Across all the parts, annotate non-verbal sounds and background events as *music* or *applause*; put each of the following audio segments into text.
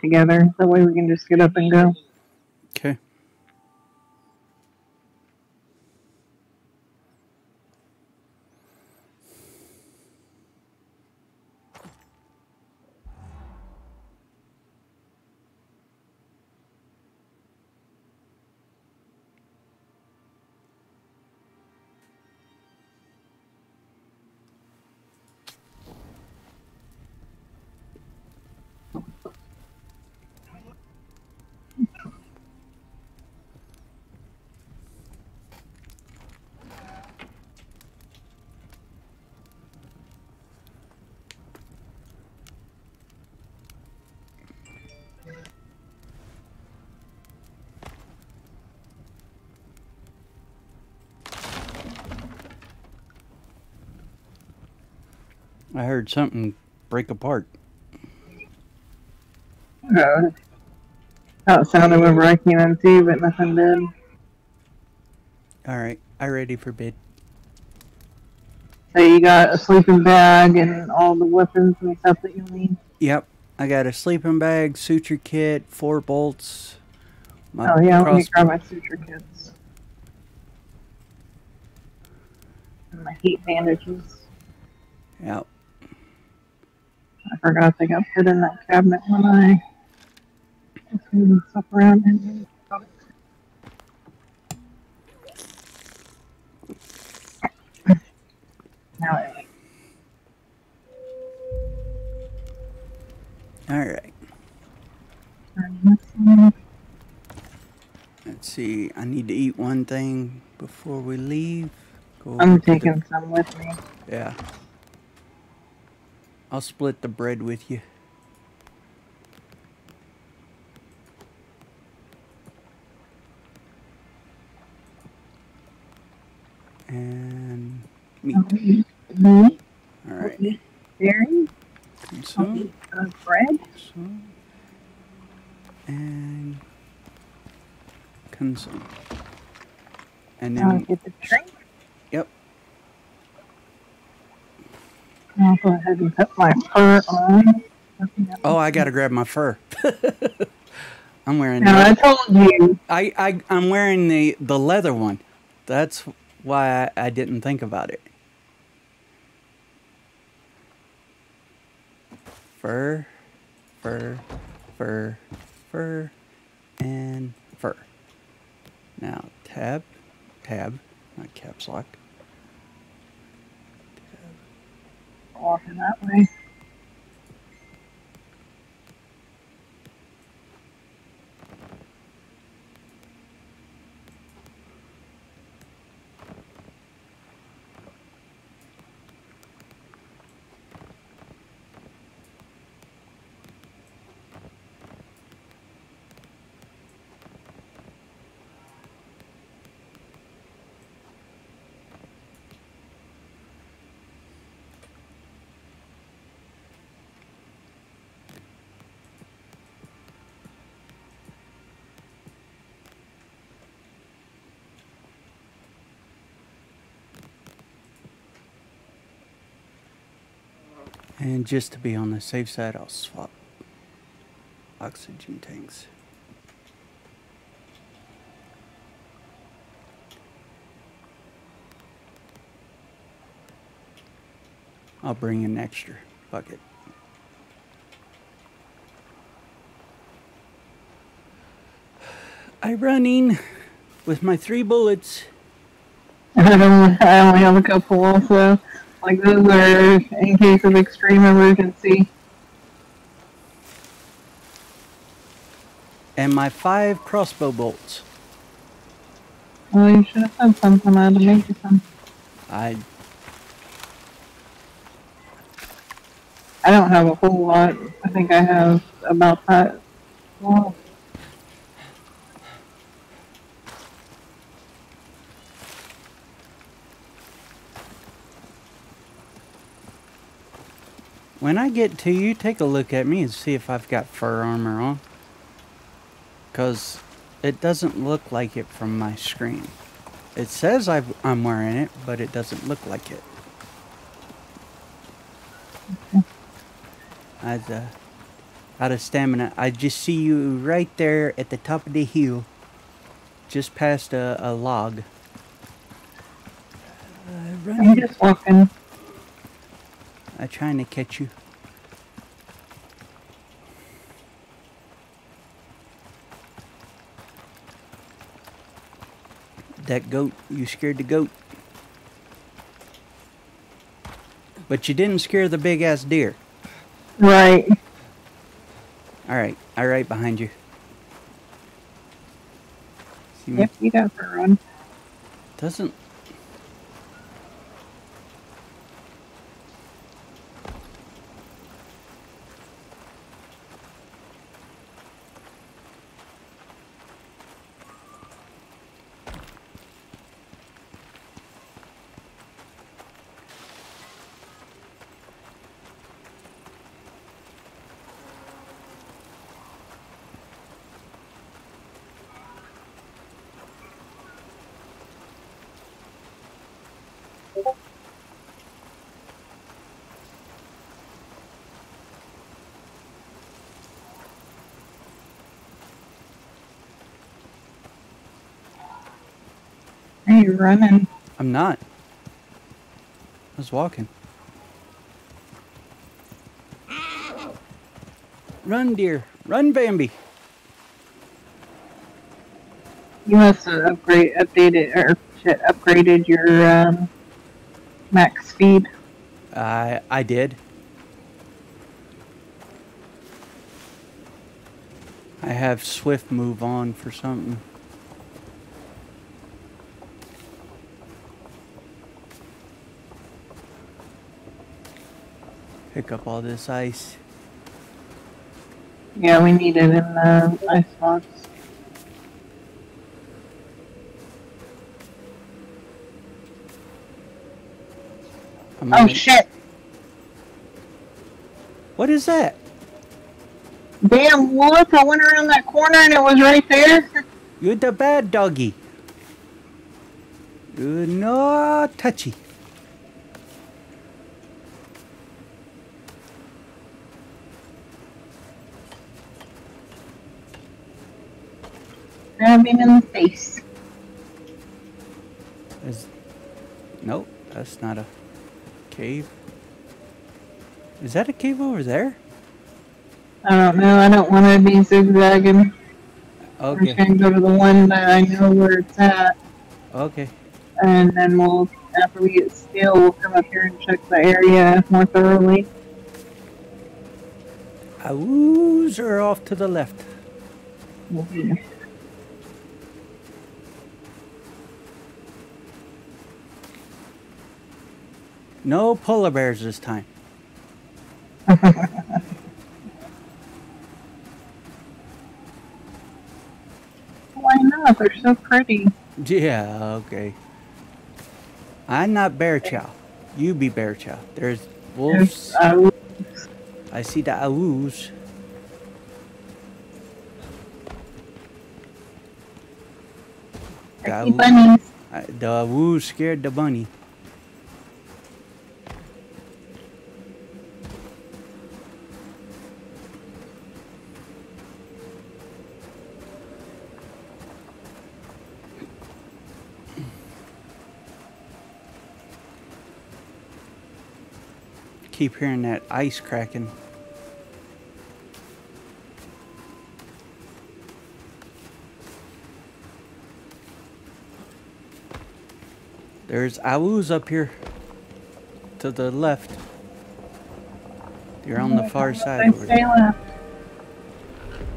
together. That way we can just get up and go. Okay. Heard something break apart. Uh, it sounded whenever I came in too, but nothing did. Alright, I ready for bed. So you got a sleeping bag and all the weapons and stuff that you'll need. Yep, I got a sleeping bag, suture kit, four bolts. oh yeah, let me grab my suture kits. And my heat bandages. Yep. I forgot they got put in that cabinet when I was moving stuff around. And now All right. Let's see. I need to eat one thing before we leave. Go I'm taking the... some with me. Yeah. I'll split the bread with you. And meat. All right. Dairy. Some. Uh, bread. Some. And consume. And then I'll get the drink. I'll go ahead and put my fur on. Oh, I gotta grab my fur. *laughs* I'm wearing. No, I told you. I I I'm wearing the the leather one. That's why I, I didn't think about it. Fur, fur, fur, fur, and fur. Now tab, tab, not caps lock. Walking that way. And just to be on the safe side, I'll swap oxygen tanks. I'll bring an extra bucket. I running with my three bullets. I. *laughs* I only have a couple also. Like those are in case of extreme emergency. And my five crossbow bolts. Well, you should have said something. I had to make you some. I. I don't have a whole lot. I think I have about that. Well, When I get to you, take a look at me and see if I've got fur armor on. Because it doesn't look like it from my screen. It says i am wearing it, but it doesn't look like it. *laughs* I, uh, out of stamina. I just see you right there at the top of the hill, just past a, a log. Uh, I'm just walking. I'm trying to catch you. That goat, you scared the goat. But you didn't scare the big ass deer. Right. Alright, I'm right behind you. See me? Yep, you got a run. Doesn't. Are running? I'm not. I was walking. Run, deer. Run, Bambi. You must have upgrade, updated, or shit, upgraded your um, max speed. I I did. I have swift move on for something. Pick up all this ice. Yeah, we need it in the icebox. Oh gonna- shit! What is that? Damn, look, I went around that corner and it was right there. You're the bad doggy. You're not touchy. Grabbing in the face. Is nope, that's not a cave. Is that a cave over there? I don't know, I don't want to be zigzagging. I'm Okay, trying to go to the one that I know where it's at. okay. And then we'll, after we get still, we'll come up here and check the area more thoroughly. Awoos are off to the left. No polar bears this time. *laughs* Why not? They're so pretty. Yeah, okay. I'm not bear chow. You be bear chow. There's wolves. There's, I see the awoos. The pretty awoo- the awoos scared the bunny. Keep hearing that ice cracking. There's awoos up here to the left. You're on the far side I over stay there.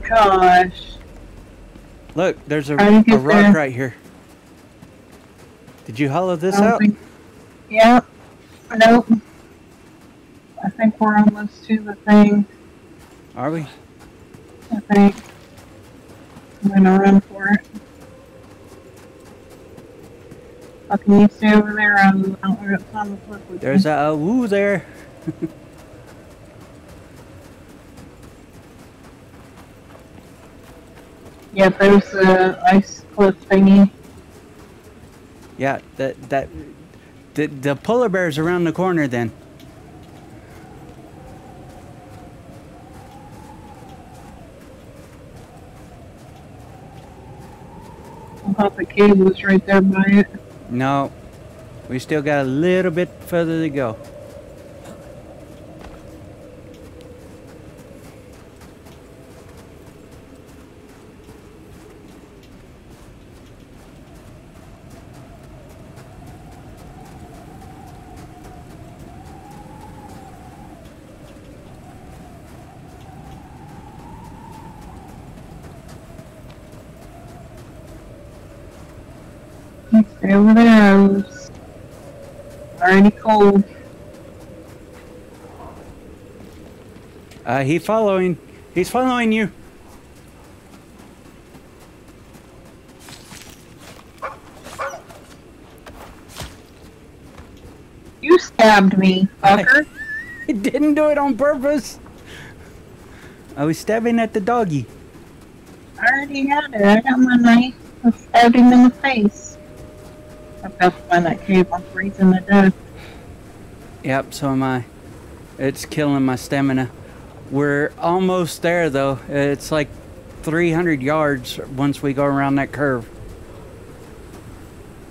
Gosh. Look, there's a, How do you a rock there? right here. Did you hollow this out? think- Yep. Nope. I think we're almost to the thing. Are we? I think. I'm gonna run for it. Can you stay over there? I'm, I don't got time to flip with There's you. a woo there. *laughs* Yeah, there's the ice cliff thingy. Yeah, that that the the polar bear's around the corner then. I thought the cave was right there by it. No, we still got a little bit further to go. Stay over there. It's already cold. Uh, he following. He's following you. You stabbed me, fucker. *laughs* He didn't do it on purpose. I was stabbing at the doggy. I already had it. I got my knife. I stabbed him in the face. I've got to find that cave. I'm freezing to death. Yep, so am I. It's killing my stamina. We're almost there though. It's like 300 yards once we go around that curve.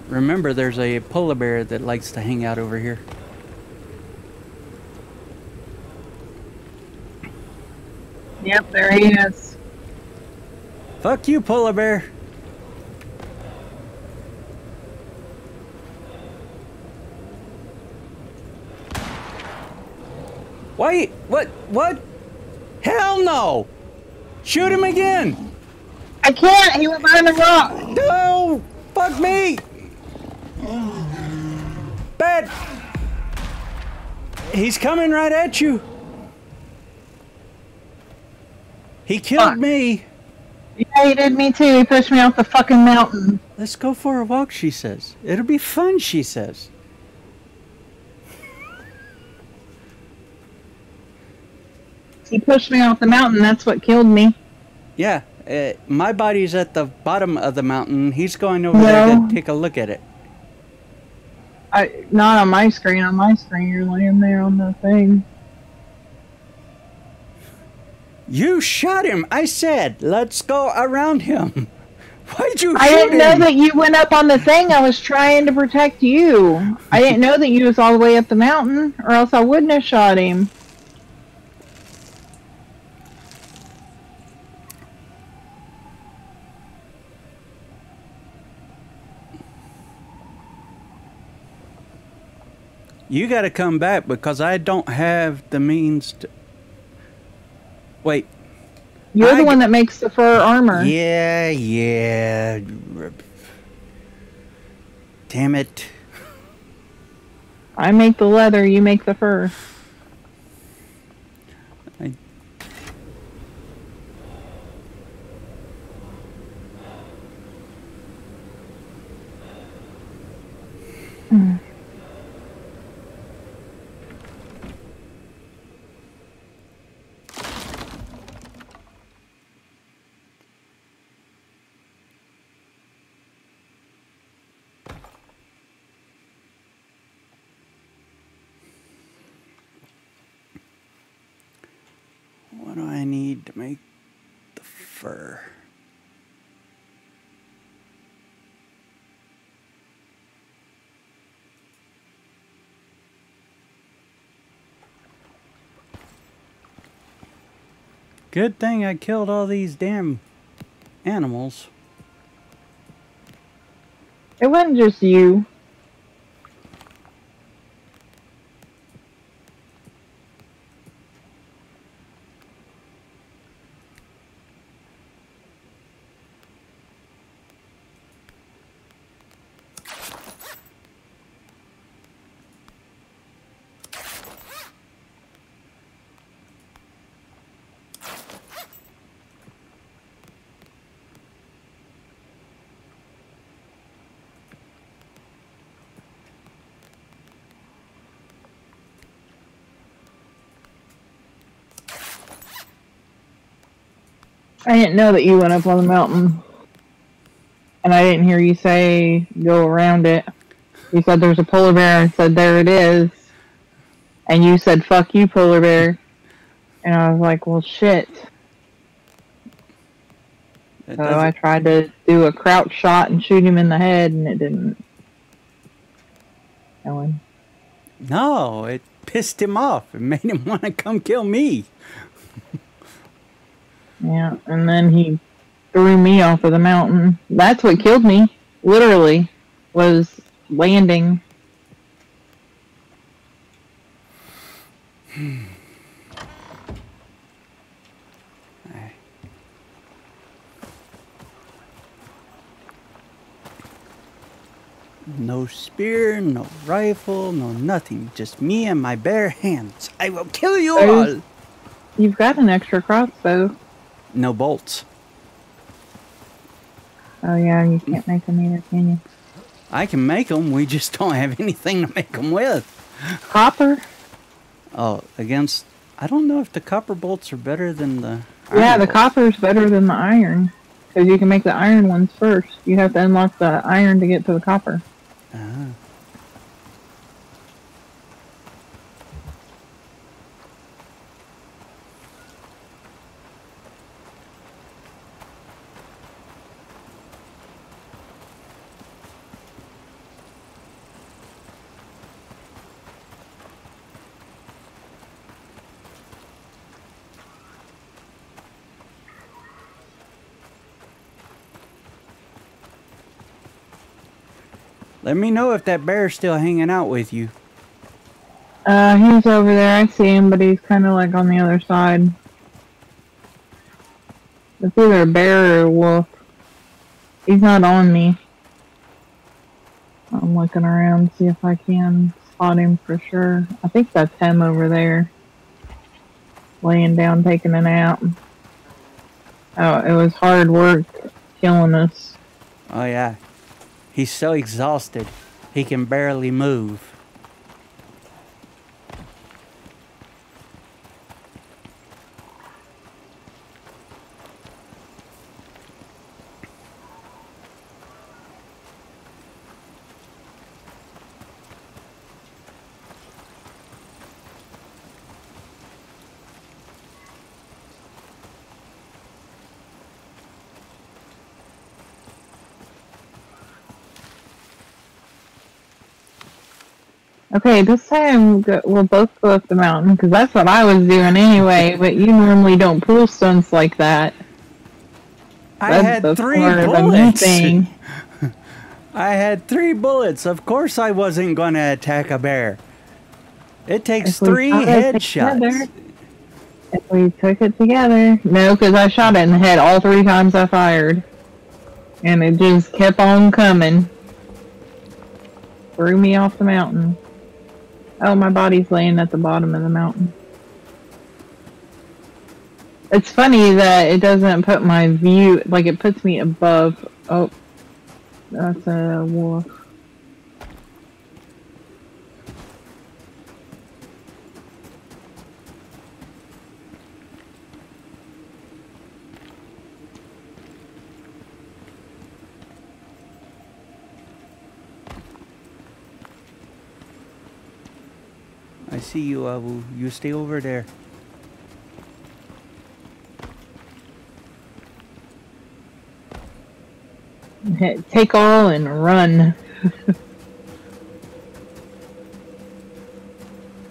Remember, there's a polar bear that likes to hang out over here. Yep, there he is. Fuck you, polar bear. Wait, what? What? No! Shoot him again! I can't. He went behind the rock. No! Fuck me! Bet! He's coming right at you. He killed Fuck. me. Yeah, he did me too. He pushed me off the fucking mountain. Let's go for a walk, she says. It'll be fun, she says. He pushed me off the mountain. That's what killed me. Yeah, uh, my body's at the bottom of the mountain. He's going over there to take a look at it. I not on my screen. On my screen, you're laying there on the thing. You shot him. I said, let's go around him. *laughs* Why'd you I didn't know that you went up on the thing. I was trying to protect you. I didn't know that you was all the way up the mountain, or else I wouldn't have shot him. You got to come back because I don't have the means to. Wait. You're I the one that makes the fur armor. Yeah, yeah. Damn it. I make the leather. You make the fur. I- What do I need to make the fur? Good thing I killed all these damn animals. It wasn't just you. I didn't know that you went up on the mountain. And I didn't hear you say go around it. You said there's a polar bear and said there it is. And you said fuck you polar bear. And I was like, well shit. It So I tried to do a crouch shot and shoot him in the head, and it didn't. no, it pissed him off. It made him *laughs* want to come kill me. Yeah, and then he threw me off of the mountain. That's what killed me. Literally, was landing. *sighs* No spear, no rifle, no nothing. Just me and my bare hands. I will kill you all. You've got an extra crossbow. No bolts. Oh yeah, you can't make them either, can you? I can make them. We just *laughs* don't have anything to make them with. Copper? Oh, against. I don't know if the copper bolts are better than the. yeah, the bolts. is better than the iron. Because you can make the iron ones first. You have to unlock the iron to get to the copper. Ah. Let me know if that bear's still hanging out with you. Uh, he's over there. I see him, but he's kind of like on the other side. It's either a bear or a wolf. He's not on me. I'm looking around to see if I can spot him for sure. I think that's him over there. Laying down, taking a nap. Oh, it was hard work killing us. Oh, yeah. He's so exhausted, he can barely move. Okay, this time go, we'll both go up the mountain because that's what I was doing anyway. but you normally don't pull stunts like that. I That's had the three part of a new bullets. *laughs* thing. I had three bullets. Of course, I wasn't going to attack a bear. It takes three headshots. together- If we took it together, no, because I shot it in the head all three times I fired, and it just kept on coming. Threw me off the mountain. Oh, my body's laying at the bottom of the mountain. It's funny that it doesn't put my view, like it puts me above. Oh, that's a wolf. I see you, Abu. You stay over there. *laughs* Take all and run. *laughs*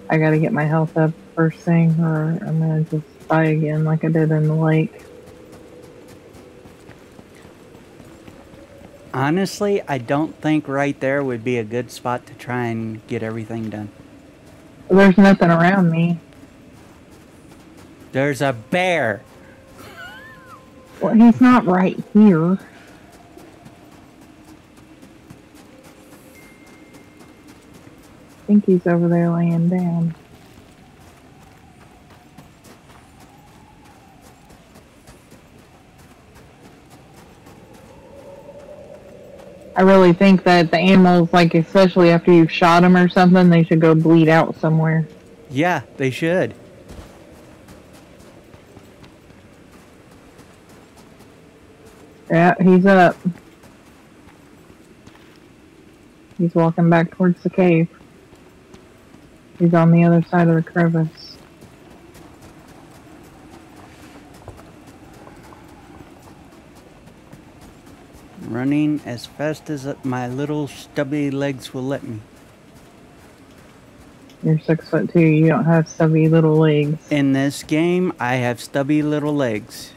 I gotta get my health up first thing, or I'm gonna just die again like I did in the lake. Honestly, I don't think right there would be a good spot to try and get everything done. There's nothing around me. There's a bear. Well, he's not right here. I think he's over there laying down. I really think that the animals, like especially after you've shot them or something, they should go bleed out somewhere. Yeah, they should. Yeah, he's up. He's walking back towards the cave. He's on the other side of the crevice. Running as fast as my little stubby legs will let me. You're six foot two. You don't have stubby little legs. In this game, I have stubby little legs.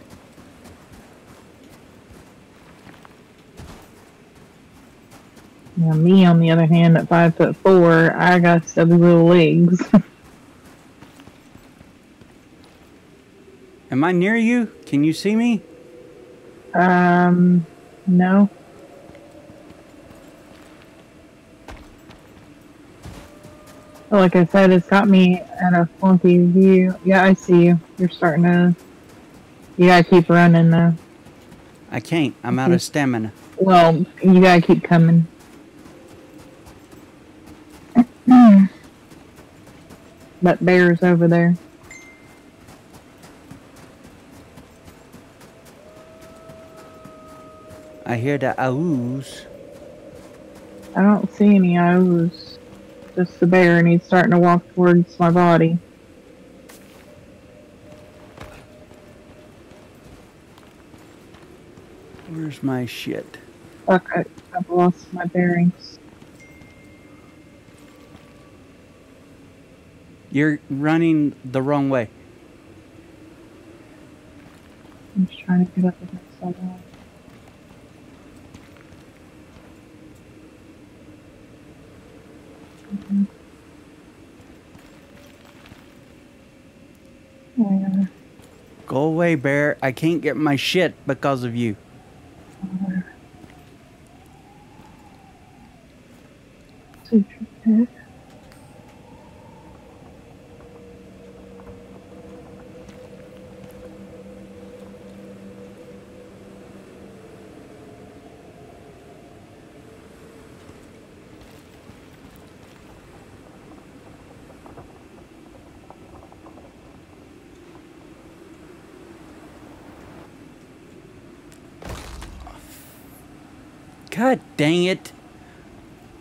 Now, me, on the other hand, at five foot four, I got stubby little legs. *laughs* Am I near you? Can you see me? um, no. Like I said, it's got me at a funky view. Yeah, I see you. You're starting to. You gotta keep running though. I can't. I'm out of stamina. Well, you gotta keep coming. *clears throat* that bear's over there. I hear the ows. I don't see any O's. Just the bear, and he's starting to walk towards my body. Where's my shit? Fuck, I, I've lost my bearings. You're running the wrong way. I'm just trying to get up against that wall. Yeah, Go away, bear. I can't get my shit because of you. God dang it.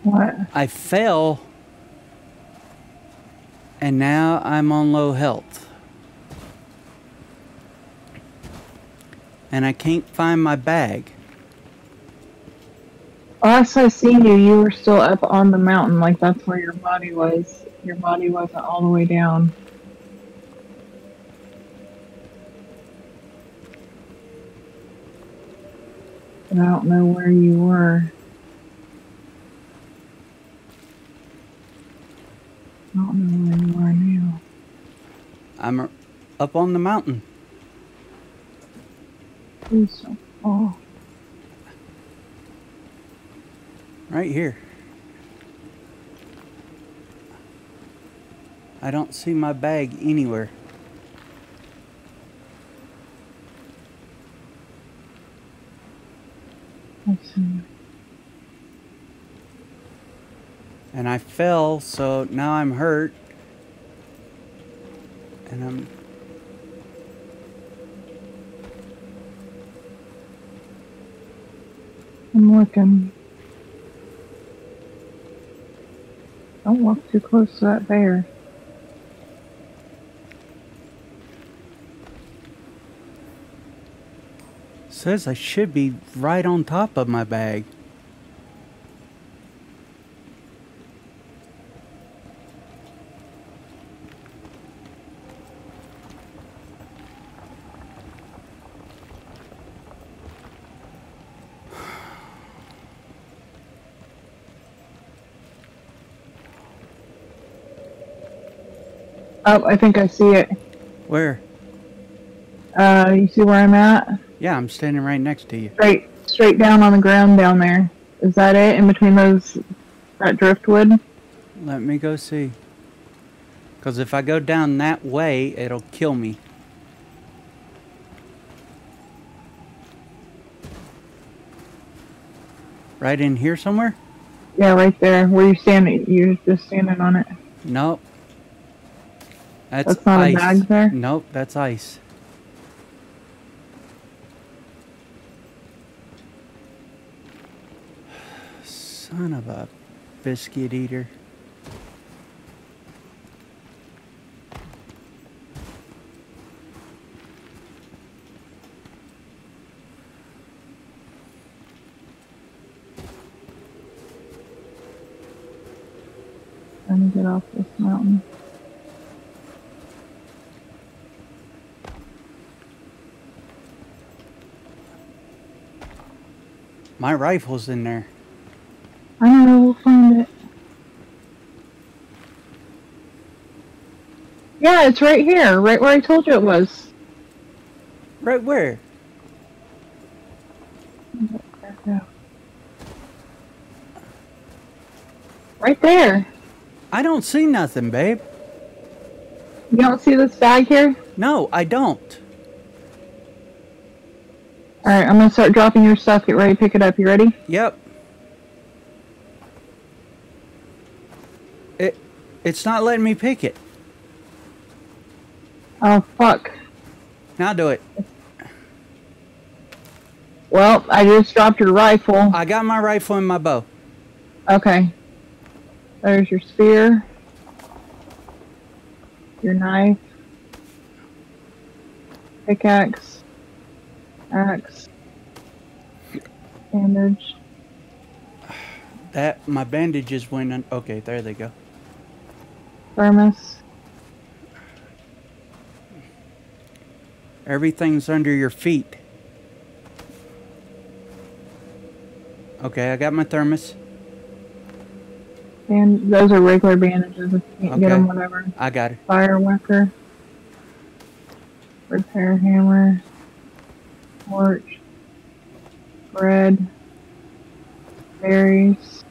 What? I fell. And now I'm on low health. And I can't find my bag. Last I seen you, you were still up on the mountain, like that's where your body was. Your body wasn't all the way down. But I don't know where you were. I don't know where you are now. I'm up on the mountain. Please don't fall. Right here. I don't see my bag anywhere. Let's. And I fell, so now I'm hurt. And I'm I'm looking. Don't walk too close to that bear. Says I should be right on top of my bag. Oh, I think I see it. Where? Uh, you see where I'm at? Yeah, I'm standing right next to you. Straight, straight down on the ground down there. Is that it? In between those, that driftwood? Let me go see. Because if I go down that way, it'll kill me. Right in here somewhere? Yeah, right there, where you're standing. You're just standing on it. Nope. That's, That's not a bag there? Nope, that's ice. Son of a biscuit eater. Trying to get off this mountain. My rifle's in there. Yeah, it's right here, right where I told you it was. Right where? Right there. I don't see nothing, babe. You don't see this bag here? No, I don't. Alright, I'm gonna start dropping your stuff. Get ready to pick it up. You ready? Yep. It it's not letting me pick it. Oh, fuck. Now do it. Well, I just dropped your rifle. I got my rifle and my bow. Okay. There's your spear. Your knife. Pickaxe. Axe. Bandage. That my bandages went on. Okay, there they go. Thermos. Everything's under your feet. Okay, I got my thermos. And those are regular bandages. If you can't get them, whatever. I got it. Fire whacker. Repair hammer. Torch. Bread. Berries.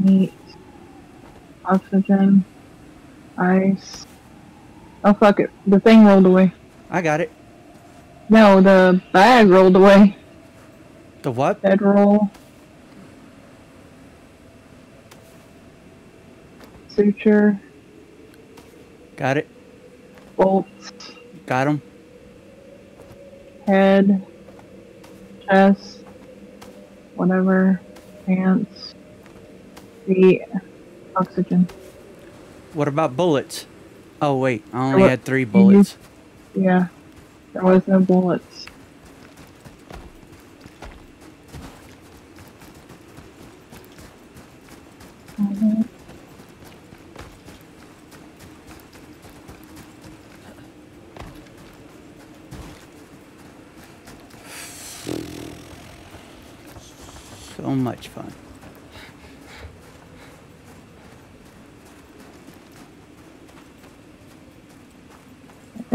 Meat. Oxygen. Ice. Oh fuck it. The thing rolled away. I got it. No, the bag rolled away. The what? Bedroll. Suture. Got it. Bolts. Got him. head, chest, whatever, pants, feet, oxygen. What about bullets? Oh wait, I only What- had three bullets. Yeah, there was no bullets. Mhm. So much fun.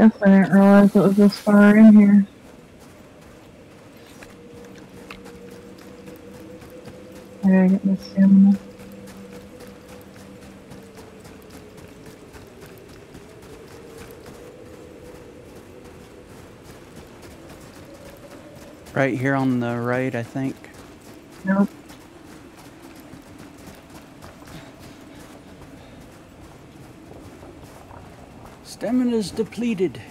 Guess I didn't realize it was this far in here. I gotta get my stamina. Right here on the right, I think. Nope. Stamina's depleted.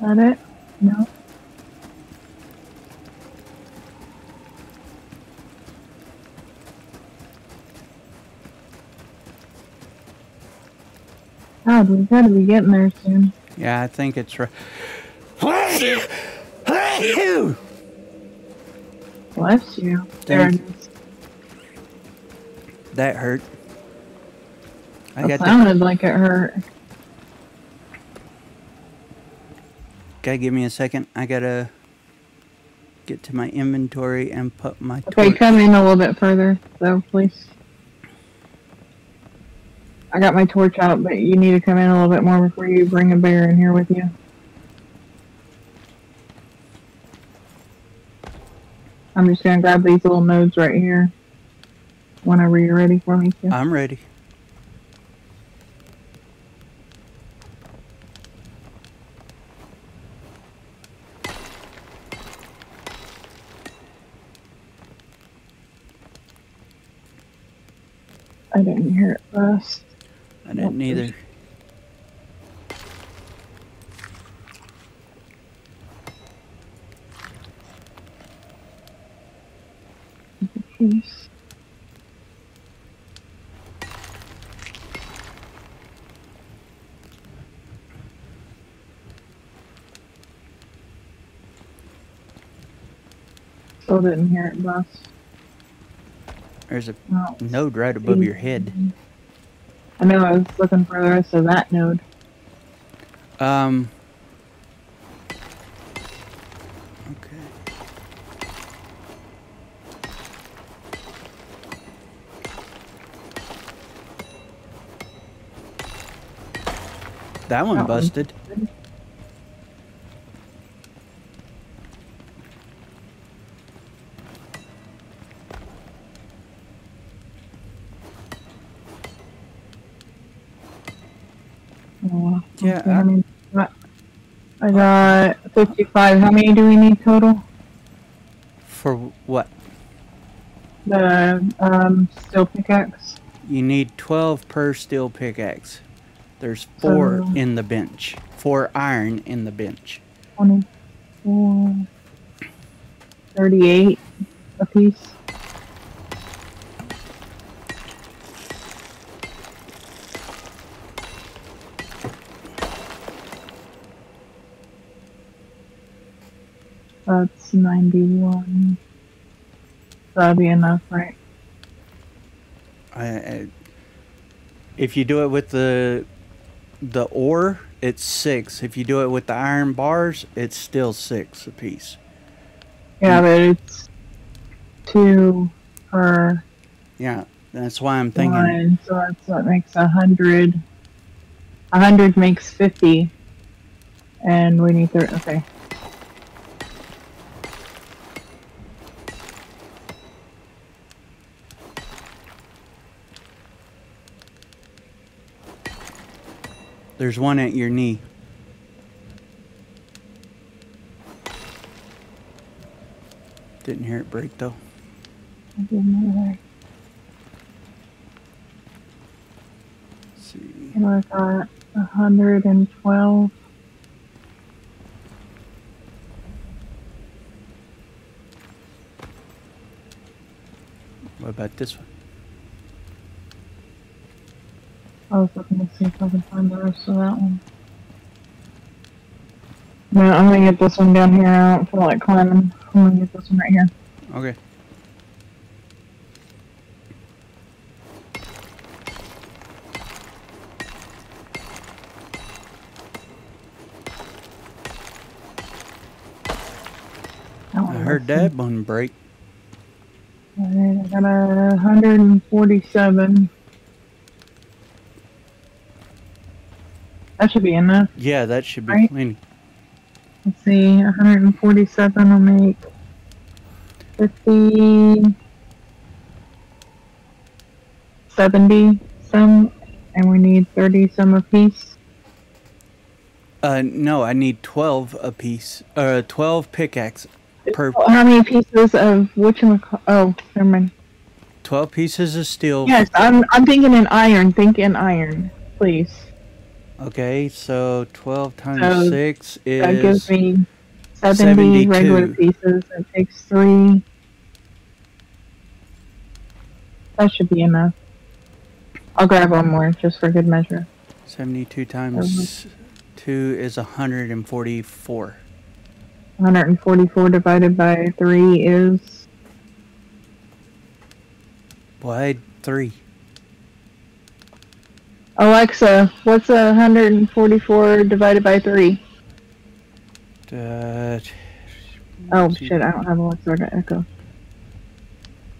That it? No. God, we gotta be getting there soon. Yeah, I think it's right. Bless you. There it Thank- is. That hurt. I It got the, sounded like it hurt. Gotta give me a second. I gotta get to my inventory and put my Okay, torch. come in a little bit further, though, please. I got my torch out, but you need to come in a little bit more before you bring a bear in here with you. I'm just gonna grab these little nodes right here. Whenever you're ready for me to. I'm ready. I didn't hear it first. I didn't either. Peace. Still didn't hear it bust. There's a No. node right above your head. I know I was looking for the rest of that node. Um. Okay. That one That busted. Oh, Yeah, okay, I- how many- what- I got 55. How many do we need total? For what? The um, steel pickaxe. You need 12 per steel pickaxe. There's four So- in the bench. Four iron in the bench. 24, 38 a piece. That's 91. That'll be enough, right? I, I, if you do it with the the ore, it's six. If you do it with the iron bars, it's still six a piece. Yeah, but it's two per Yeah, that's why I'm thinking. one, so that's what makes a hundred. A hundred makes fifty, and we need thirty. Okay. There's one at your knee. Didn't hear it break though. I didn't know where- Let's see. And I got a hundred and twelve. What about this one? I was looking to see if I could find the rest of that one. No, I'm gonna get this one down here. I don't feel like climbing. I'm gonna get this one right here. Okay. I heard that one break. Alright, I got a 147. That should be enough. Yeah, that should be Right. plenty. Let's see, 147 will make 50, 70 some, and we need 30 some apiece. Uh, no, I need 12 a piece. Uh, 12 pickaxe per How many pieces of which? Oh, never mind. 12 pieces of steel. Yes, I'm I'm thinking in iron. Think in iron, please. Okay, so 12 times So, 6 is That gives me 70 regular pieces. It takes three. That should be enough. I'll grab one more just for good measure. 72 times 2 is 144. 144 divided by 3 is Why 3? Alexa, what's 144 divided by 3? Uh, Oh shit, I don't have Alexa, I got Echo.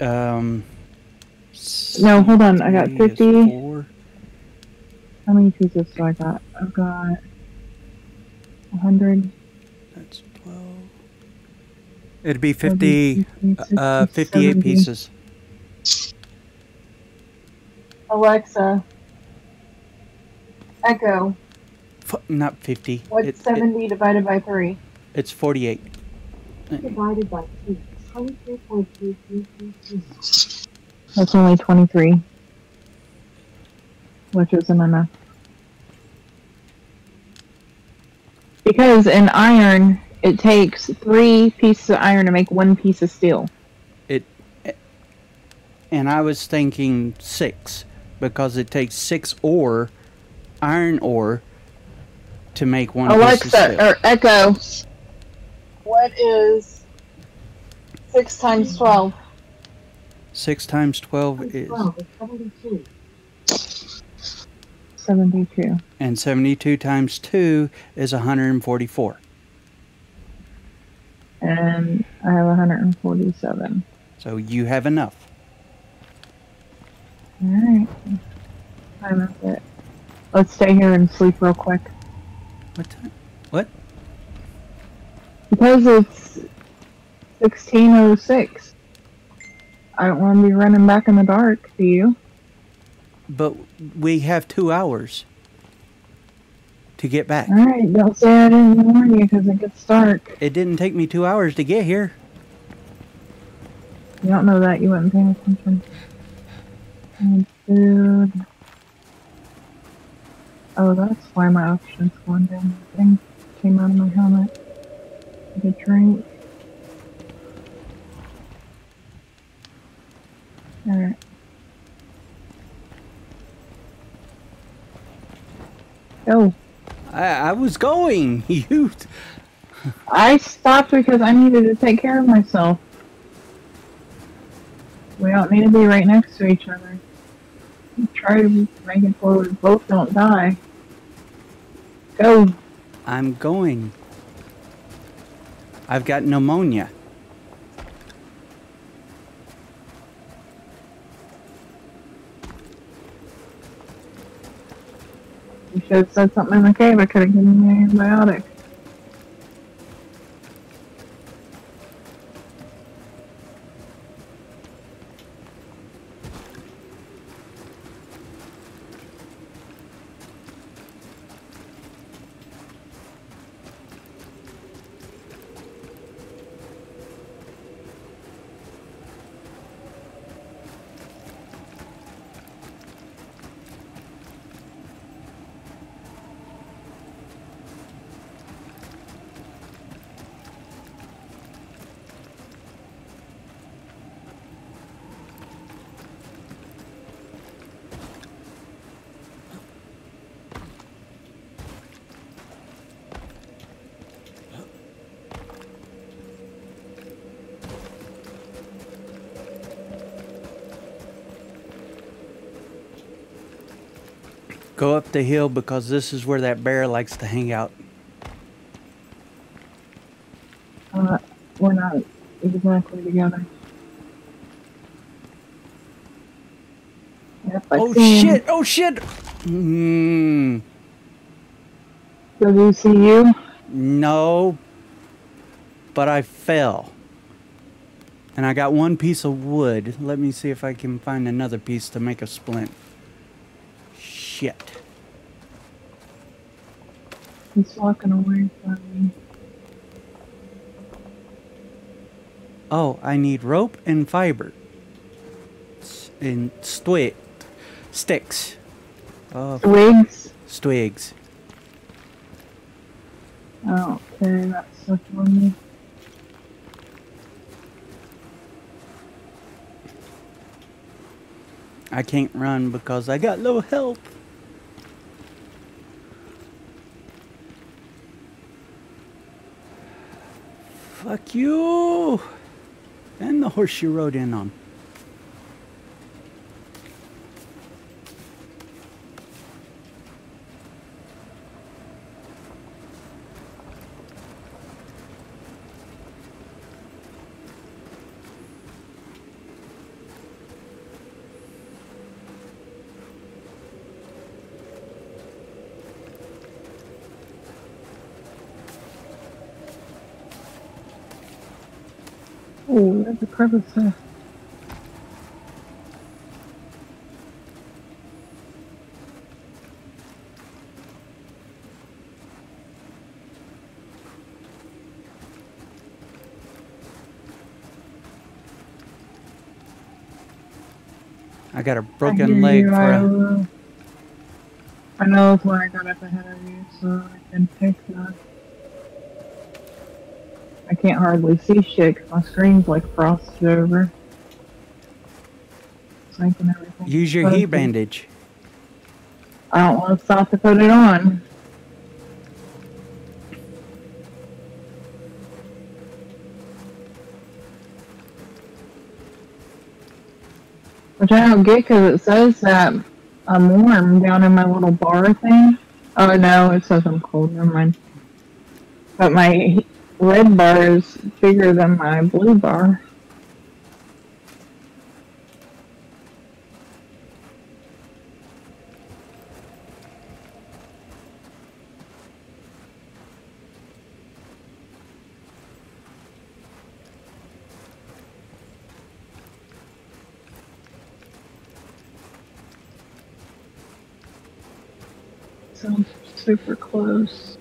Um. No, hold on, I got 50. How many pieces do I got? I've got 100. That's 12. It'd be 50, 60, uh, 58 70. pieces. Alexa, Echo, F- not 50. what's It- it- 70 divided by 3? it's 48. divided by two. Twenty-three point three three three three. That's only 23. Which isn't enough. Because in iron, it takes three pieces of iron to make one piece of steel. It, and I was thinking 6 because it takes 6 ore, iron ore, to make one piece of Alexa, steel. or Echo. What is 6 times 12? 6 times 12 is. Twelve is seventy-two. 72. And 72 times 2 is 144. And I have 147. So you have enough. Alright. I'm up it. Let's stay here and sleep real quick. What time? What? Because it's 1606. I don't want to be running back in the dark, do you? But we have two hours to get back. Alright, don't say I didn't warn you because it gets dark. It didn't take me two hours to get here. You don't know that, you weren't paying attention. And food. Oh, that's why my oxygen's going down. The thing came out of my helmet. The drink. Alright. Go. I, I was going. *laughs* You. I stopped because I needed to take care of myself. We don't need to be right next to each other. Try to make it we both don't die. Go. I'm going. I've got pneumonia. You should have said something in the cave. I could have given you an antibiotic. Go up the hill because this is where that bear likes to hang out. Uh, we're not exactly together. Yep, oh see him. shit! Oh shit! Mm, Does he see you? no. But I fell. And I got one piece of wood. Let me see if I can find another piece to make a splint. Shit. He's walking away from me. Oh, I need rope and fiber. And stwi- sticks. Oh, Twigs? twigs. I oh, don't carry that me. I can't run because I got low health. Fuck you! And the horse you rode in on. There's crevice there. I got a broken leg you, for I, a. I know where I got up ahead of you, so I can take that. Can't hardly see shit 'cause my screen's like frosted over. It's making everything. Use your heat bandage. I don't want to stop to put it on. Which I don't get because it says that I'm warm down in my little bar thing. Oh no, it says I'm cold. Never mind. But my red bar is bigger than my blue bar. Sounds super close.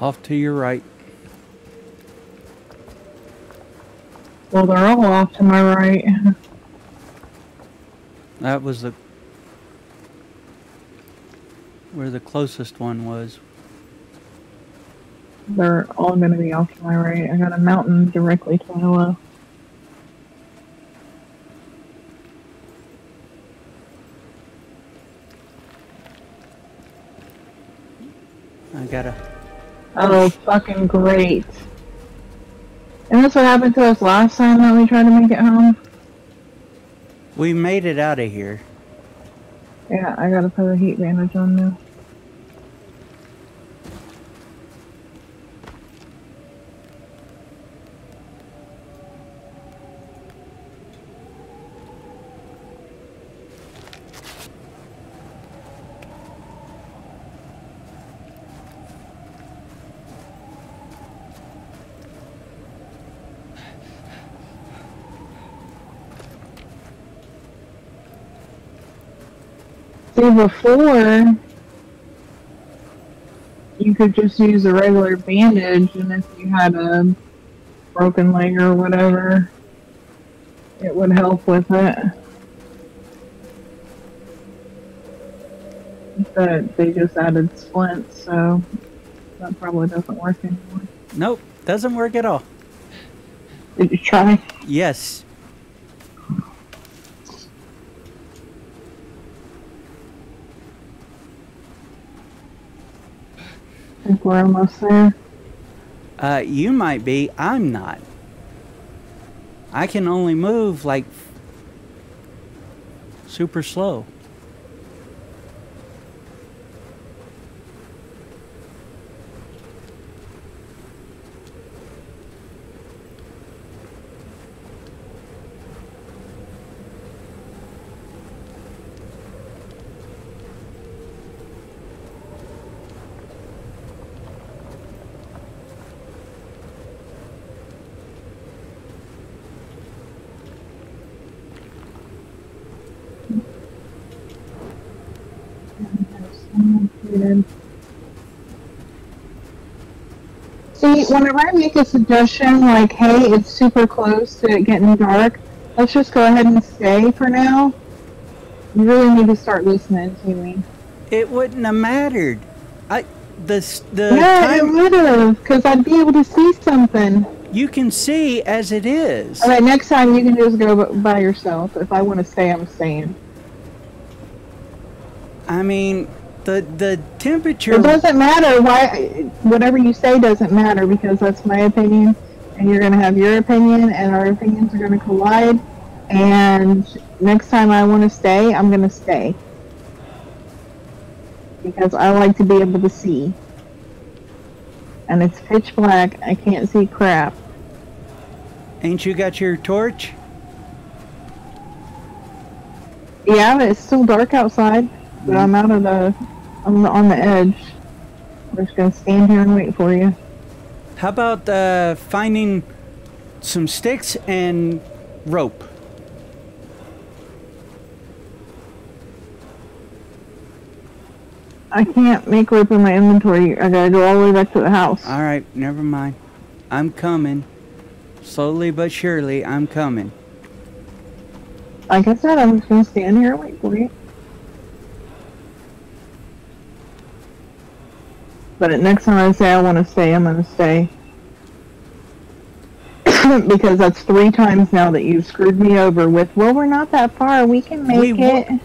Off to your right. Well, they're all off to my right. That was the where the closest one was. They're all going to be off to my right. I got a mountain directly to my left. I gotta. Oh, fucking great. And that's what happened to us last time that we tried to make it home. We made it out of here. Yeah, I gotta put a heat bandage on now. Before, you could just use a regular bandage, and if you had a broken leg or whatever, it would help with it. But they just added splints, so that probably doesn't work anymore. Nope, doesn't work at all. Did you try? Yes. Think we're almost there. Uh, you might be. I'm not. I can only move like super slow. See, whenever I make a suggestion like, hey, it's super close to it getting dark, let's just go ahead and stay for now. You really need to start listening to me. It wouldn't have mattered. I the the yeah, it would have, because I'd be able to see something. you can see as it is. All right, next time you can just go by yourself. If I want to stay, I'm staying. I mean, the the temperature. It doesn't matter why. Whatever you say doesn't matter because that's my opinion, and you're gonna have your opinion, and our opinions are gonna collide. And next time I want to stay, I'm gonna stay because I like to be able to see. And it's pitch black. I can't see crap. Ain't you got your torch? Yeah, but it's still dark outside. But I'm out of the. I'm on the edge. I'm just gonna stand here and wait for you. How about uh, finding some sticks and rope? I can't make rope in my inventory. I gotta go all the way back to the house. All right, never mind. I'm coming. Slowly but surely, I'm coming. Like I said, I'm just gonna stand here and wait for you. But next time I say I want to stay, I'm gonna stay. *coughs* because that's three times now that you've screwed me over with, well, we're not that far. We can make it.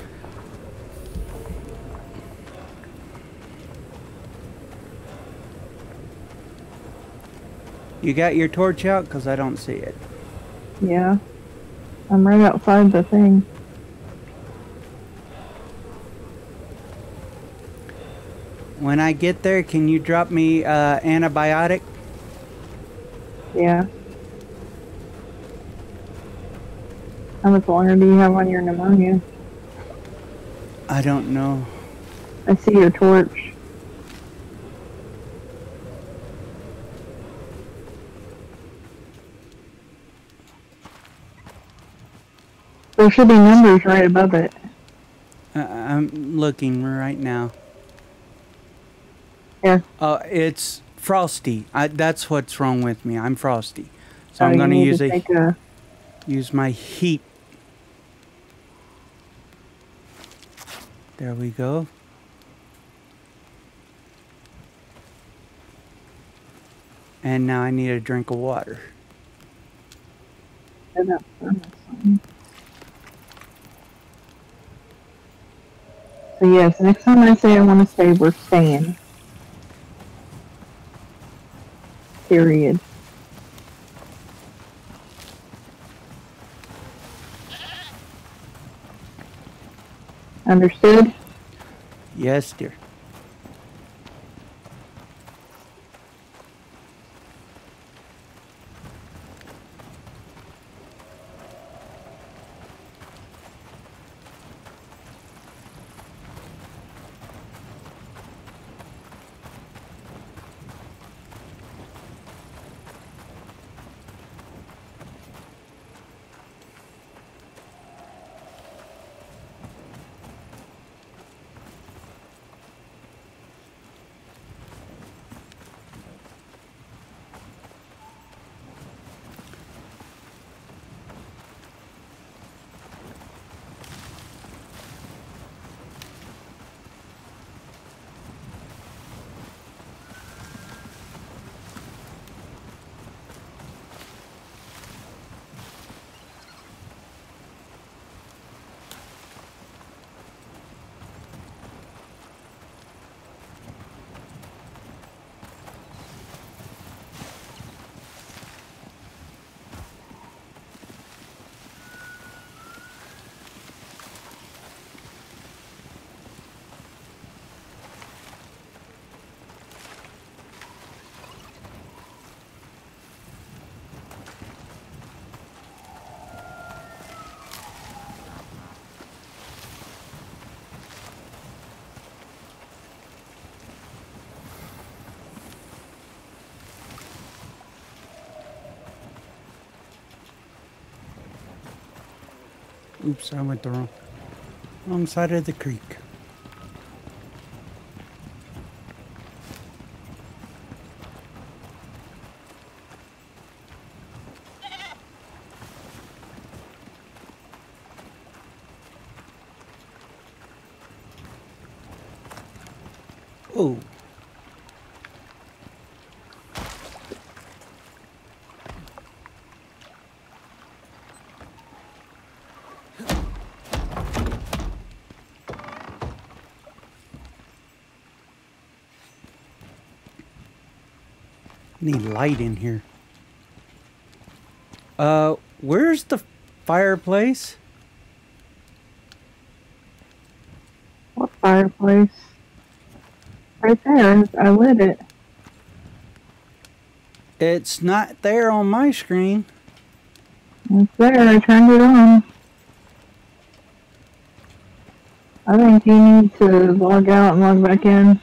You got your torch out? Because I don't see it. Yeah. I'm right outside the thing. When I get there, can you drop me uh, antibiotic? Yeah. How much longer do you have on your pneumonia? I don't know. I see your torch. There should be numbers right above it. Uh, I'm looking right now. Here. Uh, it's frosty. I, that's what's wrong with me. I'm frosty. So I'm going to use a a. use my heat. There we go. And now I need a drink of water. set up thermos on. So yes, next time I say I want to stay, we're staying. Period. Understood? Yes, dear. Oops, I went the wrong, wrong side of the creek. Oh. Need light in here. Uh, where's the fireplace? What fireplace? Right there. I lit it. It's not there on my screen. It's there. I turned it on. I think you need to log out and log back in.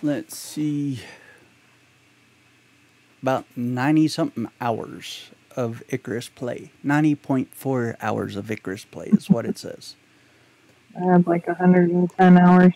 Let's see. About 90 something hours of Icarus play. 90.4 hours of Icarus play is what it says. *laughs* I had like 110 hours.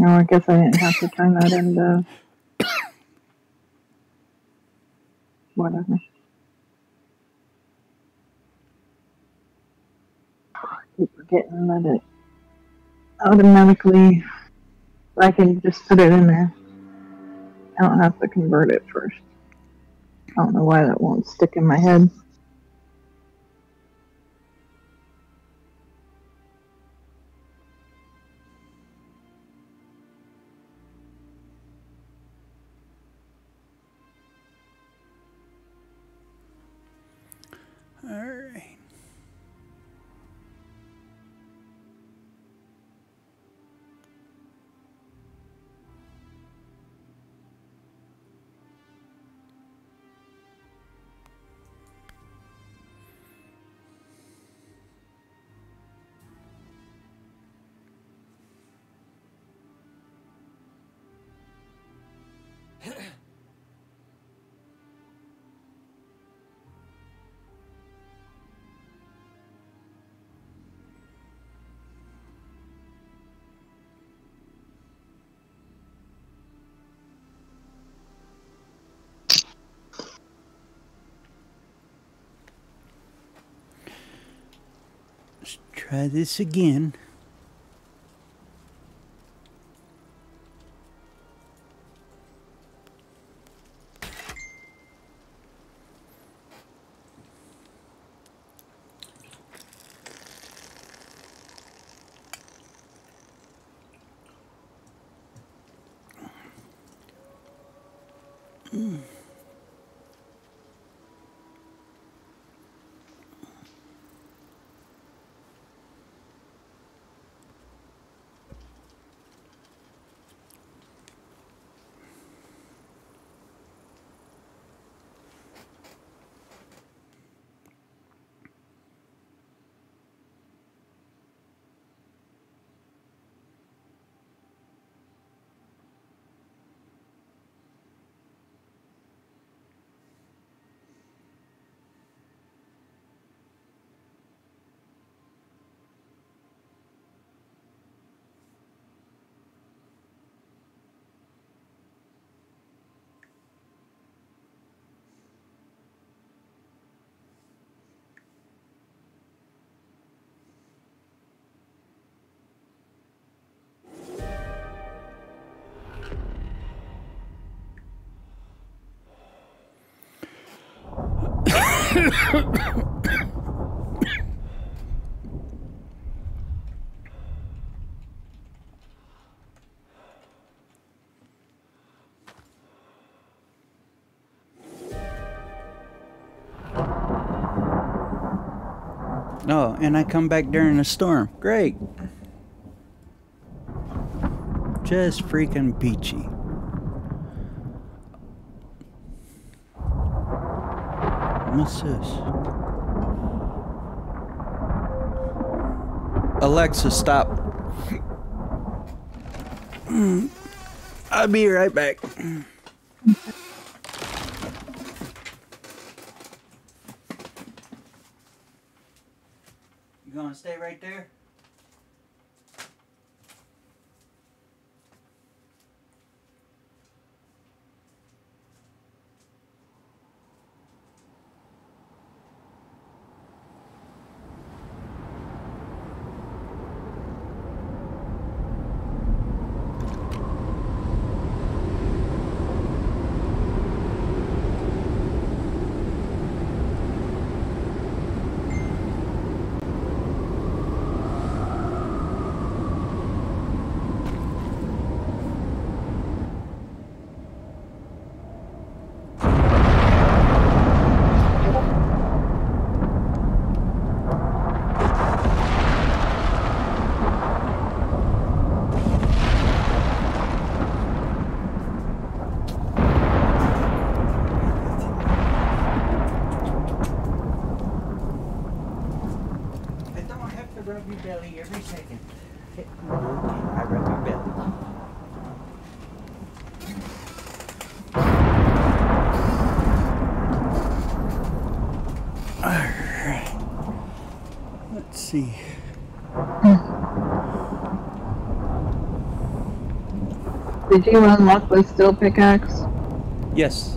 No, I guess I didn't have to turn that into whatever. I keep forgetting that it automatically I can just put it in there. I don't have to convert it first. I don't know why that won't stick in my head. Try this again. Oh, and I come back during a storm. Great. Just freaking peachy. What's? Alexa, stop. I'll be right back. You gonna stay right there? I don't have to rub your belly every second. Okay, I rub your belly. Alright. Let's see. Did you unlock the steel pickaxe? Yes.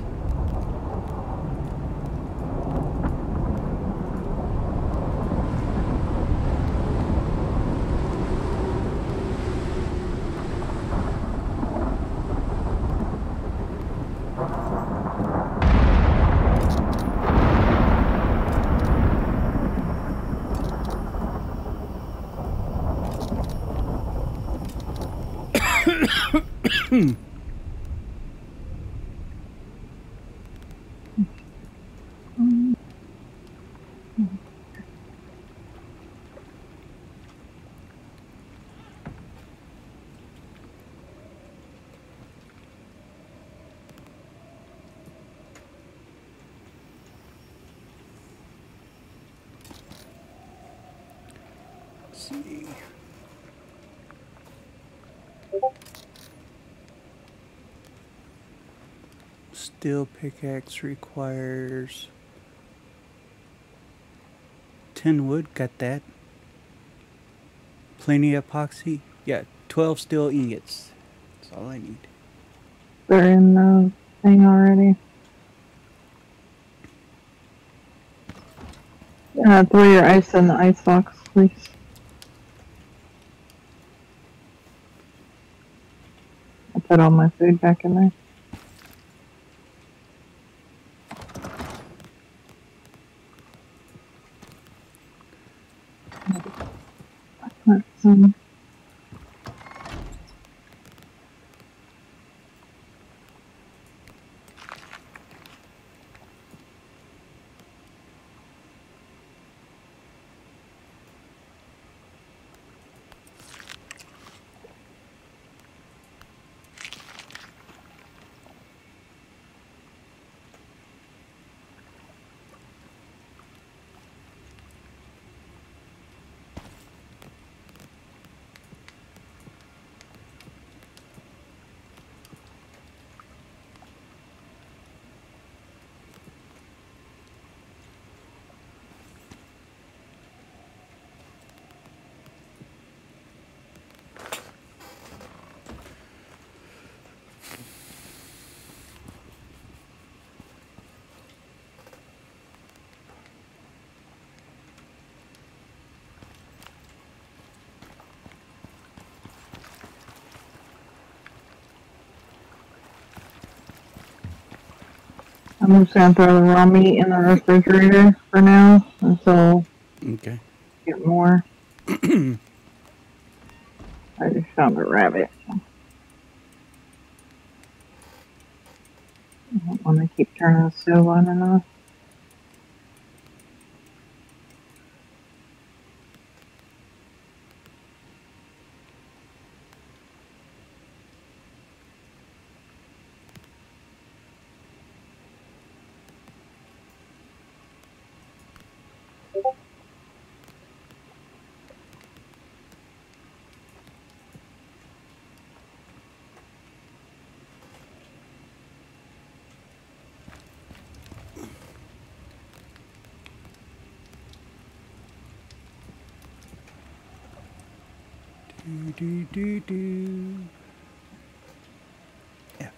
Let's see. Steel pickaxe requires 10 wood, got that. Plenty of epoxy, yeah, 12 steel ingots. That's all I need. They're in the thing already. Uh, throw your ice in the ice box, please. I put all my food back in there. Put I'm just gonna throw the raw meat in the refrigerator for now until Okay. Get more. *clears throat* I just found a rabbit. I don't want to keep turning the stove on and off. Do, do, do. F.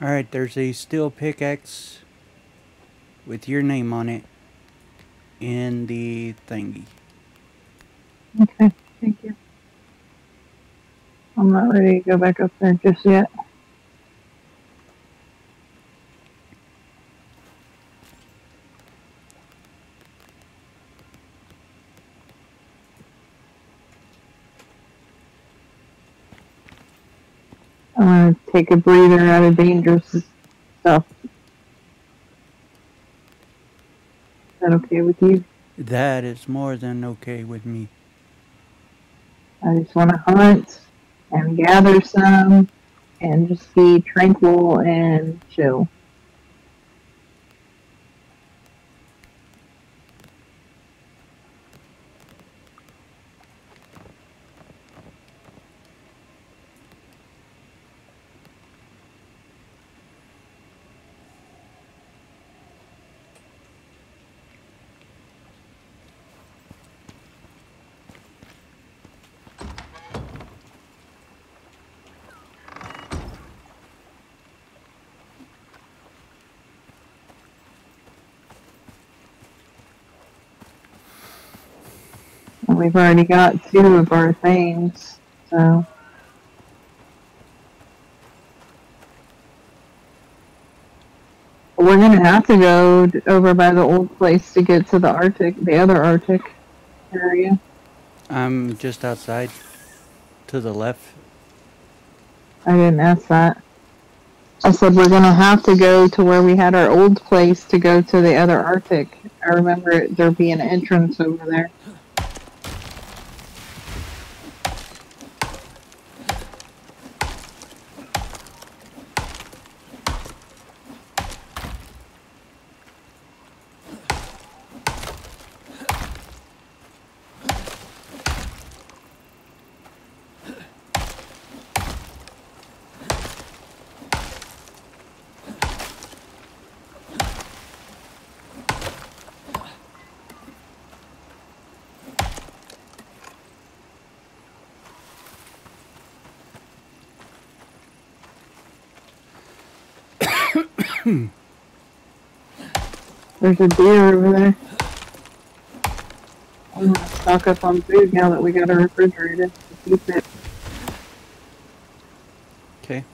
All right, there's a steel pickaxe with your name on it in the thingy. Okay, thank you. I'm not ready to go back up there just yet. I'm gonna take a breather out of dangerous stuff. Is that okay with you? That is more than okay with me. I just want to hunt and gather some and just be tranquil and chill. We've already got two of our things, so. We're gonna have to go over by the old place to get to the Arctic, the other Arctic area. I'm just outside to the left. I didn't ask that. I said we're gonna have to go to where we had our old place to go to the other Arctic. I remember there being an entrance over there. There's a deer over there. I'm gonna stock up on food now that we got a refrigerator to keep it. Okay.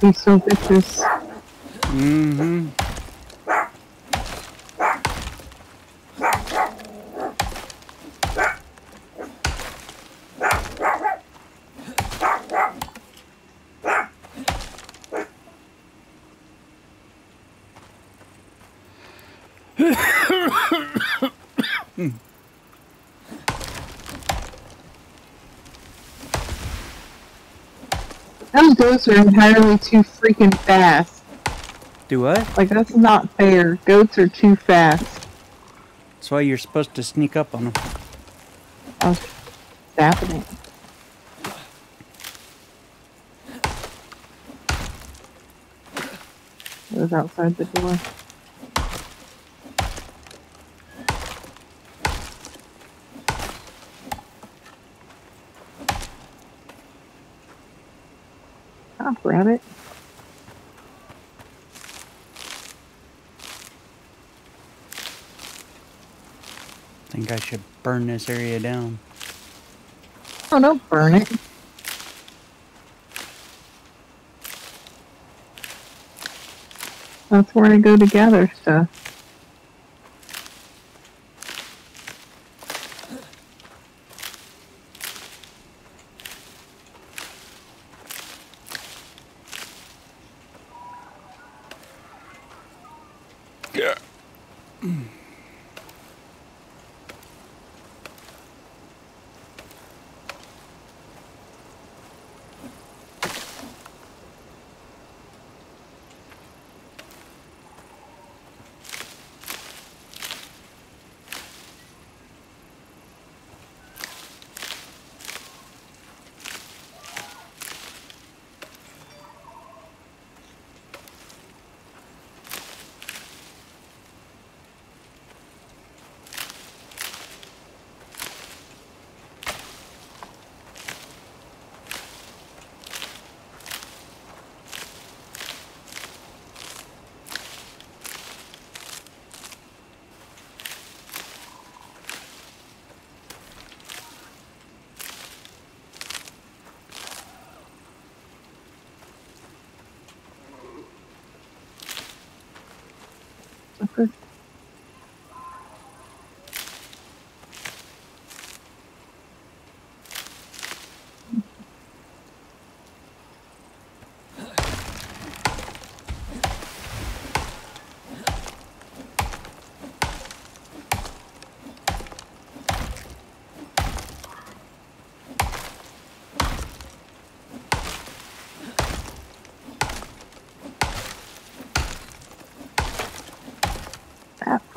He's so vicious. Mm-hmm. Those goats are entirely too freaking fast. Do what? Like that's not fair. Goats are too fast. That's why you're supposed to sneak up on them. I was zapping it. It was outside the door. Stop, rabbit. think I should burn this area down. Oh, don't burn it. That's where I go to gather stuff.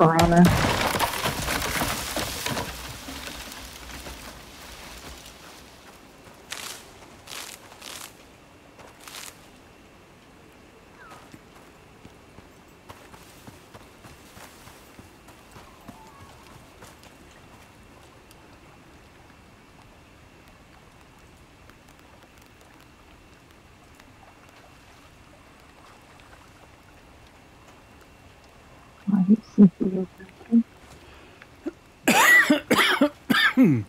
Piranha. I hate sneaky little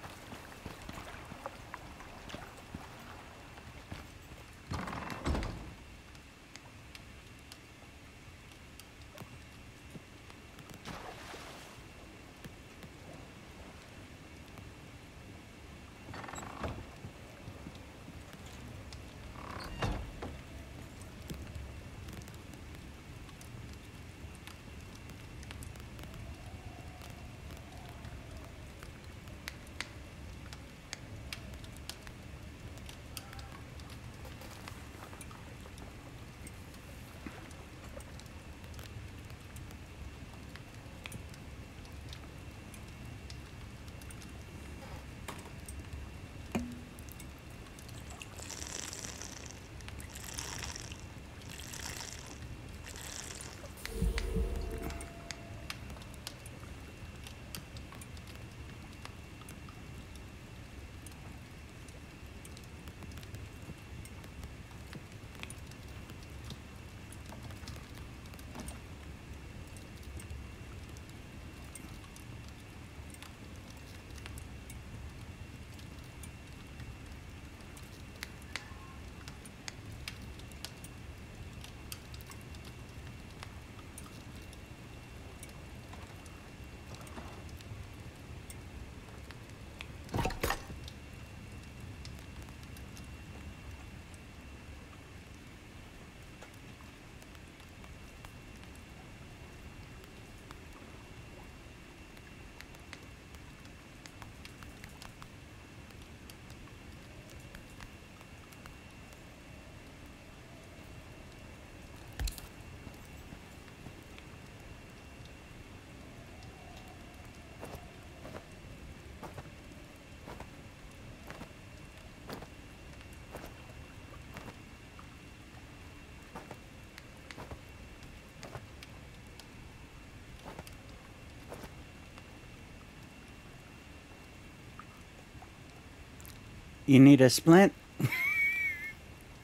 You need a splint?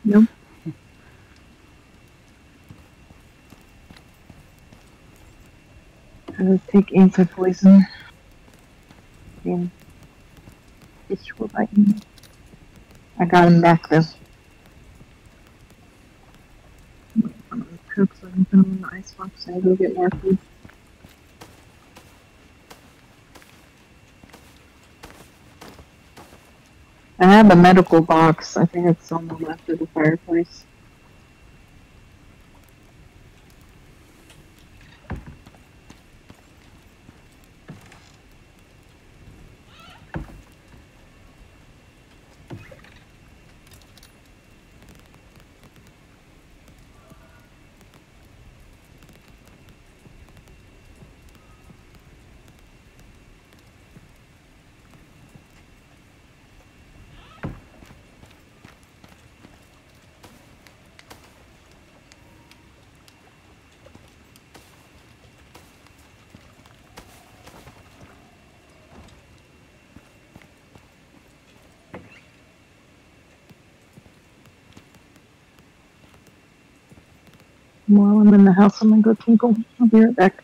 no. I would take anti-poison. And fish will bite me. I got him back though. I in the icebox and go get more food. Have a medical box. I think it's on the left of the fireplace. While I'm in the house, I'm gonna go tinkle. I'll be right back.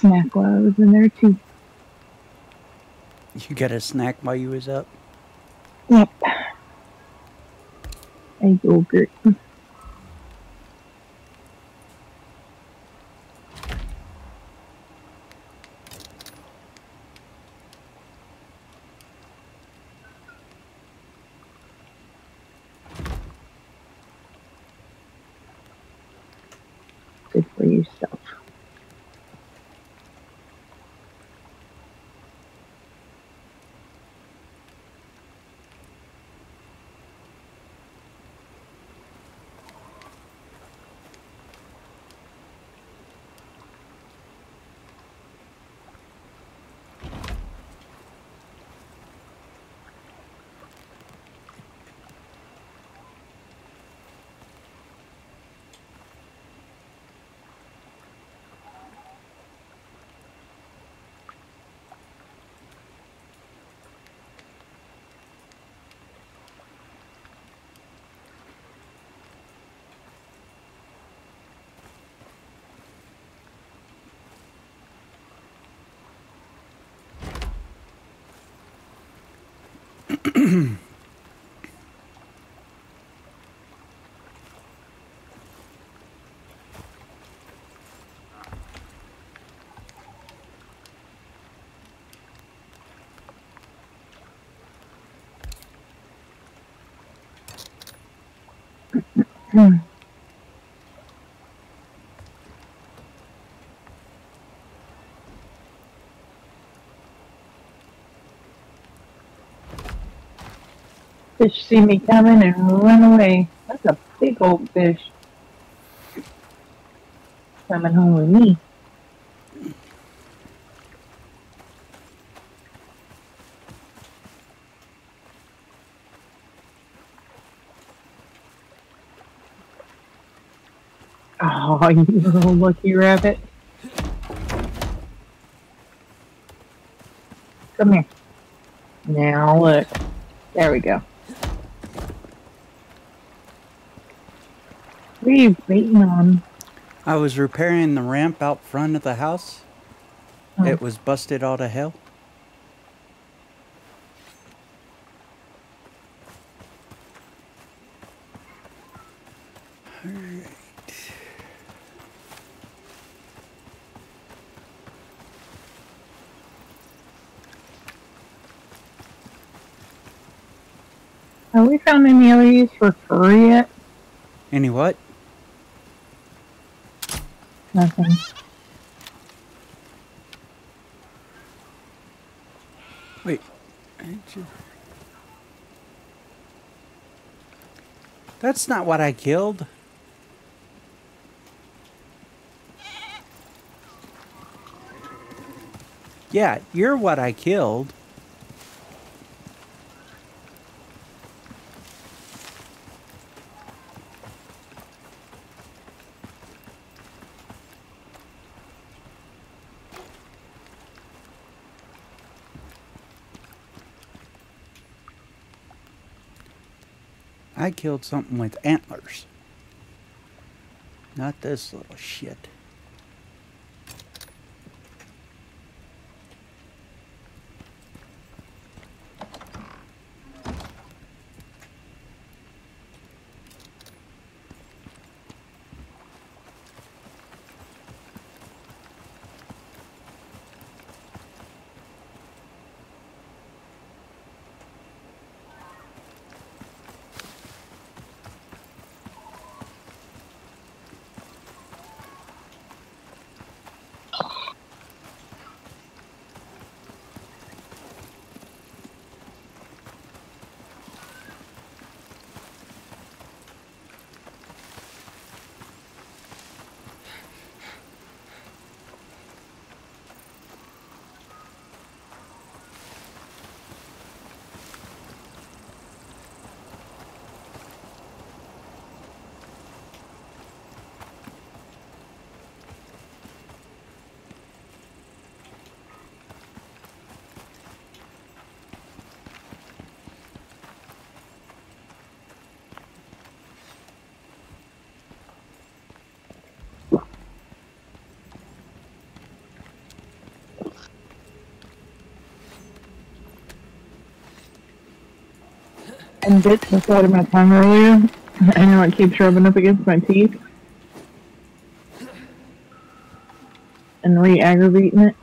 Snack while I was in there too. You got a snack while you was up? Yep. A yogurt. Good for yourself. Hmm. Fish see me coming and run away. That's a big old fish. Coming home with me. Oh, you little lucky rabbit. Come here. Now look. There we go. What are you waiting on? I was repairing the ramp out front of the house. Oh. It was busted all to hell. Any of these for free yet? Any what? Nothing. Wait. That's not what I killed. Yeah, you're what I killed. Killed something with antlers. Not this little shit. And bit the side of my tongue earlier. I know it keeps rubbing up against my teeth. And re-aggravating it.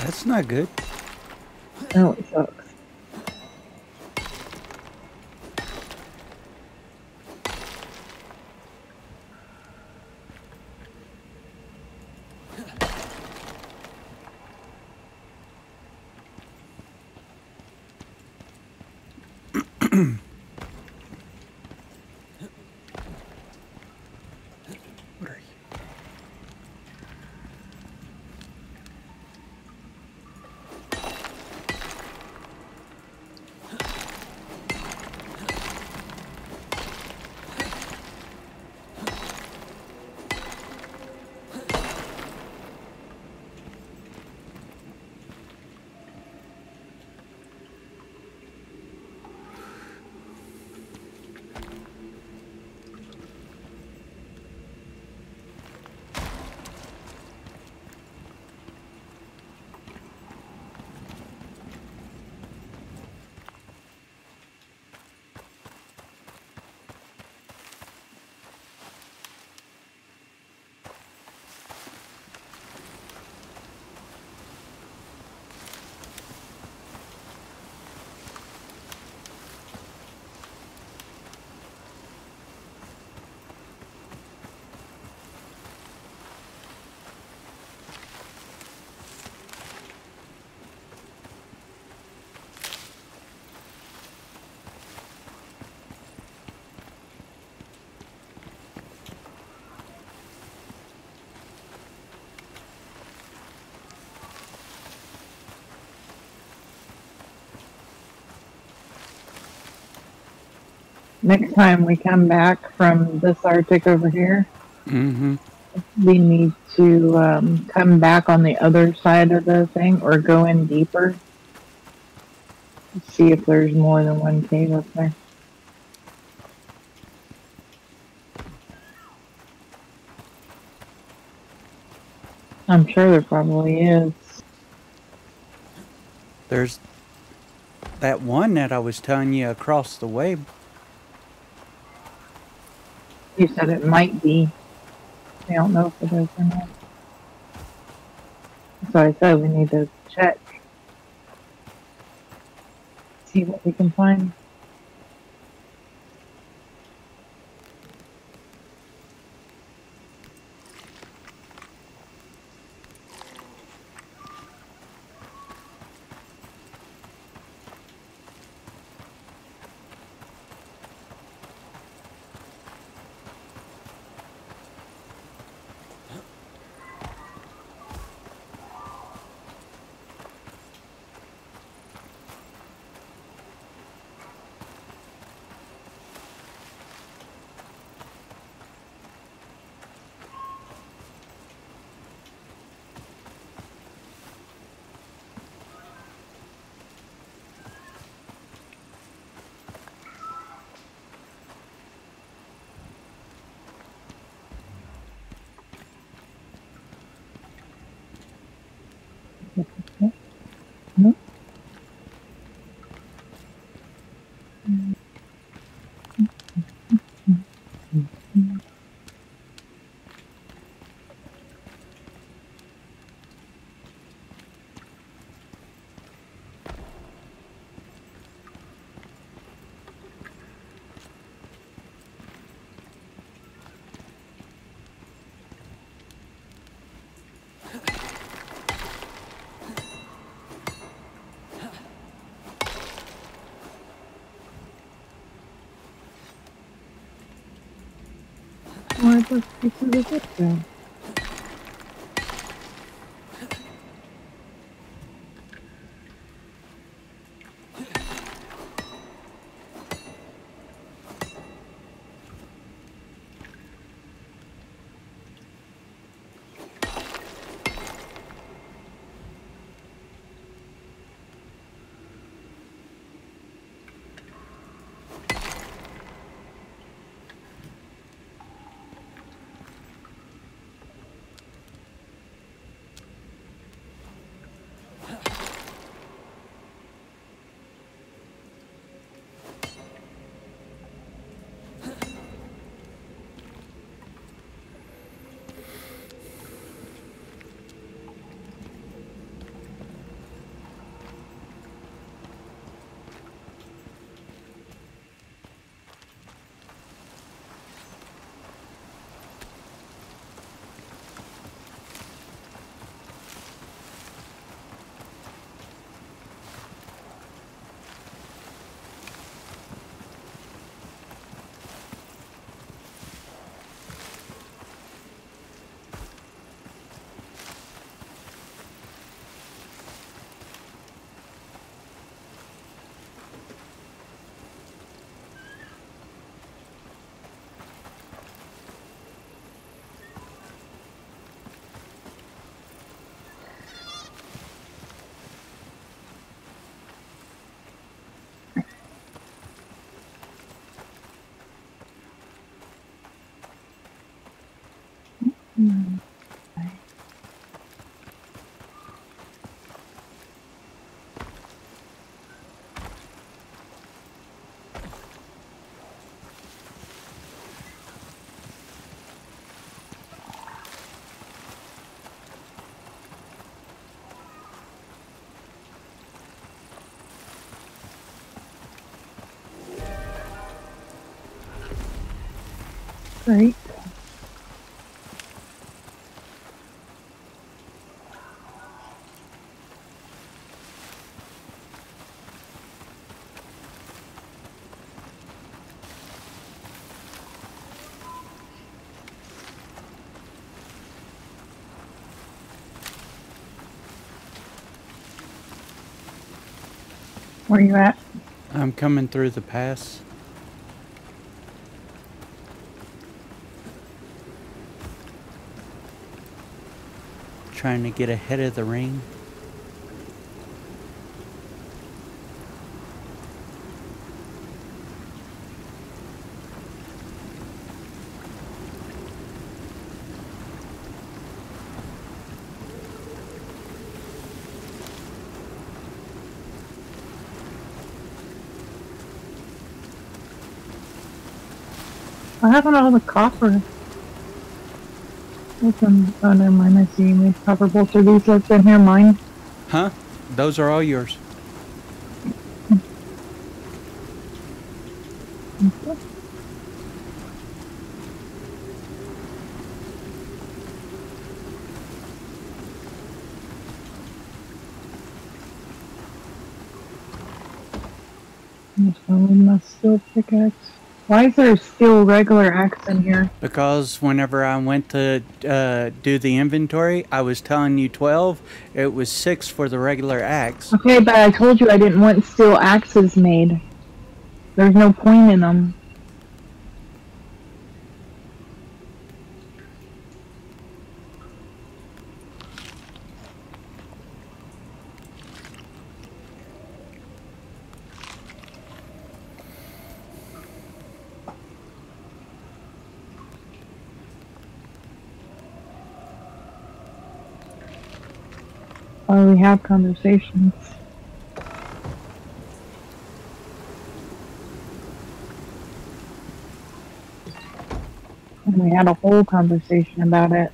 That's not good. Oh, it sucks. Time we come back from this Arctic over here, Mm-hmm. we need to um, come back on the other side of the thing or go in deeper. See if there's more than one cave up there. I'm sure there probably is. There's that one that I was telling you across the way. You said it might be. I don't know if it is or not. So I said we need to check. See what we can find. Where's those pieces wood go? Great. Where you at? I'm coming through the pass. Trying to get ahead of the ring. Happened to all the copper? Open. Oh, never mind. I see you made copper these what's in here mine? Huh? Those are all yours. There's only my steel pickaxe. Why is there still regular axe in here? Because whenever I went to uh, do the inventory, I was telling you 12. It was 6 for the regular axe. Okay, but I told you I didn't want steel axes made. There's no point in them. Why we have conversations. And we had a whole conversation about it.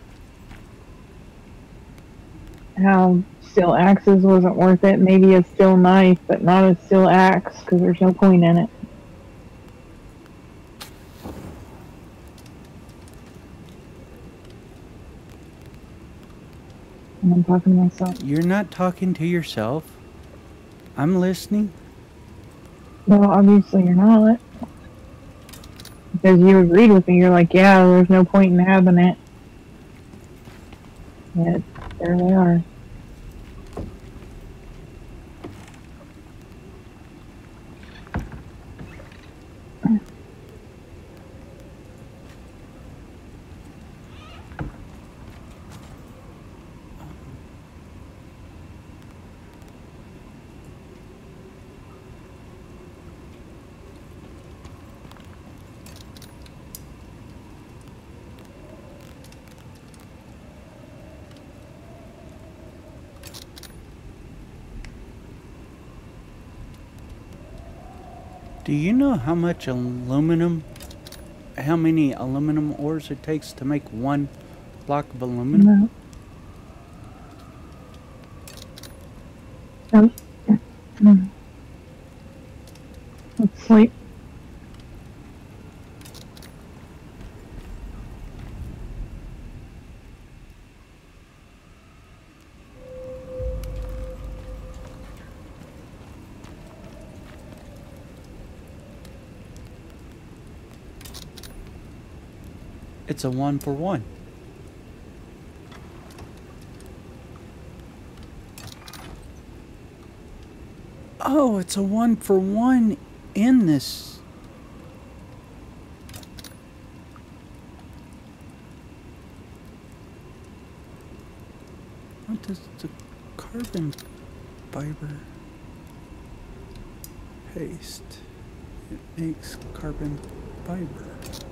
How steel axes wasn't worth it. Maybe a steel knife, but not a steel axe because there's no point in it. And I'm talking to myself. You're not talking to yourself. I'm listening. Well, obviously you're not. Because you agreed with me. You're like, yeah, there's no point in having it. Yet, there they are. Do you know how much aluminum, how many aluminum ores it takes to make one block of aluminum? No. Um, mm. Let's sleep. It's a one for one. Oh, it's a one for one in this. What does the carbon fiber paste? It makes carbon fiber.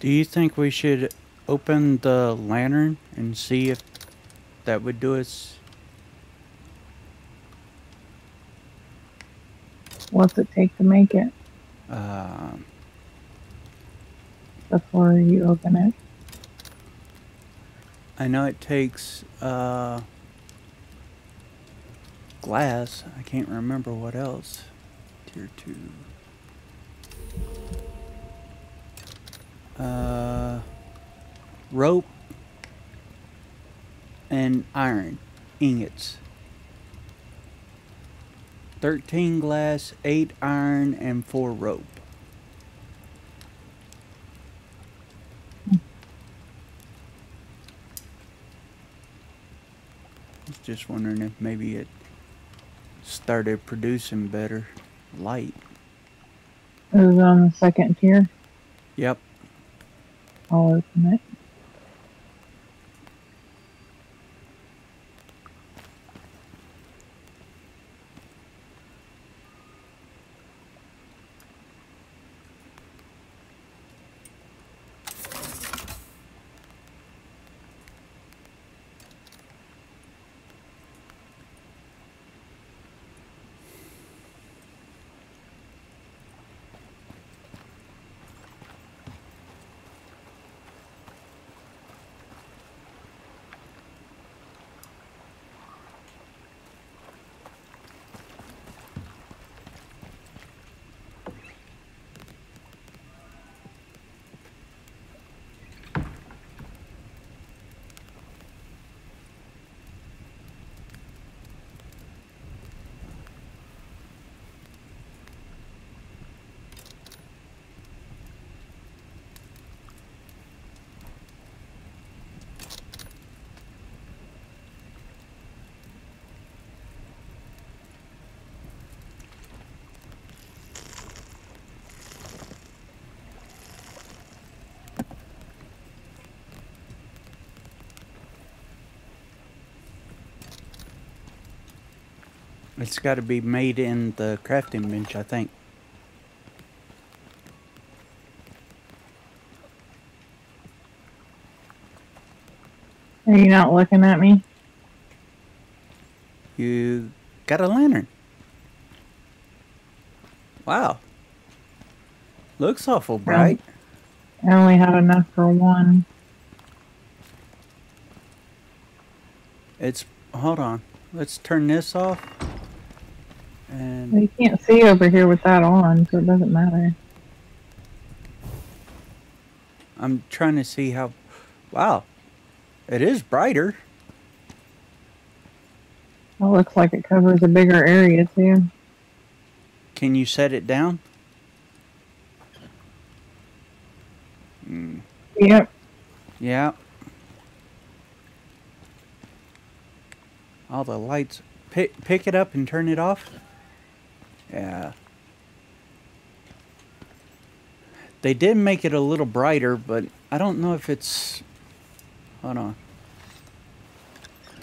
Do you think we should open the lantern and see if that would do us? What's it take to make it Uh, before you open it? I know it takes uh, glass. I can't remember what else. Tier two. Uh, rope and iron ingots. 13 glass, 8 iron, and 4 rope. Just wondering if maybe it started producing better light. It was on the second tier. Yep. I'll open it. It's got to be made in the crafting bench, I think. Are you not looking at me? You got a lantern. Wow. Looks awful bright. I only have enough for one. It's hold on. Let's turn this off. You can't see over here with that on, so it doesn't matter. I'm trying to see how wow. It is brighter. It looks like it covers a bigger area too. Can you set it down? Mm, Yep. yeah. All the lights. Pick pick it up and turn it off. Yeah. They did make it a little brighter, but I don't know if it's. Hold on.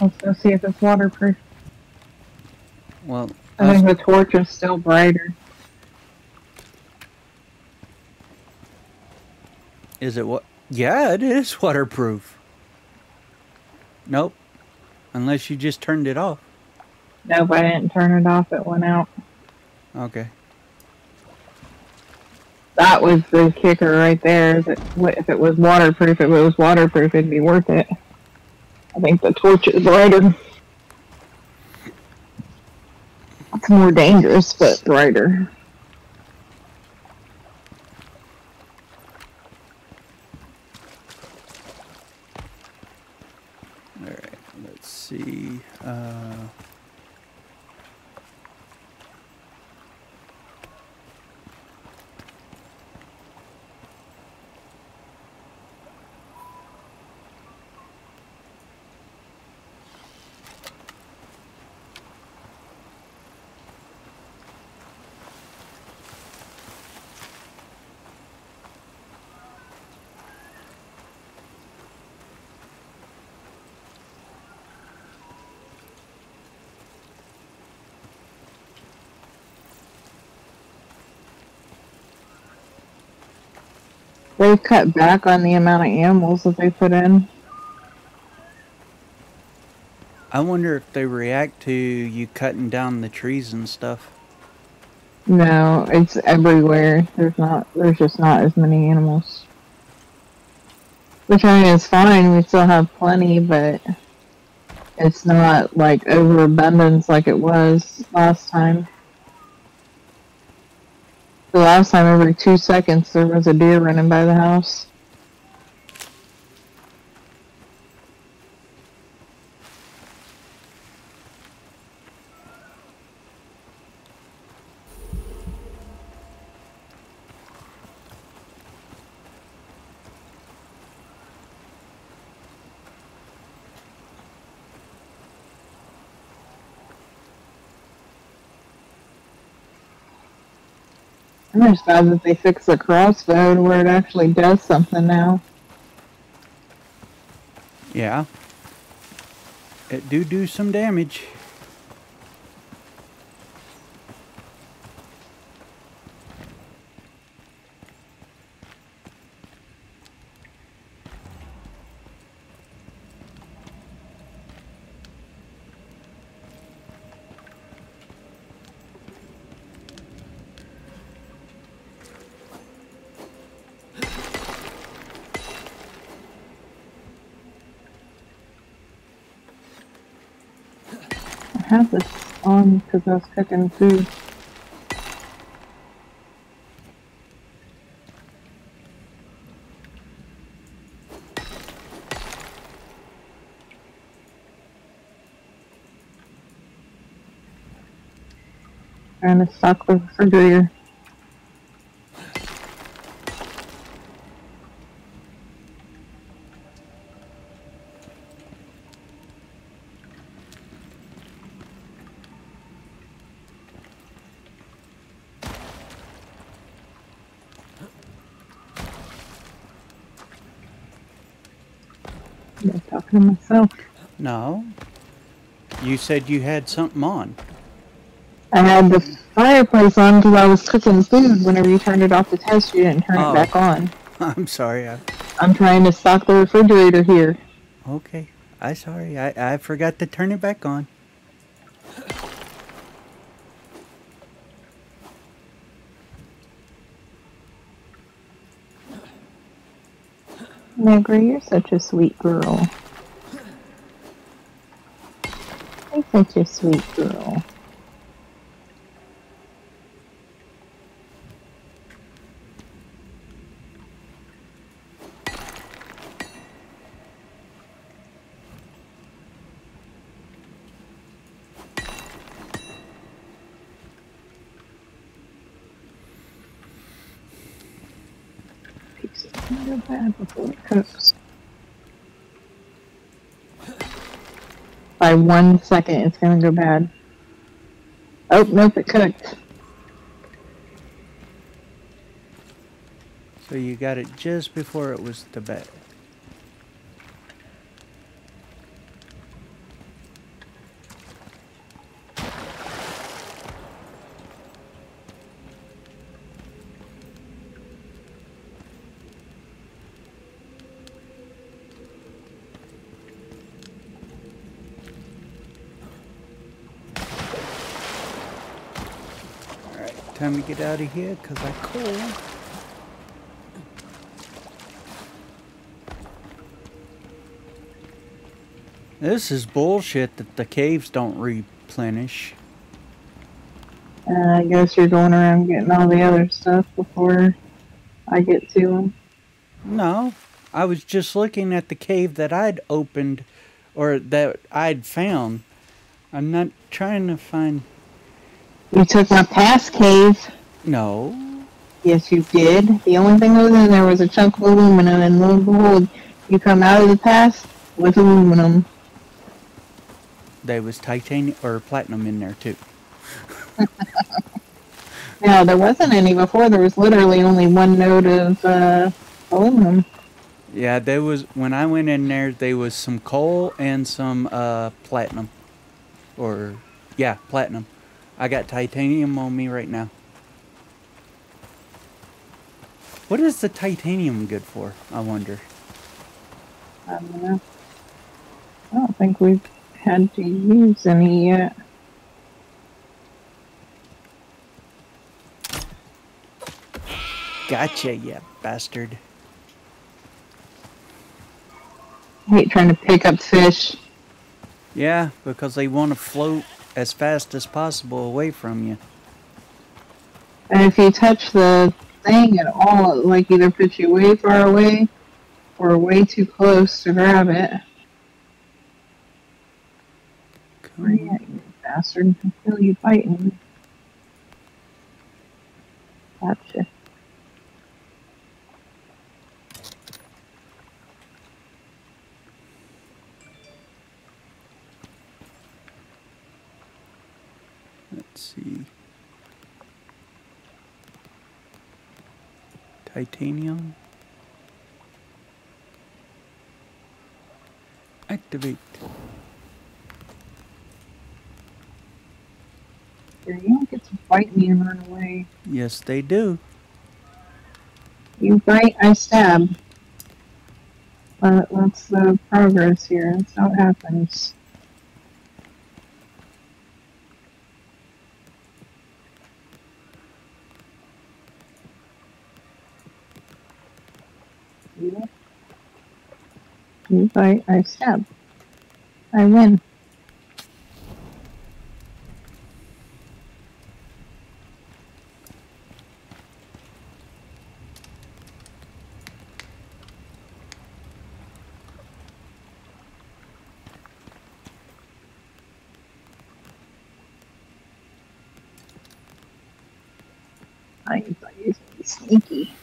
Let's go see if it's waterproof. Well, I think the torch is still brighter. Is it what? Yeah, it is *laughs* waterproof. Nope. Unless you just turned it off. Nope, I didn't turn it off. It went out. Okay. That was the kicker right there. Is it, if it was waterproof, if it was waterproof, it'd be worth it. I think the torch is brighter. It's more dangerous, but brighter. All right. Let's see. Uh, They've cut back on the amount of animals that they put in. I wonder if they react to you cutting down the trees and stuff. No, it's everywhere. There's not. There's just not as many animals. Which I mean is fine. We still have plenty, but it's not like overabundance like it was last time. The last time, every two seconds, there was a deer running by the house. I'm just glad that they fixed the crossbow where it actually does something now. Yeah. It do do some damage. I have this on because I was cooking food. Trying to stock the refrigerator. I'm talking to myself. No. You said you had something on. I had the fireplace on because I was cooking food. Whenever you turned it off the test, you didn't turn Oh. it back on. *laughs* I'm sorry. I, I'm trying to stock the refrigerator here. okay. I sorry. I, I forgot to turn it back on. Negra, you're such a sweet girl. You're such sweet girl. Pizza's gonna go bad before it cooks. By one second, it's gonna go bad. Oh, nope, it cooked. So you got it just before it was to bed. Alright, time to get out of here because I cold. This is bullshit that the caves don't replenish. Uh, I guess you're going around getting all the other stuff before I get to them. No, I was just looking at the cave that I'd opened or that I'd found. I'm not trying to find. You took my past cave. No. Yes, you did. The only thing that was in there was a chunk of aluminum, and lo and behold, you come out of the past with aluminum. There was titanium or platinum in there too. *laughs* Yeah, there wasn't any before. There was literally only one node of uh, aluminum. Yeah, there was when I went in there. There was some coal and some uh, platinum, or yeah, platinum. I got titanium on me right now. What is the titanium good for? I wonder. I don't know. I don't think we've had to use any yet. Gotcha, you bastard. I hate trying to pick up fish. Yeah, because they want to float as fast as possible away from you. And if you touch the thing at all, it like either puts you way far away or way too close to grab it. You at, you bastard? I feel you biting. Gotcha. Let's see. Titanium. Activate. Here, you don't get to bite me and run away. Yes, they do. You bite, I stab. But that's the progress here. That's how it happens. You, you bite, I stab. I win. I be sneaky.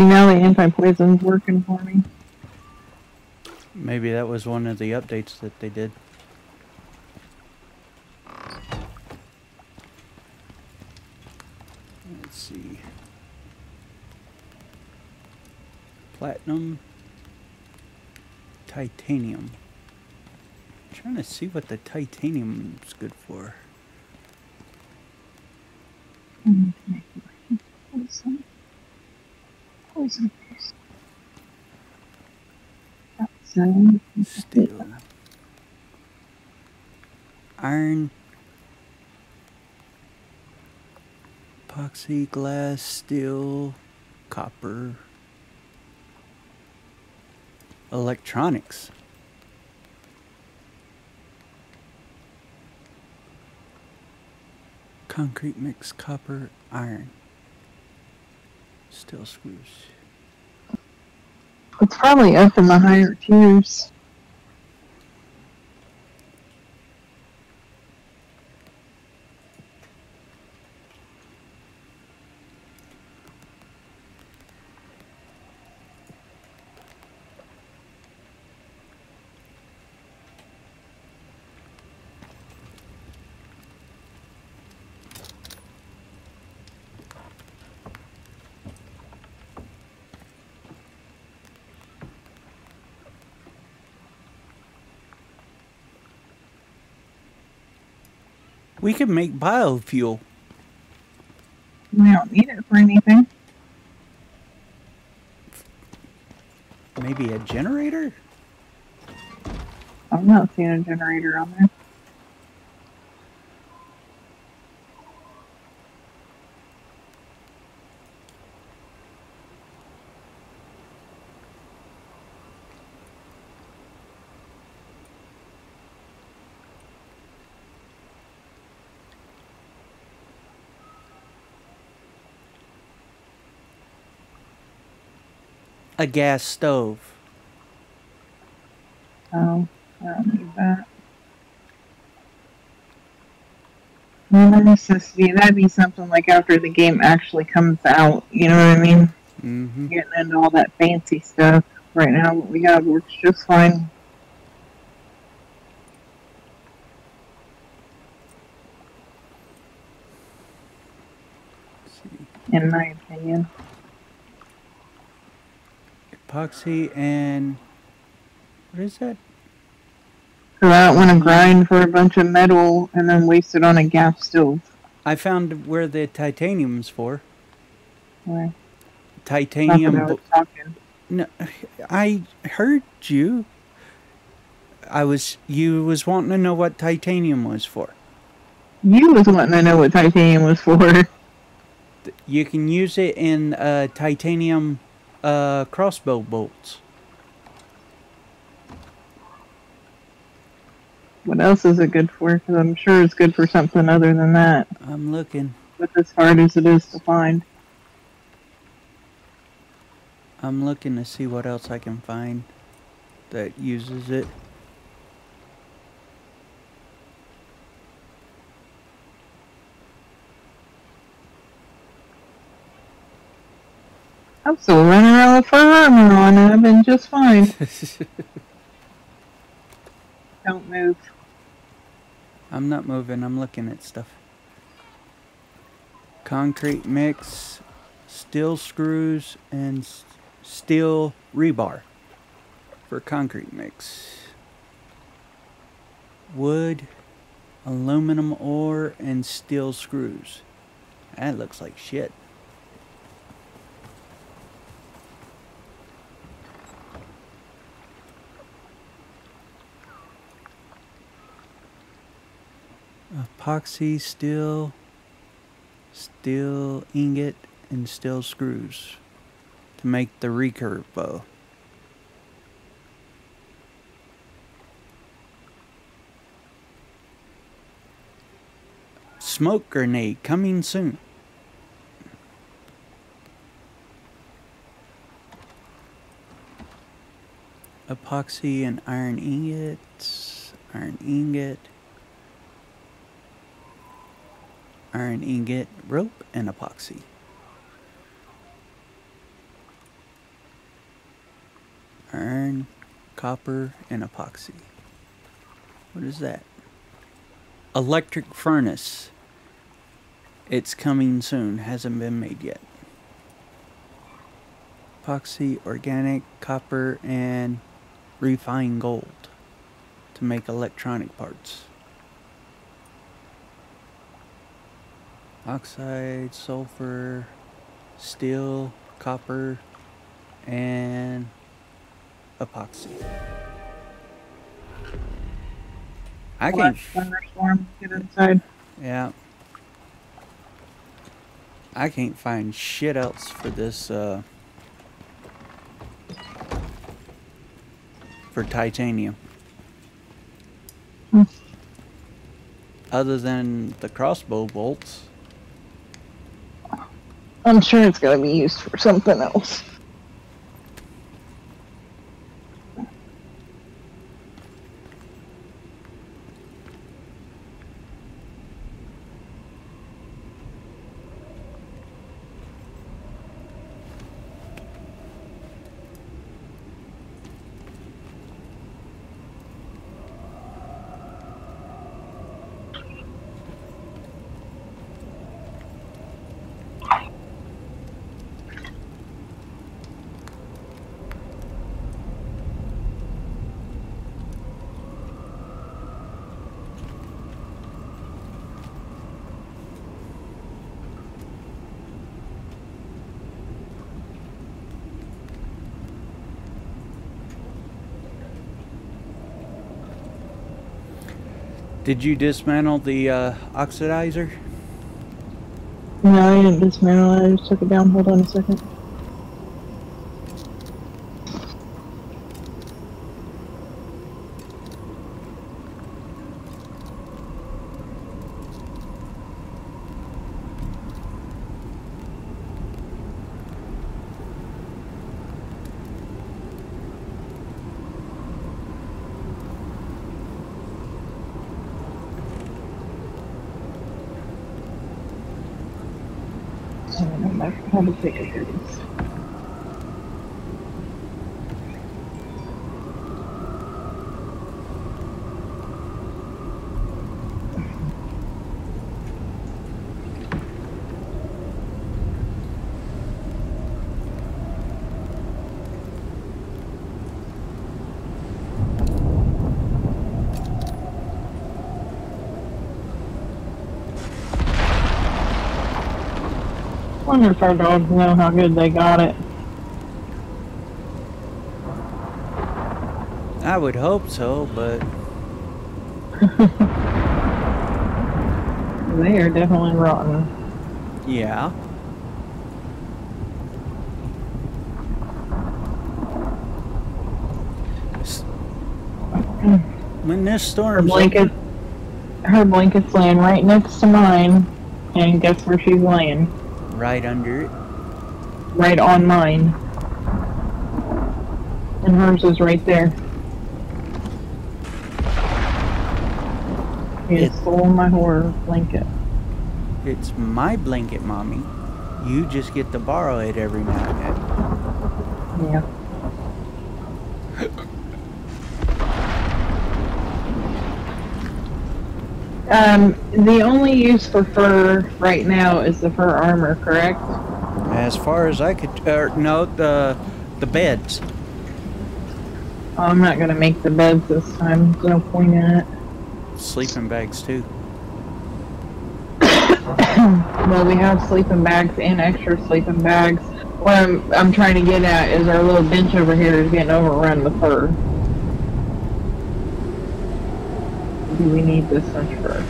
See now the anti-poison's working for me. Maybe that was one of the updates that they did. Let's see. Platinum. Titanium. trying to see what the titanium is good for. Poison. Poison. Outside. Steel. Iron. Glass, steel, copper. Electronics. Concrete mix, copper, iron. Steel screws. It's probably up in the higher tiers. We could make biofuel. We don't need it for anything. Maybe a generator? I'm not seeing a generator on there. A gas stove. Oh, I don't need that. Well, necessity, that'd be something like after the game actually comes out, you know what I mean? Mm-hmm. Getting into all that fancy stuff. Right now, what we got works just fine. In my opinion. Epoxy and what is that? Because I don't want to grind for a bunch of metal and then waste it on a gas stove. I found where the titanium's for. Where? Titanium. I talking. No, I heard you. I was you was wanting to know what titanium was for. You was wanting to know what titanium was for. You can use it in uh, titanium uh, crossbow bolts. What else is it good for? Because I'm sure it's good for something other than that. I'm looking. But as hard as it is to find. I'm looking to see what else I can find that uses it. I'm still running around fur armor on and I've been just fine. *laughs* Don't move. I'm not moving. I'm looking at stuff. Concrete mix, steel screws, and steel rebar for concrete mix. Wood, aluminum ore, and steel screws. That looks like shit. Epoxy, steel, steel ingot, and steel screws to make the recurve bow. Smoke grenade coming soon. Epoxy and iron ingots, iron ingot, iron ingot, rope, and epoxy. Iron, copper, and epoxy. What is that? Electric furnace. It's coming soon, hasn't been made yet. Epoxy, organic, copper, and refined gold to make electronic parts. Oxide, sulfur, steel, copper, and epoxy. I can, thunderstorm. Get inside. yeah. I can't find shit else for this, uh, for titanium. Hmm. Other than the crossbow bolts. I'm sure it's gonna be used for something else. Did you dismantle the uh, oxidizer? No, I didn't dismantle it. I just took it down. Hold on a second. Wonder if our dogs know how good they got it. I would hope so, but *laughs* They are definitely rotten. yeah. *clears throat* When this Her storm's blanket, her blanket's laying right next to mine, and guess where she's laying? Right under it, Right on mine. And hers is right there. He It- stole my horror blanket. it's my blanket, mommy. You just get to borrow it every now and then. Yeah. *laughs* Um, the only use for fur right now is the fur armor, correct? As far as I could, uh, no, the the beds. Oh, I'm not gonna make the beds this time. There's no point in it. Sleeping bags too. *coughs* well, we have sleeping bags and extra sleeping bags. What I'm I'm trying to get at is our little bench over here is getting overrun with fur. Do we need this much fur?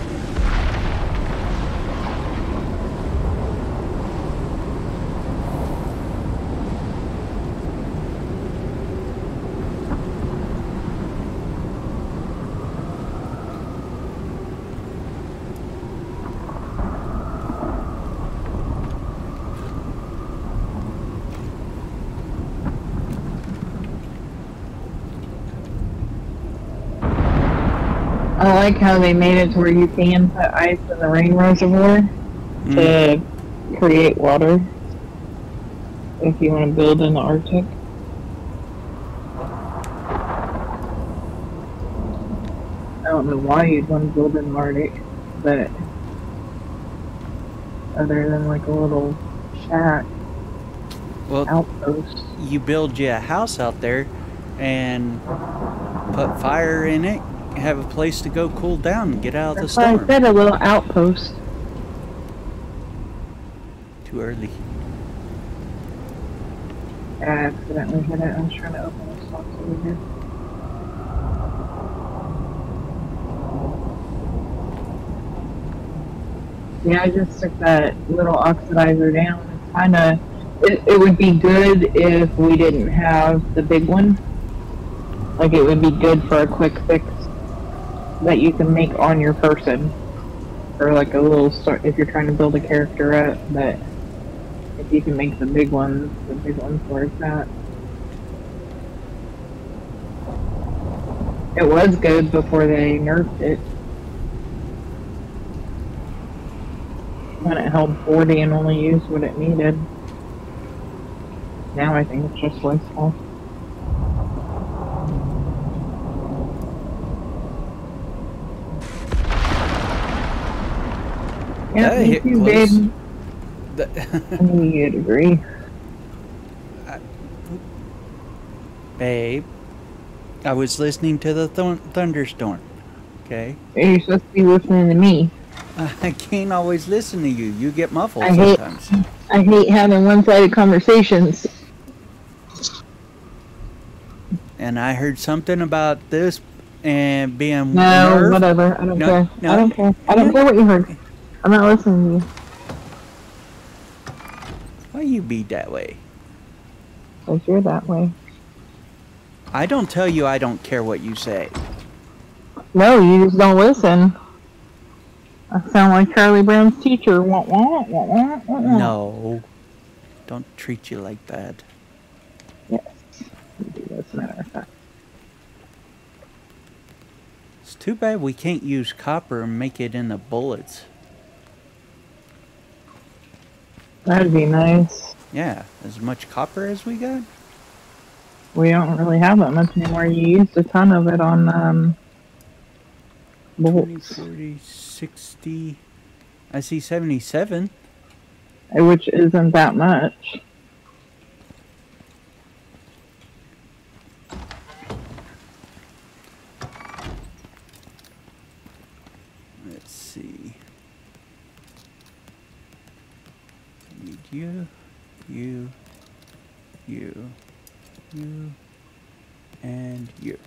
I like how they made it to where you can put ice in the rain reservoir Mm. to create water. If you want to build in the Arctic. I don't know why you'd want to build in the Arctic, but other than like a little shack Well, outpost. you build you a house out there and put fire in it, have a place to go cool down and get out of the That's why I storm. said a little outpost. Too early. I accidentally hit it. I was trying to open this box over here. Yeah, I just took that little oxidizer down. It's kind of, it, it would be good if we didn't have the big one. Like it would be good for a quick fix that you can make on your person. Or like a little start if you're trying to build a character up, but if you can make the big ones, the big ones where it's at. It was good before they nerfed it. When it held 40 and only used what it needed. Now I think it's just wasteful. Yeah, That hit too, close. babe. I knew you'd agree. Babe, I was listening to the th- thunderstorm. Okay, You're supposed to be listening to me. *laughs* I can't always listen to you. You get muffled I hate- sometimes. I hate having one-sided conversations. And I heard something about this and being No, nerfed. whatever. I don't No, care. no. I don't care. I don't care what you heard. I'm not listening to you. Why you be that way? Because you're that way. I don't tell you I don't care what you say. No, you just don't listen. I sound like Charlie Brown's teacher. Wah, wah, wah, wah, wah, wah. No, don't treat you like that. Yes. You do, as a matter of fact. It's too bad we can't use copper and make it into bullets. That'd be nice. Yeah, as much copper as we got. We don't really have that much anymore. You used a ton of it on um, 20, bolts, 40, 60. I see 77. which isn't that much. Let's see. Need you, you, you, you, and you.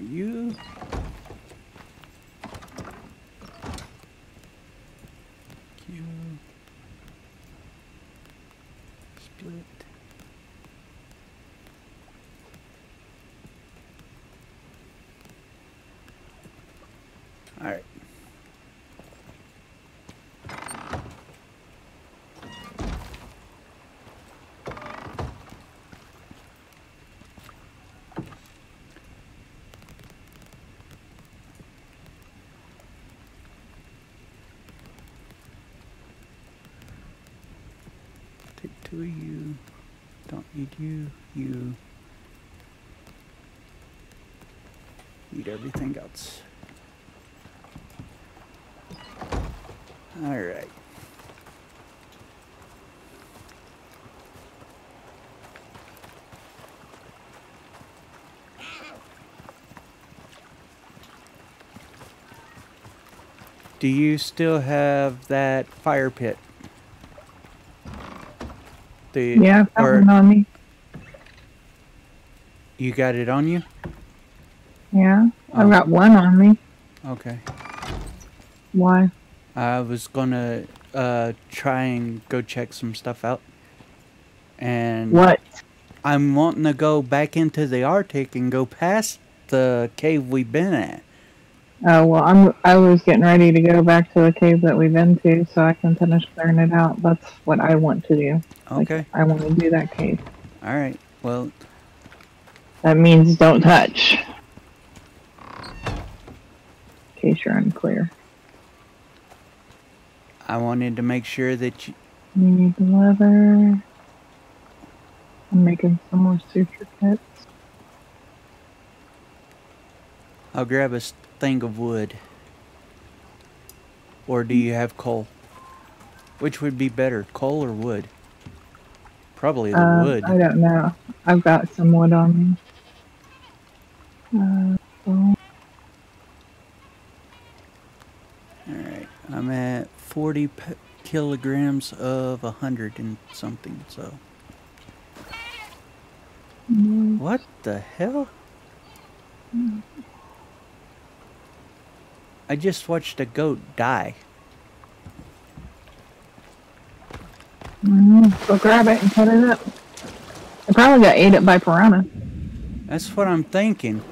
You. You. Split. All right. Two of you. Don't need you. You. Need everything else. Alright. Do you still have that fire pit? The Yeah, I've got or one on me. you got it on you? Yeah, I've Oh. got one on me. Okay. Why? I was gonna uh try and go check some stuff out. And What? I'm wanting to go back into the Arctic and go past the cave we've been at. Oh well, I'm. I was getting ready to go back to the cave that we've been to, so I can finish clearing it out. That's what I want to do. Like, Okay. I want to do that cave. All right. Well, That means don't touch. In case you're unclear. I wanted to make sure that you You need the leather. I'm making some more suture kits. I'll grab a thing of wood. Or do you have coal? Which would be better, coal or wood? Probably the Uh, wood. I don't know. I've got some wood on me. Uh, so- Alright, I'm at 40 p- kilograms of a hundred and something, so. Mm, What the hell? I just watched a goat die. mm, Go grab it and cut it up. It probably got ate up by piranha That's what I'm thinking.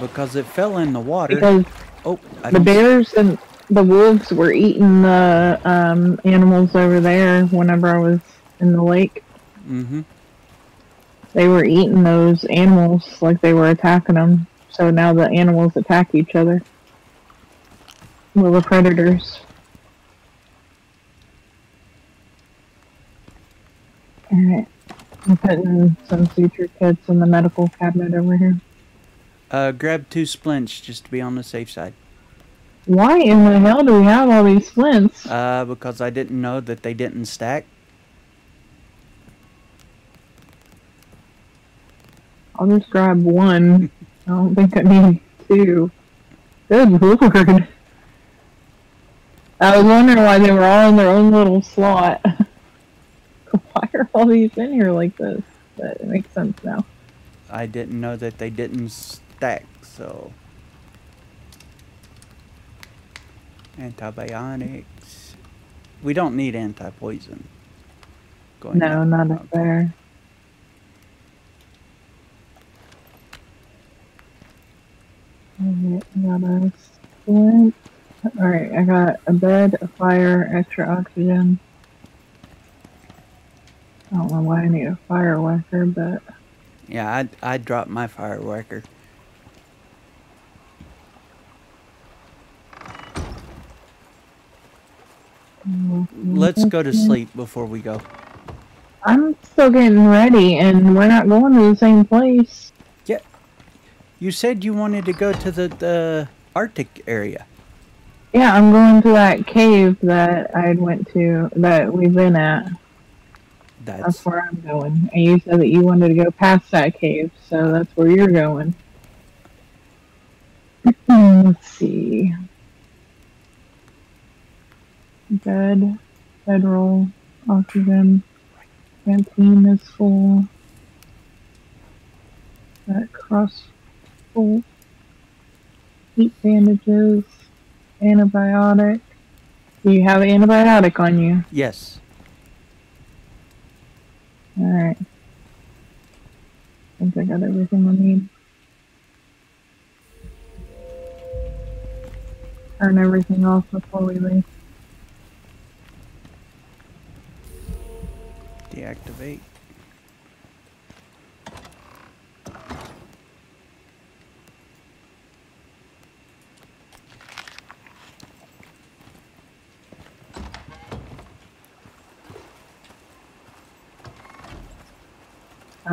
Because it fell in the water. because oh, I the bears and the wolves were eating the um, animals over there. Whenever I was in the lake, Mm-hmm. they were eating those animals like they were attacking them. So now the animals attack each other. Well, the predators. Alright. I'm putting some suture kits in the medical cabinet over here. Uh, grab two splints just to be on the safe side. Why in the hell do we have all these splints? Uh, because I didn't know that they didn't stack. I'll just grab one. *laughs* I don't think I need two. Good lord. I was wondering why they were all in their own little slot. *laughs* why are all these in here like this? But it makes sense now. I didn't know that they didn't stack, so. Antibiotics. We don't need anti-poison. No, up. not up there. Alright, I got a splint. Alright, I got a bed, a fire, extra oxygen. I don't know why I need a fire whacker, but Yeah, I I dropped my fire whacker. Let's go to sleep before we go. I'm still getting ready, and we're not going to the same place. You said you wanted to go to the, the Arctic area. Yeah, I'm going to that cave that I went to, that we've been at. That's That's where I'm going. And you said that you wanted to go past that cave, so that's where you're going. *clears throat* Let's see. Bed, bedroll, oxygen, canteen is full. That cross full. Heat bandages, antibiotic. Do you have an antibiotic on you? yes. Alright. I think I got everything I need. Turn everything off before we leave. Deactivate.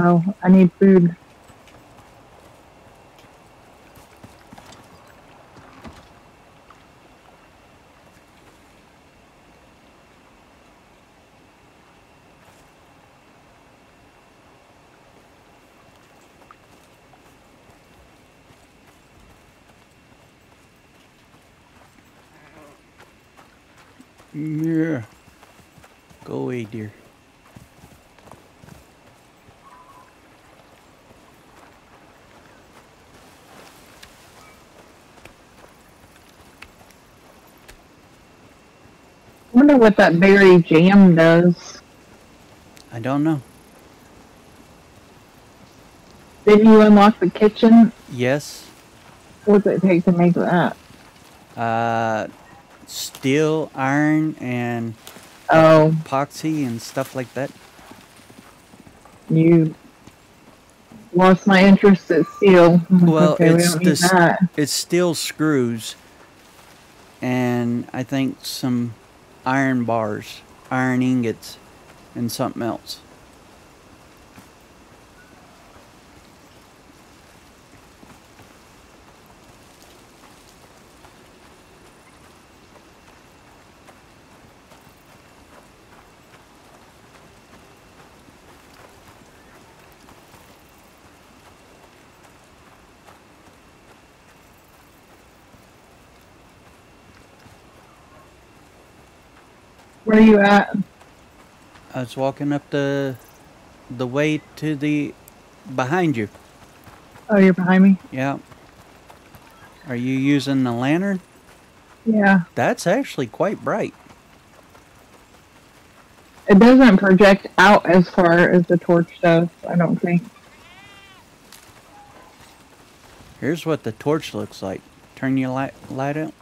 Oh, I need food. Yeah. Go away, dear. I wonder what that berry jam does. I don't know. Did you unlock the kitchen? Yes. What does it take to make that? Uh, steel, iron, and Oh, epoxy and stuff like that. you lost my interest at steel. *laughs* Well, okay, it's don't the need s- that. It's steel screws, and I think some iron bars, iron ingots, and something else. Where are you at? I was walking up the the way to the behind you. Oh, you're behind me? Yeah. Are you using the lantern? Yeah. That's actually quite bright. It doesn't project out as far as the torch does, I don't think. Here's what the torch looks like. Turn your light light out.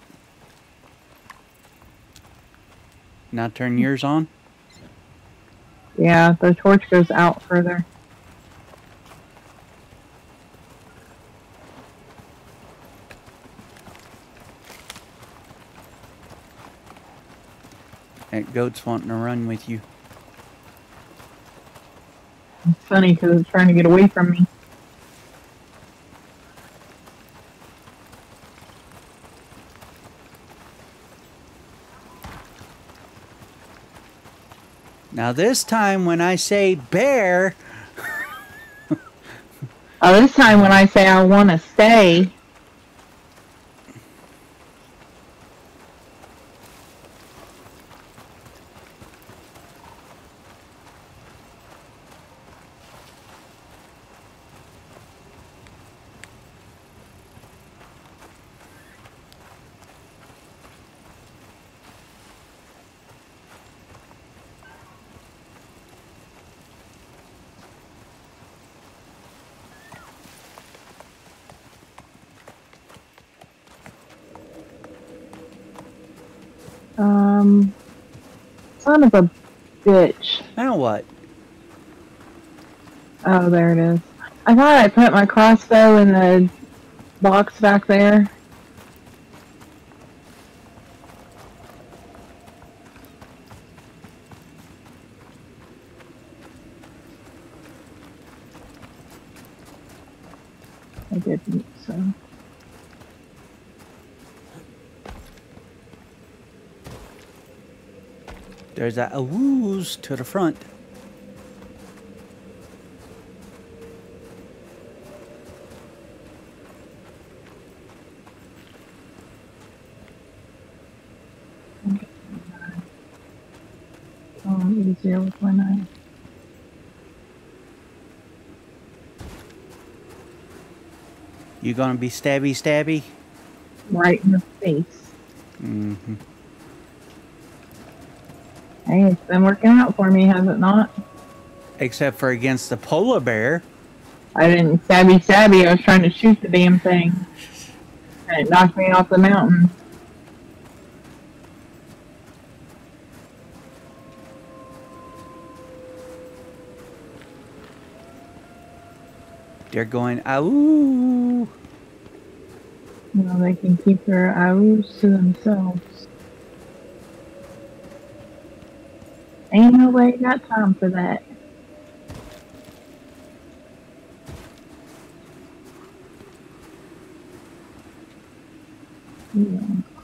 Now turn yours on. Yeah, the torch goes out further. That goat's wanting to run with you. It's funny because it's trying to get away from me. Now this time when I say bear, Oh, this time when I say I want to stay, son of a bitch. Now what? Oh, there it is. I thought I put my crossbow in the box back there. I didn't, so. There's that a woos to the front. Oh, easier with. You gonna be stabby stabby? Right in the face. Hey, it's been working out for me, has it not? Except for against the polar bear. I didn't stabby stabby, I was trying to shoot the damn thing. And it knocked me off the mountain. They're going ow. Know, they can keep their hours to themselves. Ain't nobody got time for that.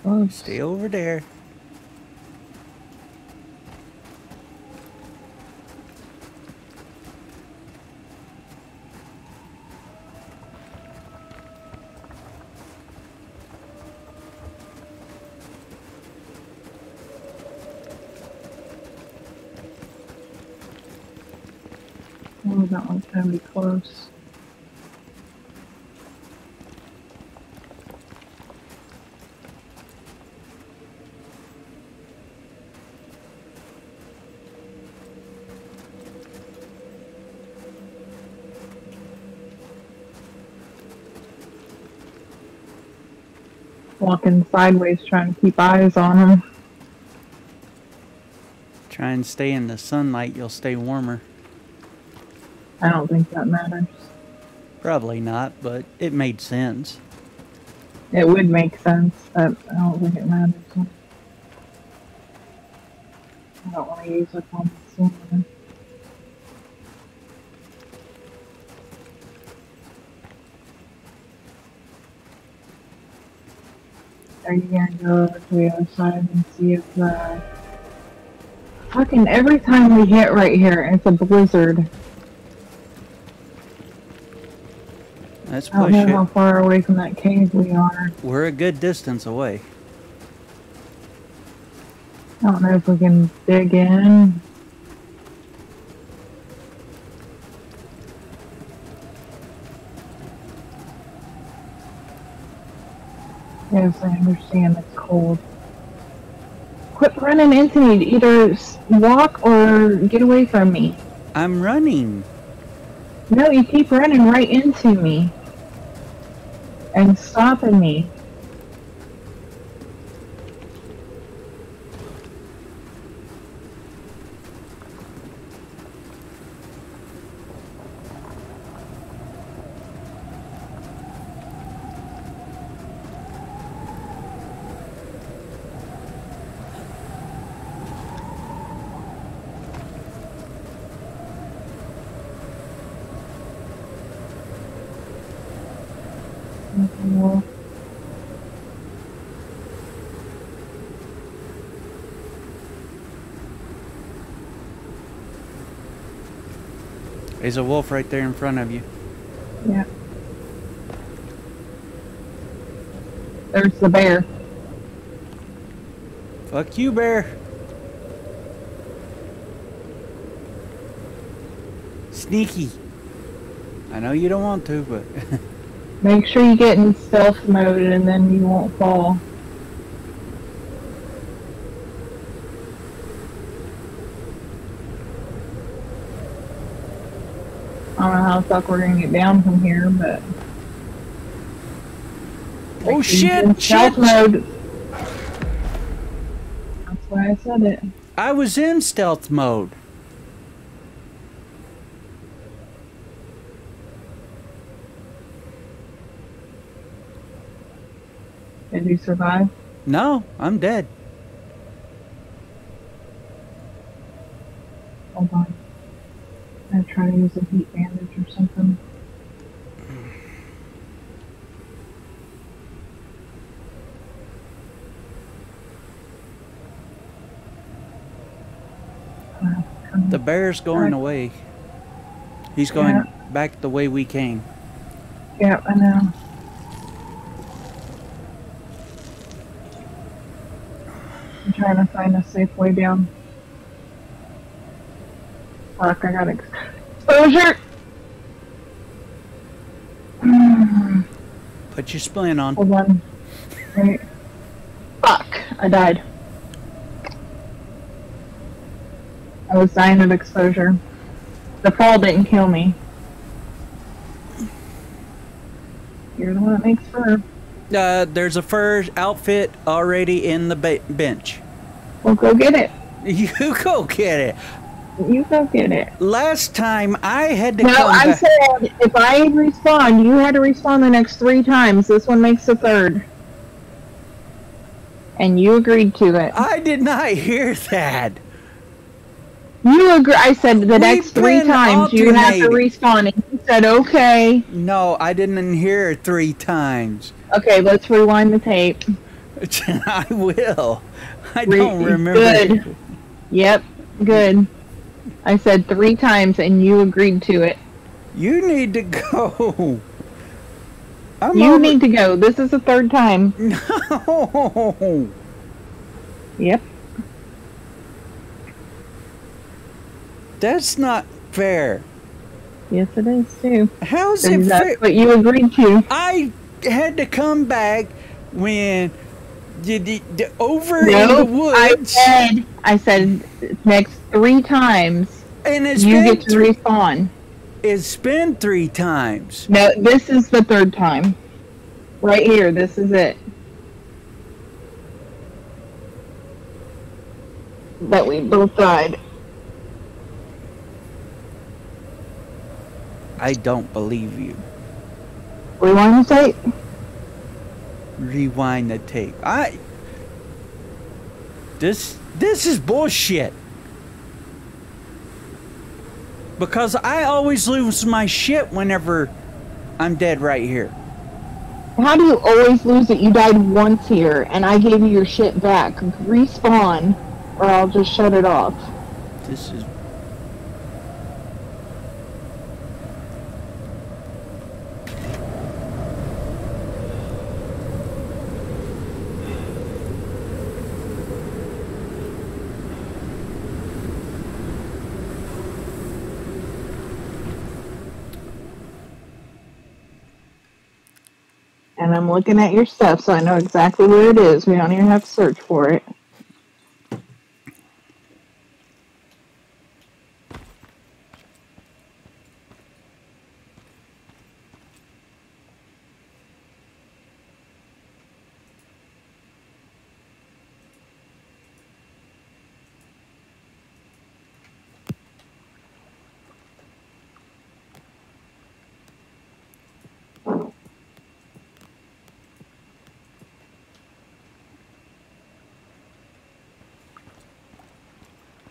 Close. Stay over there. Oh, that one's gonna be close. Walking sideways, trying to keep eyes on him. Try and stay in the sunlight, you'll stay warmer. I don't think that matters. Probably not, but it made sense. It would make sense, but I don't think it matters. I don't want to use up on the sooner. Are you gonna go to the other side and see if the fucking every time we hit right here, it's a blizzard. Let's I don't push know how far away from that cave we are. We're a good distance away. I don't know if we can dig in. Yes, I understand it's cold. Quit running into me. Either walk or get away from me. I'm running. No, you keep running right into me. And stopping me. Well, There's a wolf right there in front of you. Yeah. There's the bear. Fuck you, bear. Sneaky. I know you don't want to, but *laughs* Make sure you get in stealth mode and then you won't fall. I don't know how the fuck we're gonna get down from here, but. Oh, Make sure you get in shit, Stealth mode. That's why I said it. I was in stealth mode. Did you survive? No, I'm dead. Oh, Hold on. I'm trying to use a heat or something. The bear's going away. He's going Yeah. back the way we came. Yeah, I know. I'm trying to find a safe way down. Fuck, I got ex- exposure! Put your splint on. Hold on. Fuck, I died. I was dying of exposure. The fall didn't kill me. You're the one that makes fur. Uh, there's a fur outfit already in the ba- bench. Well, go get it. *laughs* You go get it. You go get it. Last time I had to No, I back. said if I respawn, you had to respawn the next three times. This one makes the third. And you agreed to it. I did not *laughs* hear that. You agree. I said the next three times you have to respawn, and you said okay. No, I didn't hear it three times. Okay, let's rewind the tape. *laughs* I will. I don't remember. Good. Yep, good. I said three times, and you agreed to it. You need to go. I'm you over- need to go. This is the third time. *laughs* No. Yep. That's not fair. Yes, it is too. How's And it fair? what you agreed to. I had to come back when you, you, you- over in the No, I said. I said next three times and it's you been get to respawn. it's been three times. No, this is the third time. Right here. This is it. That we both died. I don't believe you. Rewind the tape. Rewind the tape. I. This this is bullshit. Because I always lose my shit whenever I'm dead right here. How do you always lose it? You died once here, and I gave you your shit back. Respawn, or I'll just shut it off. This is And I'm looking at your stuff, so I know exactly where it is. We don't even have to search for it.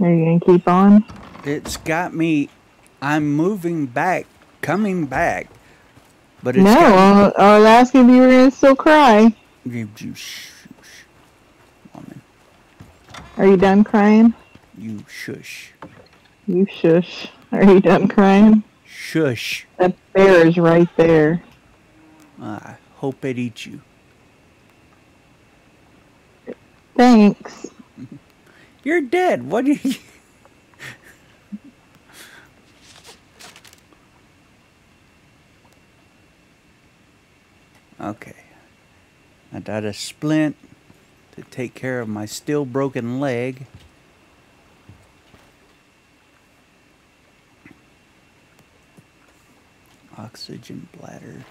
Are you gonna keep on? it's got me I'm moving back, coming back. But it's no, I I was asking if you were gonna still cry. you, you. Woman, Are you done crying? you shush. You shush. Are you done crying? Shush. That bear is right there. I hope it eats you. Thanks. You're dead. What do you *laughs* Okay. I got a splint to take care of my still broken leg. Oxygen bladder.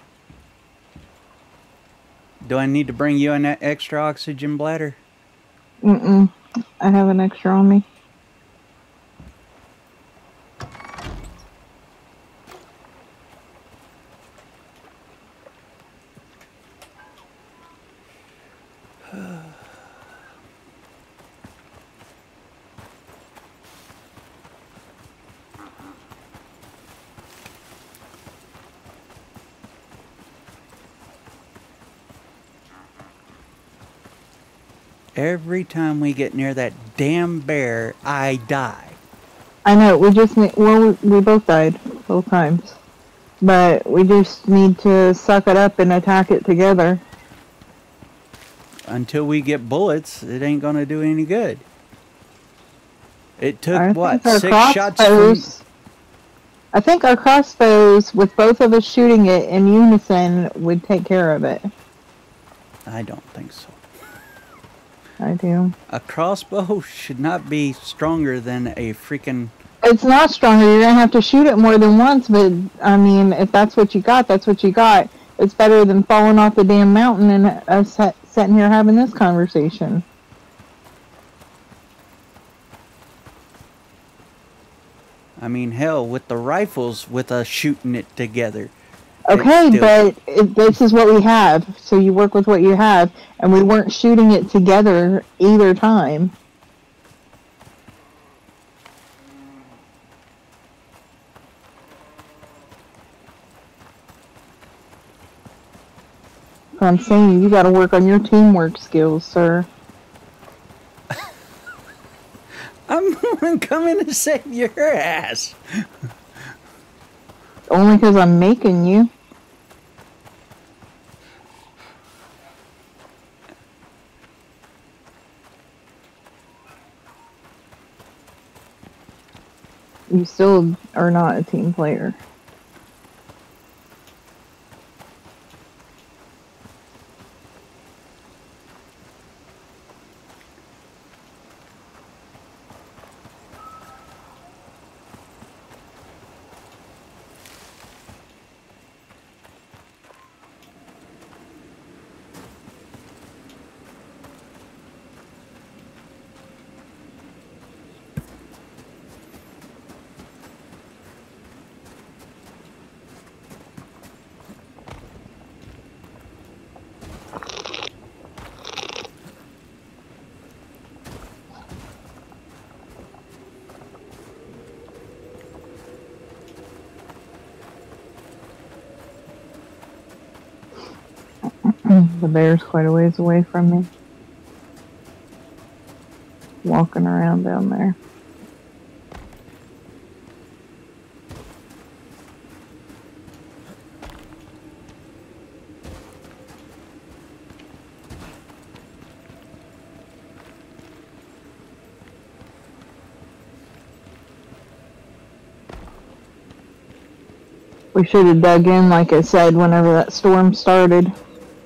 Do I need to bring you an extra oxygen bladder? Mm-mm. I have an extra on me. Every time we get near that damn bear, I die. I know. We just need. Well, we, we both died both times, but we just need to suck it up and attack it together. Until we get bullets, it ain't gonna do any good. It took I what six shots from. I think our crossbows, with both of us shooting it in unison, would take care of it. I don't think so. I do. A crossbow should not be stronger than a freaking. It's not stronger. You're gonna have to shoot it more than once, but I mean, if that's what you got, that's what you got. It's better than falling off the damn mountain and uh, us ha- sitting here having this conversation. I mean, hell, with the rifles, with us shooting it together. Okay, but it, this is what we have, so you work with what you have, and we weren't shooting it together either time. I'm saying you got to work on your teamwork skills, sir. *laughs* I'm coming to save your ass. Only because I'm making you. You still are not a team player. The bear's quite a ways away from me. Walking around down there. We should have dug in, like I said, whenever that storm started.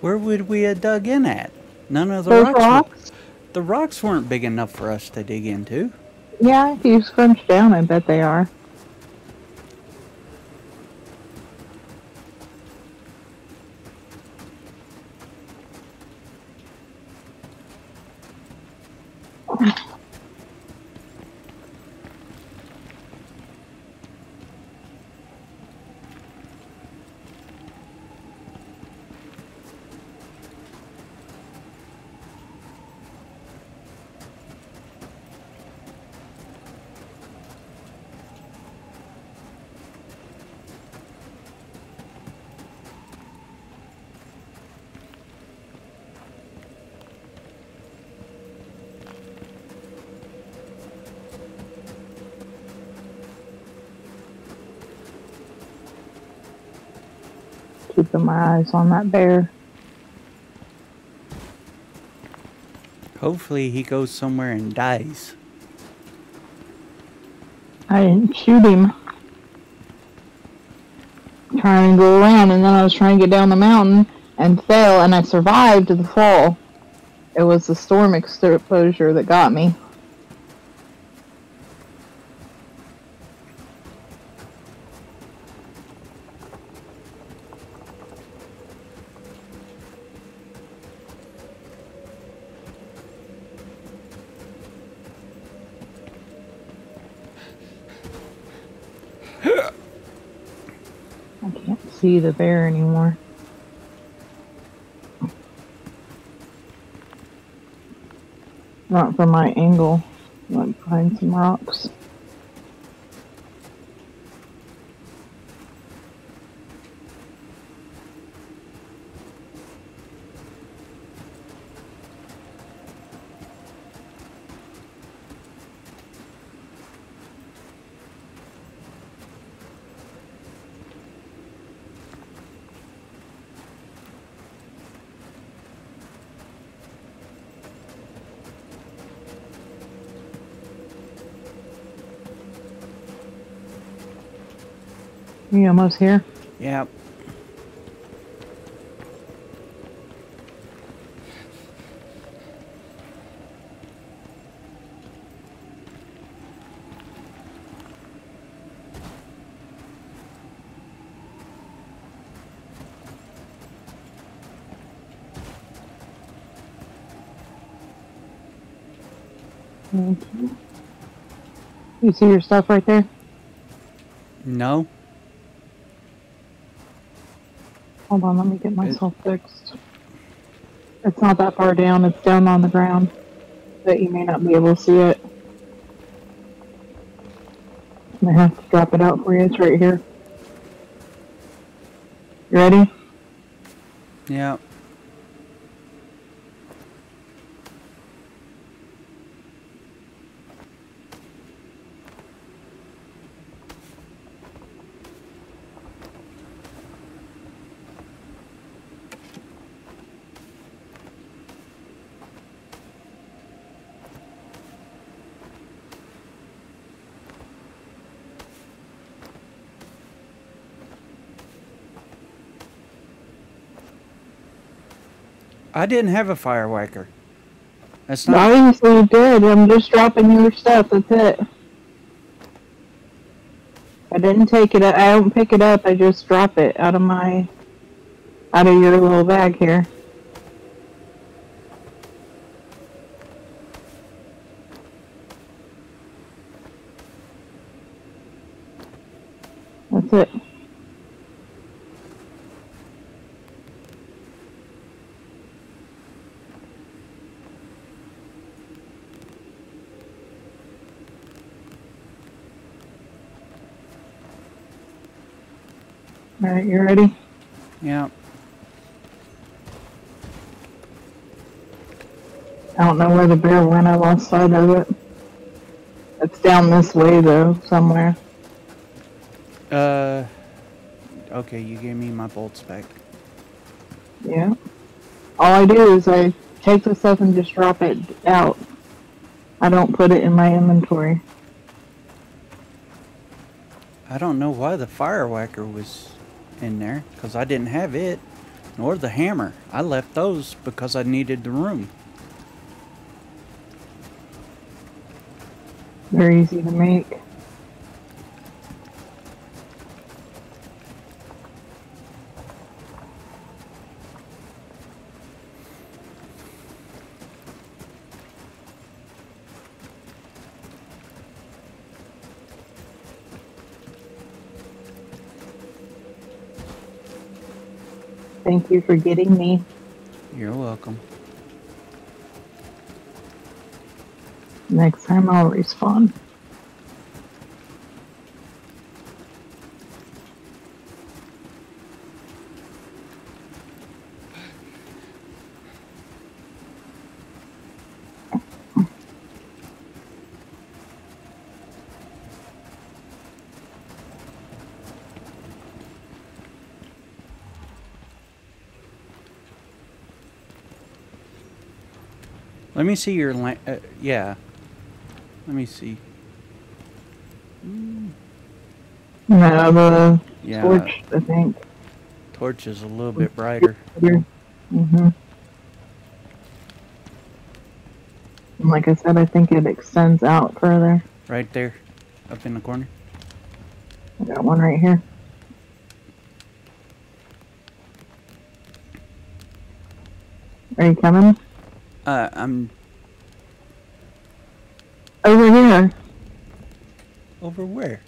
Where would we have dug in at? None of the Those rocks. were- rocks? the rocks weren't big enough for us to dig into. Yeah, if you scrunch down, I bet they are. Keeping my eyes on that bear. Hopefully, he goes somewhere and dies. I didn't shoot him. Trying to go around, and then I was trying to get down the mountain and fell, and I survived the fall. It was the storm exposure that got me. The bear anymore. Not from my angle. Like behind some rocks. You almost here? Yep. Thank you. You see your stuff right there? No. Hold on, let me get myself fixed. It's not that far down, it's down on the ground. But you may not be able to see it. I'm have to drop it out for you, it's right here. You ready? Yep. I didn't have a fire whacker. That's not. Obviously you did, I'm just dropping your stuff, that's it. I didn't take it, I don't pick it up, I just drop it out of my, out of your little bag here. That's it. Alright, you ready? Yep. I don't know where the bear went, I lost sight of it. It's down this way though, somewhere. Uh. Okay, you gave me my bolts back. Yeah. All I do is I take the stuff and just drop it out. I don't put it in my inventory. I don't know why the fire whacker was in there, because I didn't have it, nor the hammer. I left those because I needed the room. Very easy to make. Thank you for getting me. You're welcome. Next time I'll respawn. Let me see your uh, yeah. Let me see. No, the Yeah, torch, I think. torch is a little bit brighter. Mm-hmm. Like I said, I think it extends out further. Right there, up in the corner. I got one right here. Are you coming? Uh, I'm Where?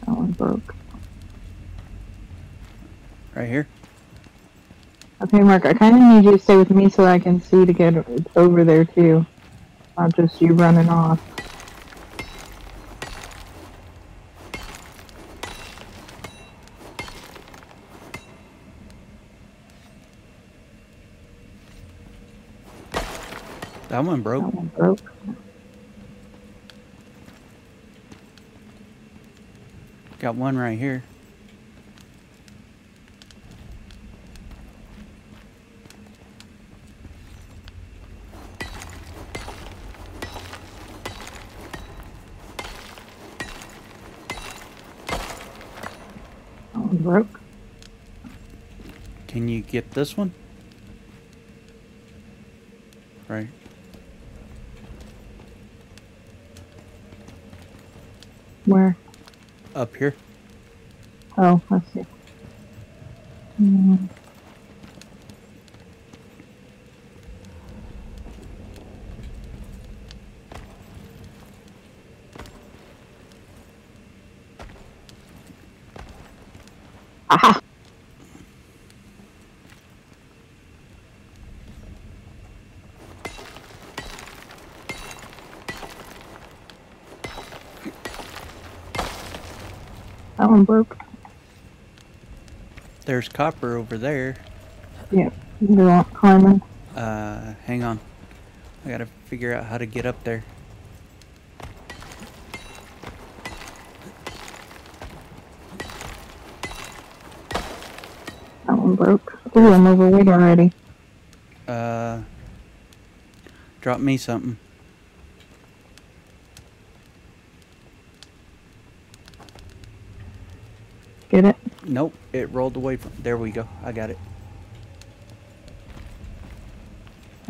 That one broke. Right here? Okay, Mark, I kind of need you to stay with me so I can see to get over there too. Not just you running off. That one broke. That one broke. Got one right here. That one broke. Can you get this one? Right. Where? Up here. Oh, I see. Mm, Aha! That one broke. There's copper over there. Yep. You want climbing? Uh, hang on. I gotta figure out how to get up there. That one broke. Ooh, I'm overweight already. Uh, drop me something. Get it? Nope, it rolled away from. There we go. I got it.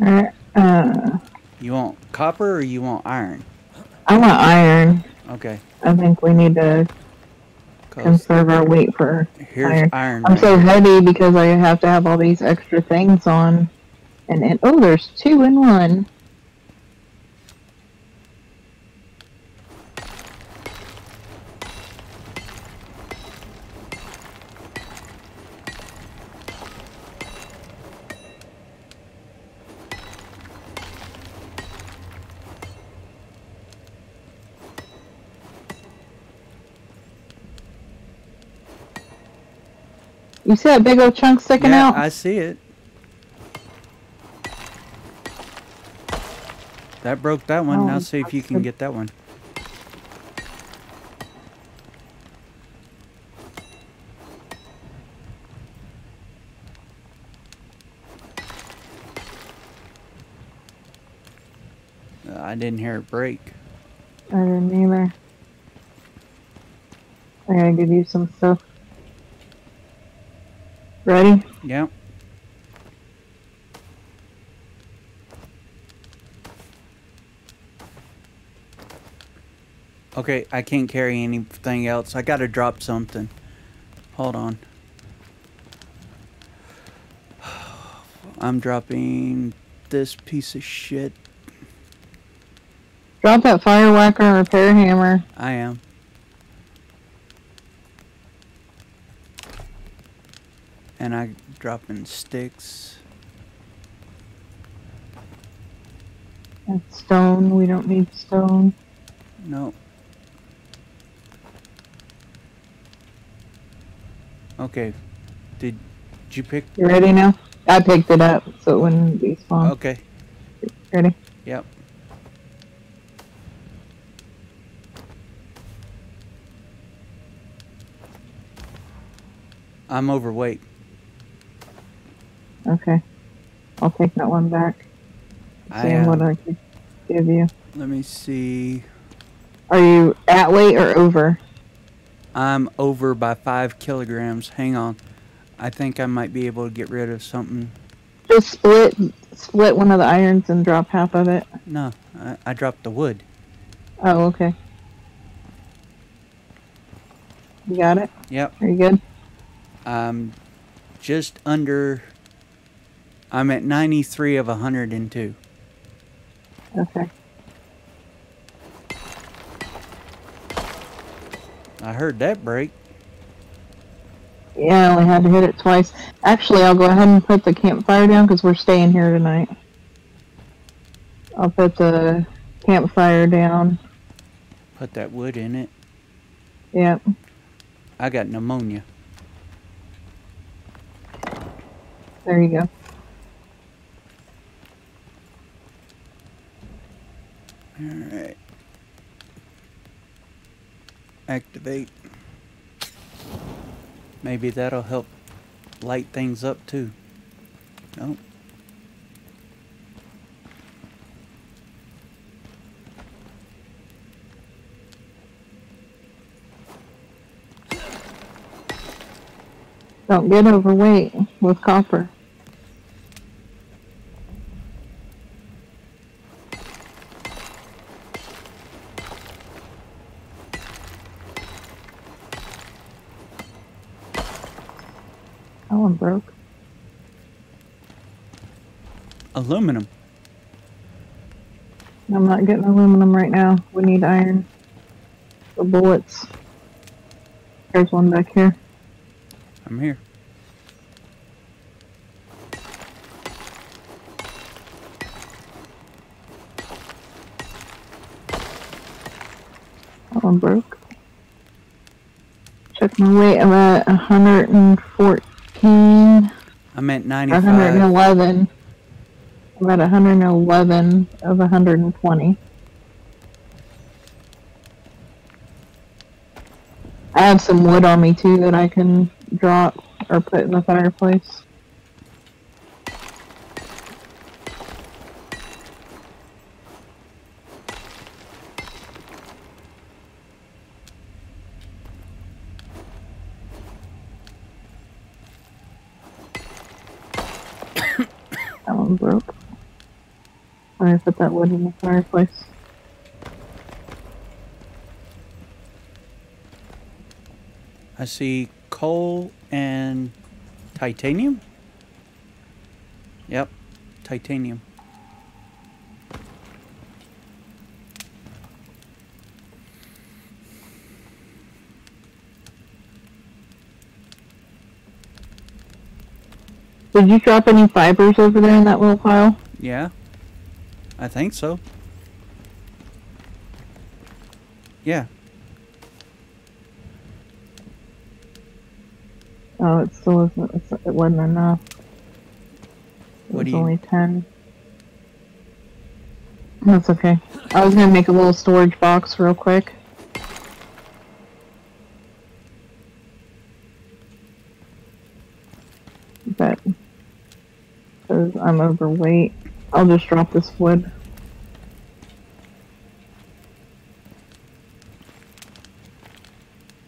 Alright. Uh, You want copper or you want iron? I want iron. Okay. I think we need to conserve our weight for here's iron. iron. I'm right so here. heavy because I have to have all these extra things on. And, and oh, there's two in one. You see that big old chunk sticking yeah, out? I see it. That broke that one. now Oh, see if you can get that one. Uh, I didn't hear it break. I didn't either. I gotta give you some stuff. Ready? Yep. Okay, I can't carry anything else. I gotta drop something. Hold on. *sighs* I'm dropping this piece of shit. Drop that fire whacker and repair hammer. I am. And I dropping sticks. And stone. We don't need stone. No. Okay. Did you pick? You ready now? I picked it up so it wouldn't be spawned. Okay. Ready? Yep. I'm overweight. Okay. I'll take that one back. I what. I could give you. Let me see. Are you at weight or over? I'm over by five kilograms. Hang on. I think I might be able to get rid of something. Just split split one of the irons and drop half of it. No, I, I dropped the wood. Oh, okay. You got it? Yep. Are you good? I'm just under. I'm at 93 of 102. Okay. I heard that break. Yeah, I only had to hit it twice. Actually, I'll go ahead and put the campfire down because we're staying here tonight. I'll put the campfire down. Put that wood in it. Yep. I got pneumonia. There you go. Alright. Activate. Maybe that'll help light things up too. Nope. Don't get overweight with copper. One broke. Aluminum. I'm not getting aluminum right now. We need iron. For bullets. There's one back here. I'm here. That one broke. Check my weight. I'm at 114. I'm at 95. 111. I'm at 111 of 120. I have some wood on me too that I can drop or put in the fireplace. that one broke. I'm gonna put that wood in the fireplace. I see coal and titanium. Yep, titanium. Did you drop any fibers over there in that little pile? Yeah, I think so. Yeah, Oh, it still isn't. It wasn't enough. It What was do you- only ten. That's okay. I was gonna make a little storage box real quick. But because I'm overweight, I'll just drop this wood.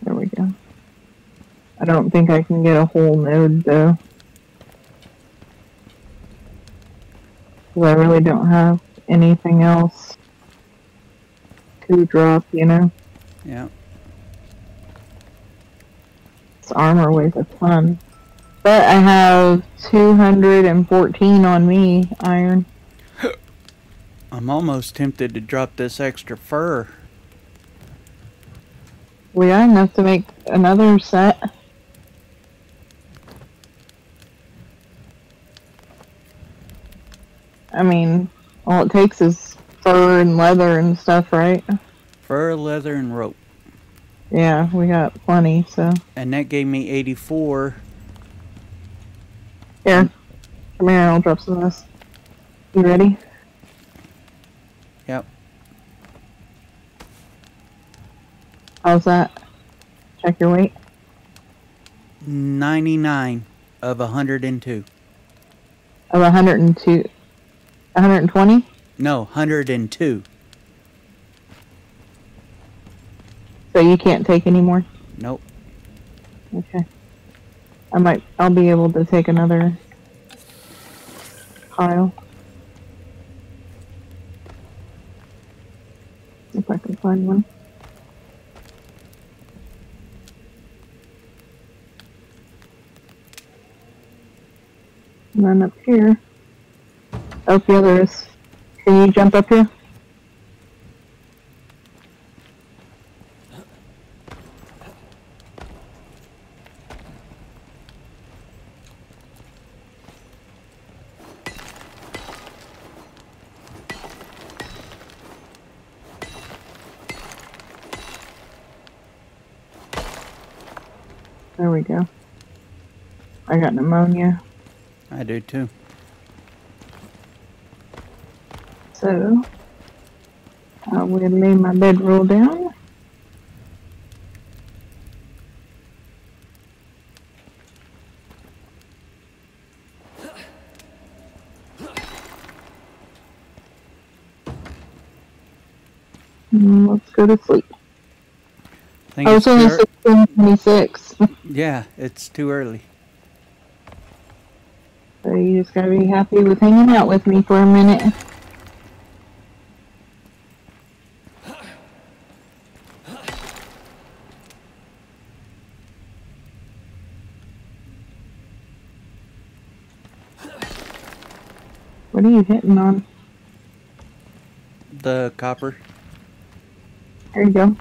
There we go. I don't think I can get a whole node though. 'Cause I really don't have anything else to drop, you know? yeah. This armor weighs a ton. But I have 214 on me, iron. I'm almost tempted to drop this extra fur. We got enough to make another set. I mean, all it takes is fur and leather and stuff, right? Fur, leather, and rope. Yeah, we got plenty, so. And that gave me 84. Here. Come here, I'll drop some of this. You ready? How's that? Check your weight. 99 of 102. Of 102. 120? No, 102. So you can't take any more? Nope. Okay. I might, I'll be able to take another pile. If I can find one. And then up here. That's the other is. Can you jump up here? There we go. I got pneumonia. I do too. So, I will lay my bedroll down. Mm, Let's go to sleep. I I was only too ear- 1626. *laughs* yeah, it's too early. So you just gotta be happy with hanging out with me for a minute. What are you hitting on? The copper. There you go.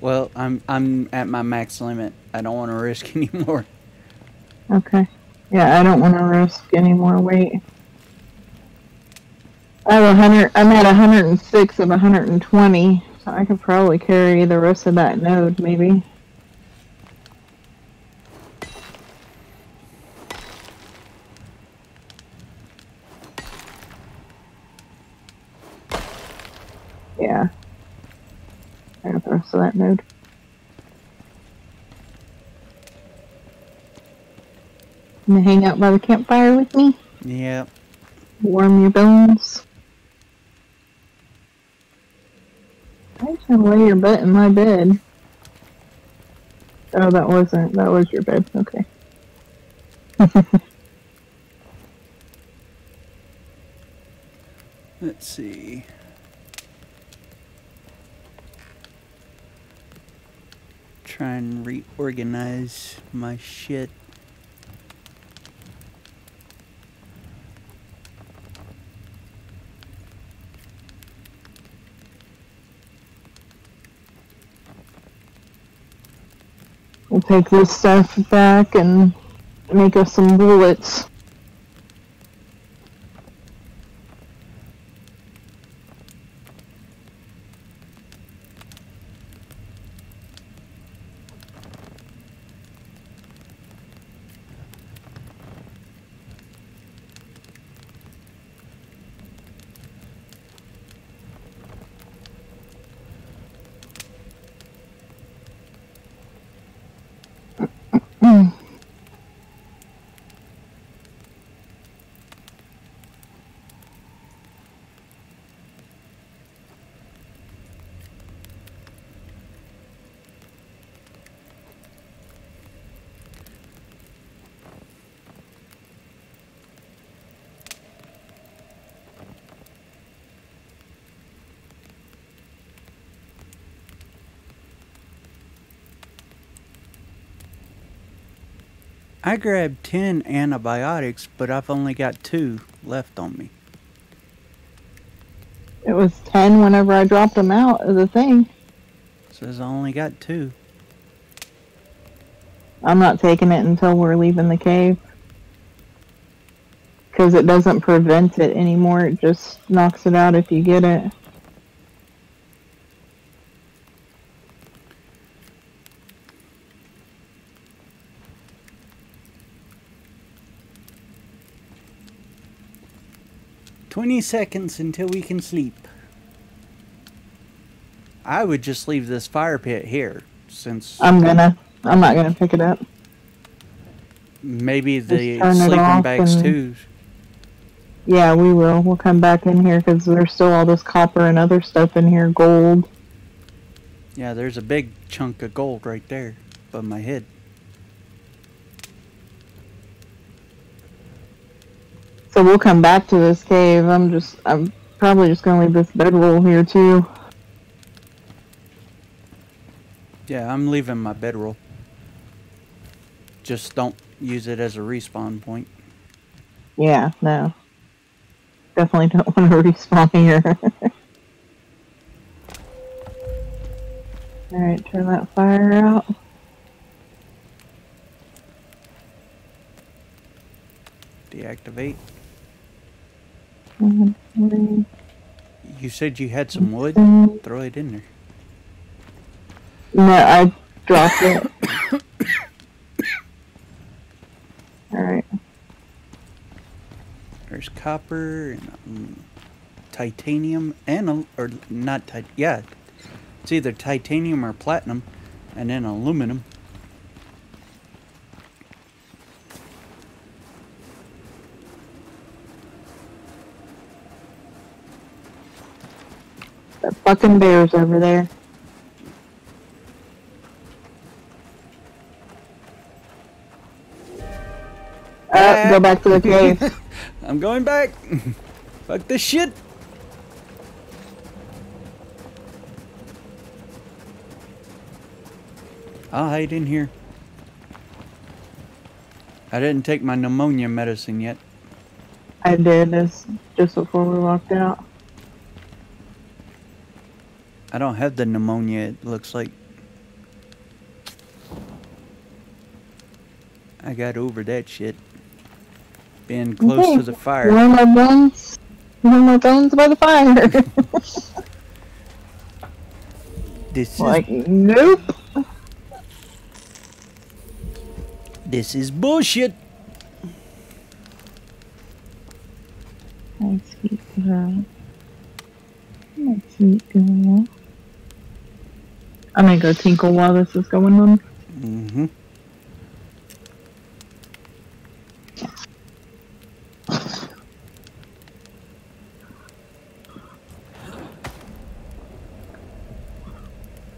Well, I'm I'm at my max limit. I don't want to risk *laughs* anymore. Okay. Yeah, I don't want to risk any more weight. I have hundred. I'm at 106 of 120, so I could probably carry the rest of that node, maybe. Yeah. I got the rest of that node. Hang out by the campfire with me? Yeah. Warm your bones. I gonna lay your butt in my bed. Oh, that wasn't. That was your bed. Okay. *laughs* Let's see. Try and reorganize my shit. Take this stuff back and make us some bullets. I grabbed 10 antibiotics, but I've only got two left on me. It was 10 whenever I dropped them out of the thing. Says I only got two. I'm not taking it until we're leaving the cave. Because it doesn't prevent it anymore, it just knocks it out if you get it. Twenty seconds until we can sleep. I would just leave this fire pit here, since I'm gonna. I'm not gonna pick it up. maybe the sleeping bags and- too. Yeah, we will. We'll come back in here because there's still all this copper and other stuff in here, gold. Yeah, there's a big chunk of gold right there above my head. So we'll come back to this cave. I'm just. I'm probably just gonna leave this bedroll here too. Yeah, I'm leaving my bedroll. Just don't use it as a respawn point. Yeah, no. Definitely don't want to *laughs* respawn here. *laughs* Alright, turn that fire out. Deactivate. You said you had some wood. Throw it in there. No, I dropped it. Alright. There's copper and um, titanium and, or not, tit yeah, it's either titanium or platinum and then aluminum. Fucking bears over there. Uh, go back to the cave. *laughs* I'm going back. *laughs* Fuck this shit. I'll hide in here. I didn't take my pneumonia medicine yet. I did this just before we walked out. I don't have the pneumonia, it looks like. I got over that shit. Being close Okay. to the fire. Warm my bones. Warm my bones by the fire. *laughs* This is like, nope. this is bullshit. My sweet girl. My sweet girl. I'm gonna go tinkle while this is going on. Mm-hmm.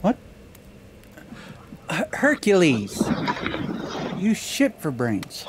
What? Her- Hercules! You shit for brains.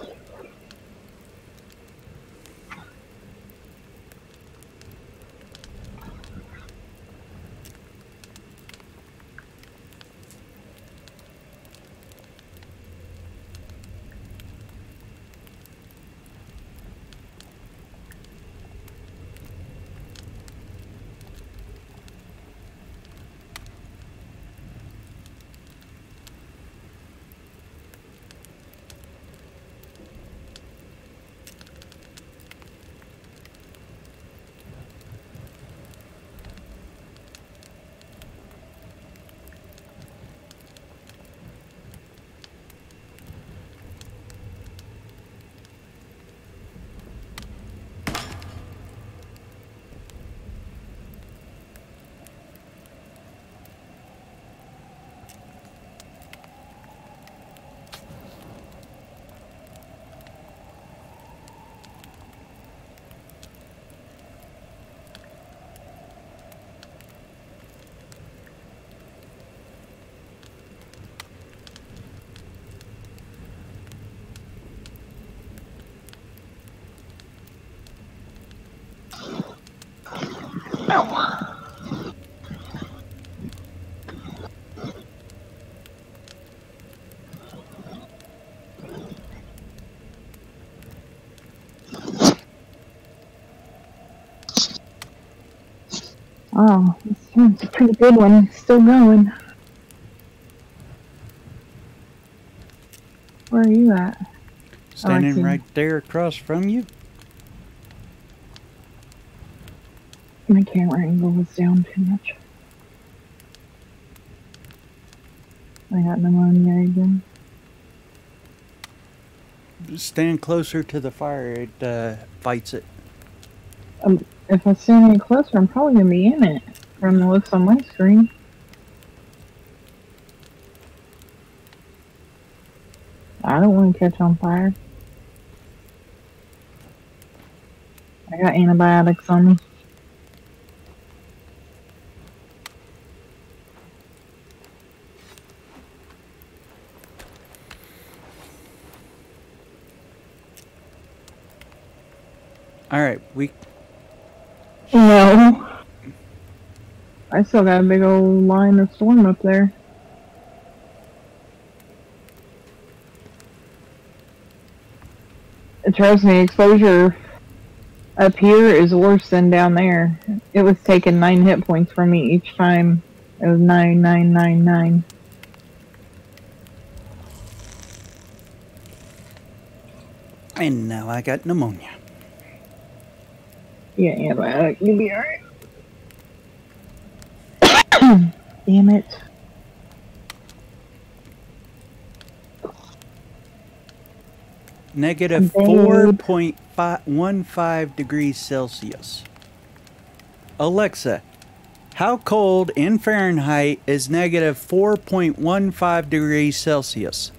Oh, this one's a pretty good one. Still going. Where are you at? Standing see. right there across from you. My camera angle was down too much. I got pneumonia again. Stand closer to the fire, it uh, fights it. Um, if I stand any closer, I'm probably gonna be in it from the looks on my screen. I don't want to catch on fire. I got antibiotics on me. Alright, we No. I still got a big old line of storm up there. And Trust me, exposure up here is worse than down there. It was taking nine hit points from me each time. It was nine, nine, nine, nine. and now I got pneumonia. Yeah, antibiotic. Uh, You'll be alright. *coughs* Damn it. Negative Babe. four point 1.15 degrees Celsius. Alexa, how cold in Fahrenheit is negative 4.15 degrees Celsius?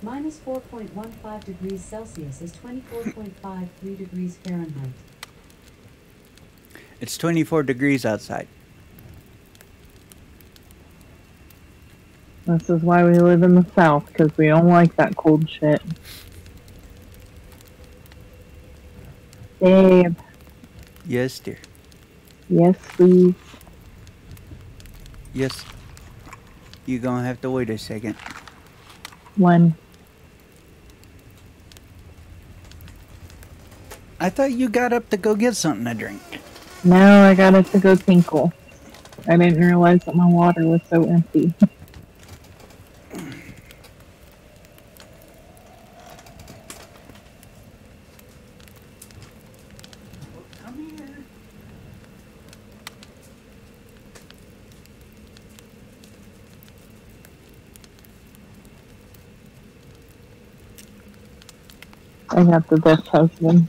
Minus 4.15 degrees Celsius is 24.53 degrees Fahrenheit. It's 24 degrees outside. This is why we live in the South, because we don't like that cold shit. Babe, Yes, dear. yes, please. Yes. You're gonna have to wait a second. One. I thought you got up to go get something to drink. No, I got up to go tinkle. I didn't realize that my water was so empty. *laughs* I got the best husband.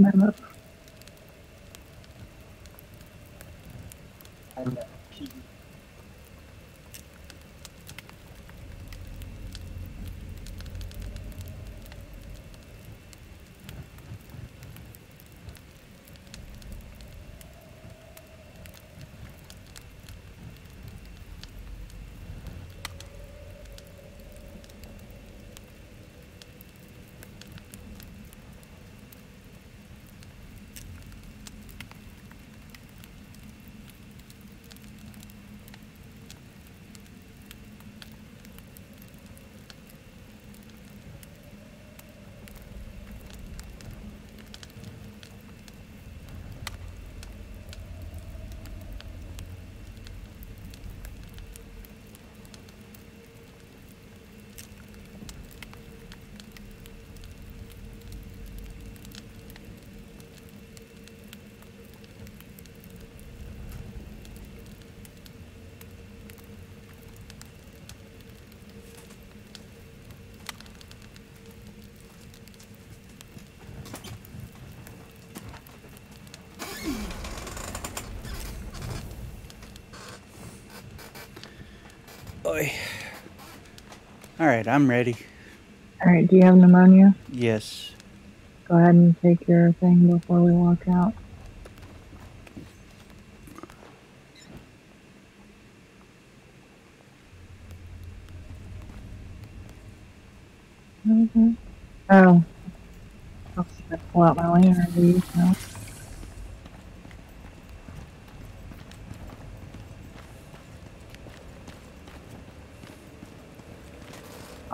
Thank you, Mama. Oi. All right, I'm ready. All right, do you have pneumonia? Yes. Go ahead and take your thing before we walk out. Mhm. Oh. I'll pull out my lantern to use now.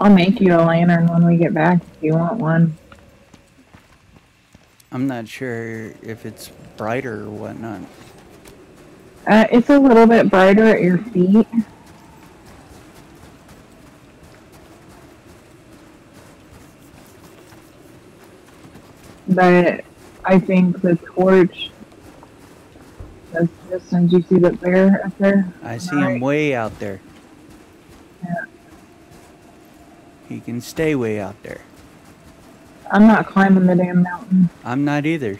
I'll make you a lantern when we get back if you want one. I'm not sure if it's brighter or whatnot. Uh, it's a little bit brighter at your feet. But I think the torch. That's just, did you see that bear up there? I see him Right. way out there. Yeah. He can stay way out there. I'm not climbing the damn mountain. I'm not either.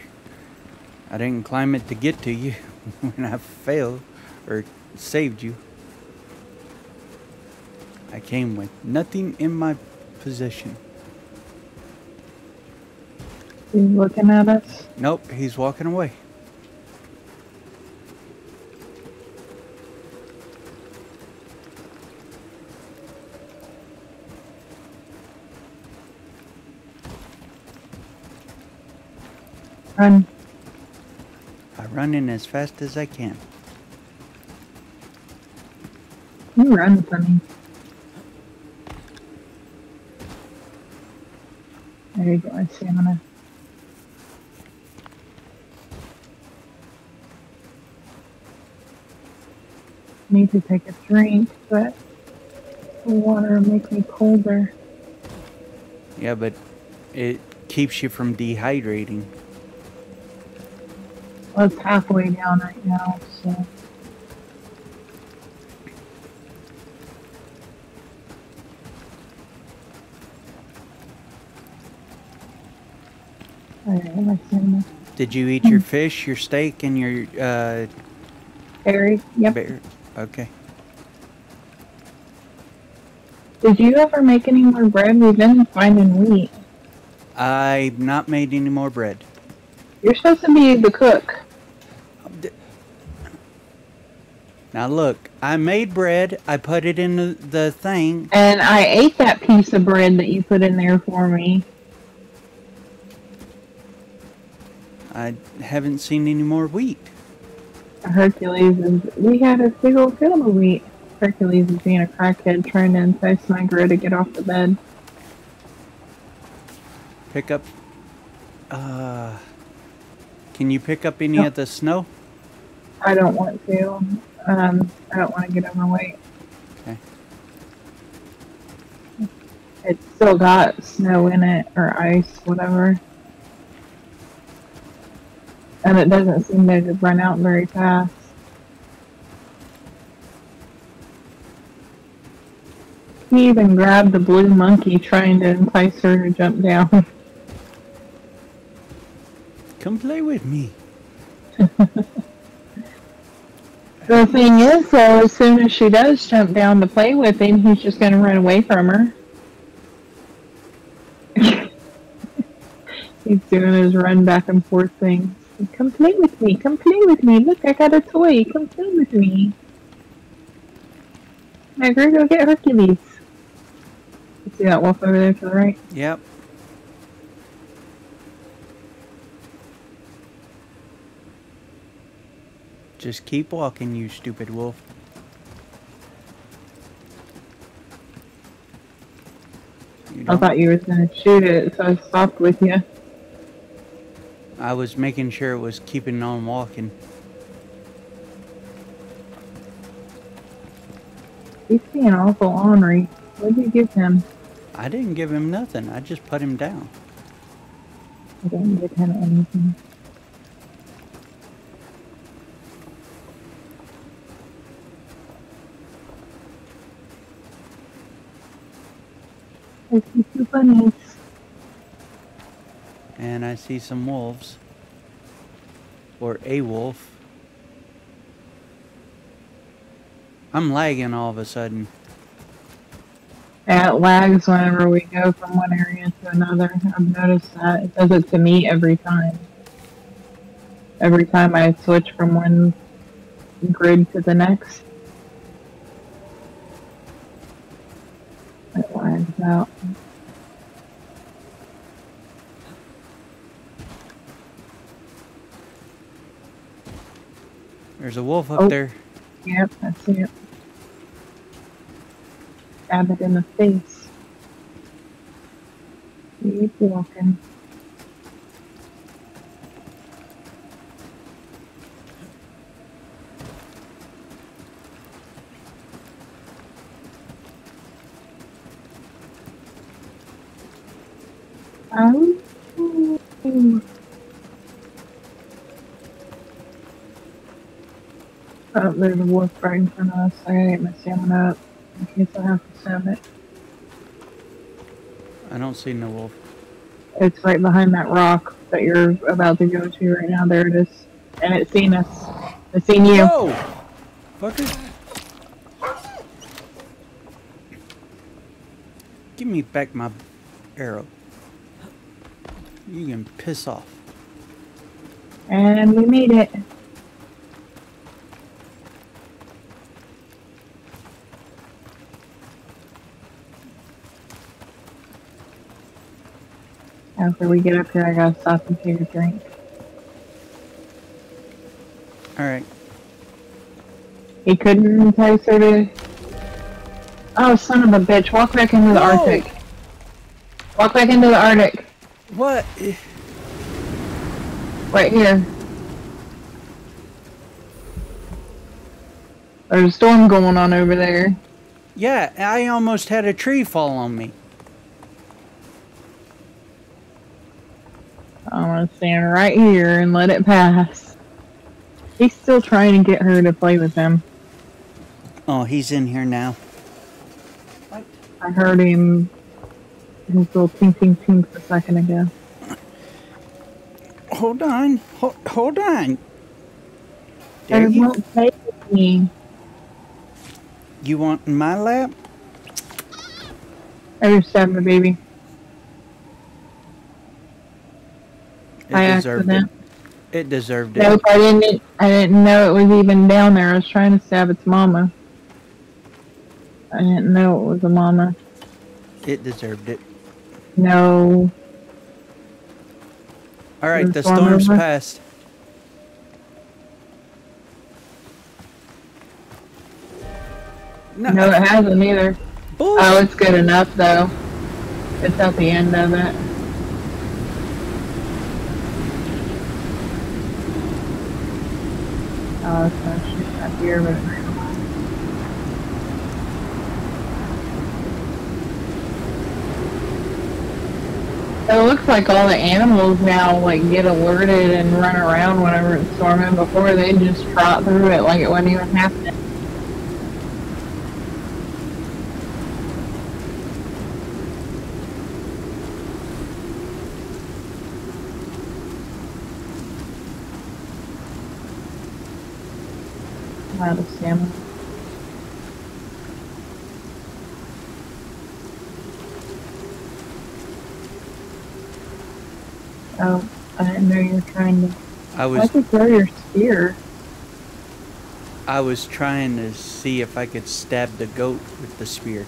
I didn't climb it to get to you *laughs* when I failed or saved you. I came with nothing in my possession. He's looking at us. Nope, he's walking away. Run. I'm running as fast as I can. You run for me. There you go, I see my stamina. Need to take a drink, but the water will make me colder. Yeah, but it keeps you from dehydrating. It's halfway down right now, so. Alright, my stamina. Did you eat your *laughs* fish, your steak, and your uh, Berry, yep. bear? Okay. Did you ever make any more bread? We've been finding wheat. I've not made any more bread. You're supposed to be the cook. Now look, I made bread. I put it in the, the thing. And I ate that piece of bread that you put in there for me. I haven't seen any more wheat. Hercules is. We had a big old field of wheat. Hercules is being a crackhead trying to entice my girl to get off the bed. Pick up. Uh, can you pick up any No. of the snow? I don't want to. Um, I don't want to get overweight. Okay. It's still got snow in it, or ice, whatever. And it doesn't seem to run out very fast. He even grabbed the blue monkey trying to entice her to jump down. *laughs* Come play with me. *laughs* The thing is, though, as soon as she does jump down to play with him, he's just going to run away from her. *laughs* he's doing his run back and forth thing. Come play with me. Come play with me. Look, I got a toy. Come play with me. Now, go get Hercules. See that wolf over there to the right? Yep. Just keep walking, you stupid wolf. You I thought you were going to shoot it, so I stopped with you. I was making sure it was keeping on walking. He's being awful ornery. What did you give him? I didn't give him nothing. I just put him down. I didn't give him anything. Bunnies. And I see some wolves. Or a wolf. I'm lagging all of a sudden. It lags whenever we go from one area to another. I've noticed that. It does it to me every time. Every time I switch from one grid to the next. It lags out. There's a wolf up Oh. there. Yep, I see it. Stab it in the face. Keep walking. Um, There's a wolf right in front of us. I gotta get my stamina up in case I have to stab it. I don't see no wolf. It's right behind that rock that you're about to go to right now. There it is. And it's seen us. It's seen you. Whoa! Fucker. Give me back my arrow. You can piss off. And we made it. After we get up here, I gotta stop and take a drink. All right. He couldn't entice her to. Oh, son of a bitch! Walk back into the No! Arctic. Walk back into the Arctic. What? Right here. There's a storm going on over there. Yeah, I almost had a tree fall on me. I'm gonna stand right here and let it pass. He's still trying to get her to play with him. Oh, he's in here now. I heard him his little tink tink tink a second ago. Hold on. Hold, hold on. There you, won't play with me. you want in my lap? I just stabbed the baby. It deserved accident. it. It deserved it. Nope, I didn't. I didn't know it was even down there. I was trying to stab its mama. I didn't know it was a mama. It deserved it. No. All right, the the storm storm's over? passed. No, No, it hasn't either. Oh, it's good enough though. It's at the end of it. Oh, it's not here, but So it looks like all the animals now like get alerted and run around whenever it's storming. Before they just trot through it like it wasn't even happening. I'm out of stamina. I didn't know you were trying to. I was. I could throw your spear. I was trying to see if I could stab the goat with the spear,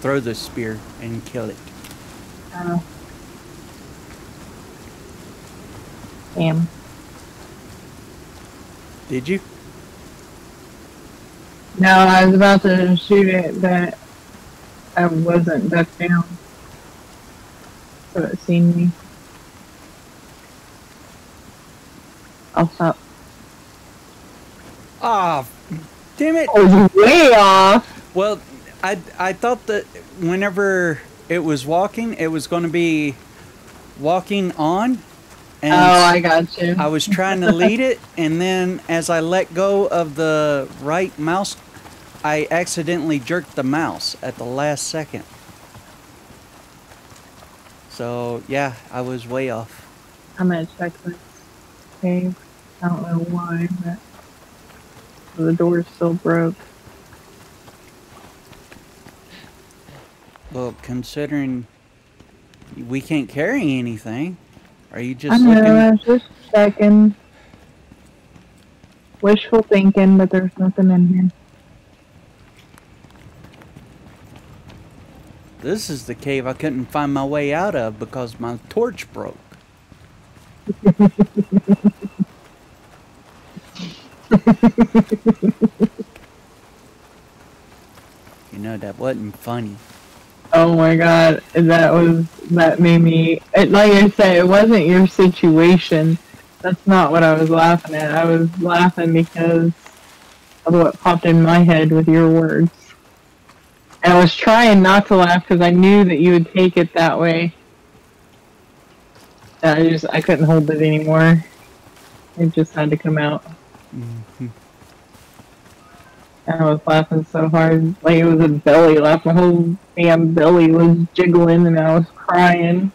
throw the spear and kill it. Oh. Damn. Did you? No, I was about to shoot it, but I wasn't ducked down. So it seen me. I'll stop. Ah, damn it! Was way off. Well, I I thought that whenever it was walking, it was going to be walking on, and oh, I got you. I was trying to lead it, and then as I let go of the right mouse, I accidentally jerked the mouse at the last second. So yeah, I was way off. I'm gonna check this cave. I don't know why, but the door's still broke. Well, considering we can't carry anything, are you just I just know, I looking? was just checking. Wishful thinking, but there's nothing in here. This is the cave I couldn't find my way out of because my torch broke. *laughs* *laughs* you know that wasn't funny. Oh my god, that was that made me. It, like I said, it wasn't your situation. That's not what I was laughing at. I was laughing because of what popped in my head with your words. And I was trying not to laugh because I knew that you would take it that way. And I just I couldn't hold it anymore. It just had to come out. Mhm. And I was laughing so hard, like it was a belly laugh. My whole damn belly was jiggling, and I was crying.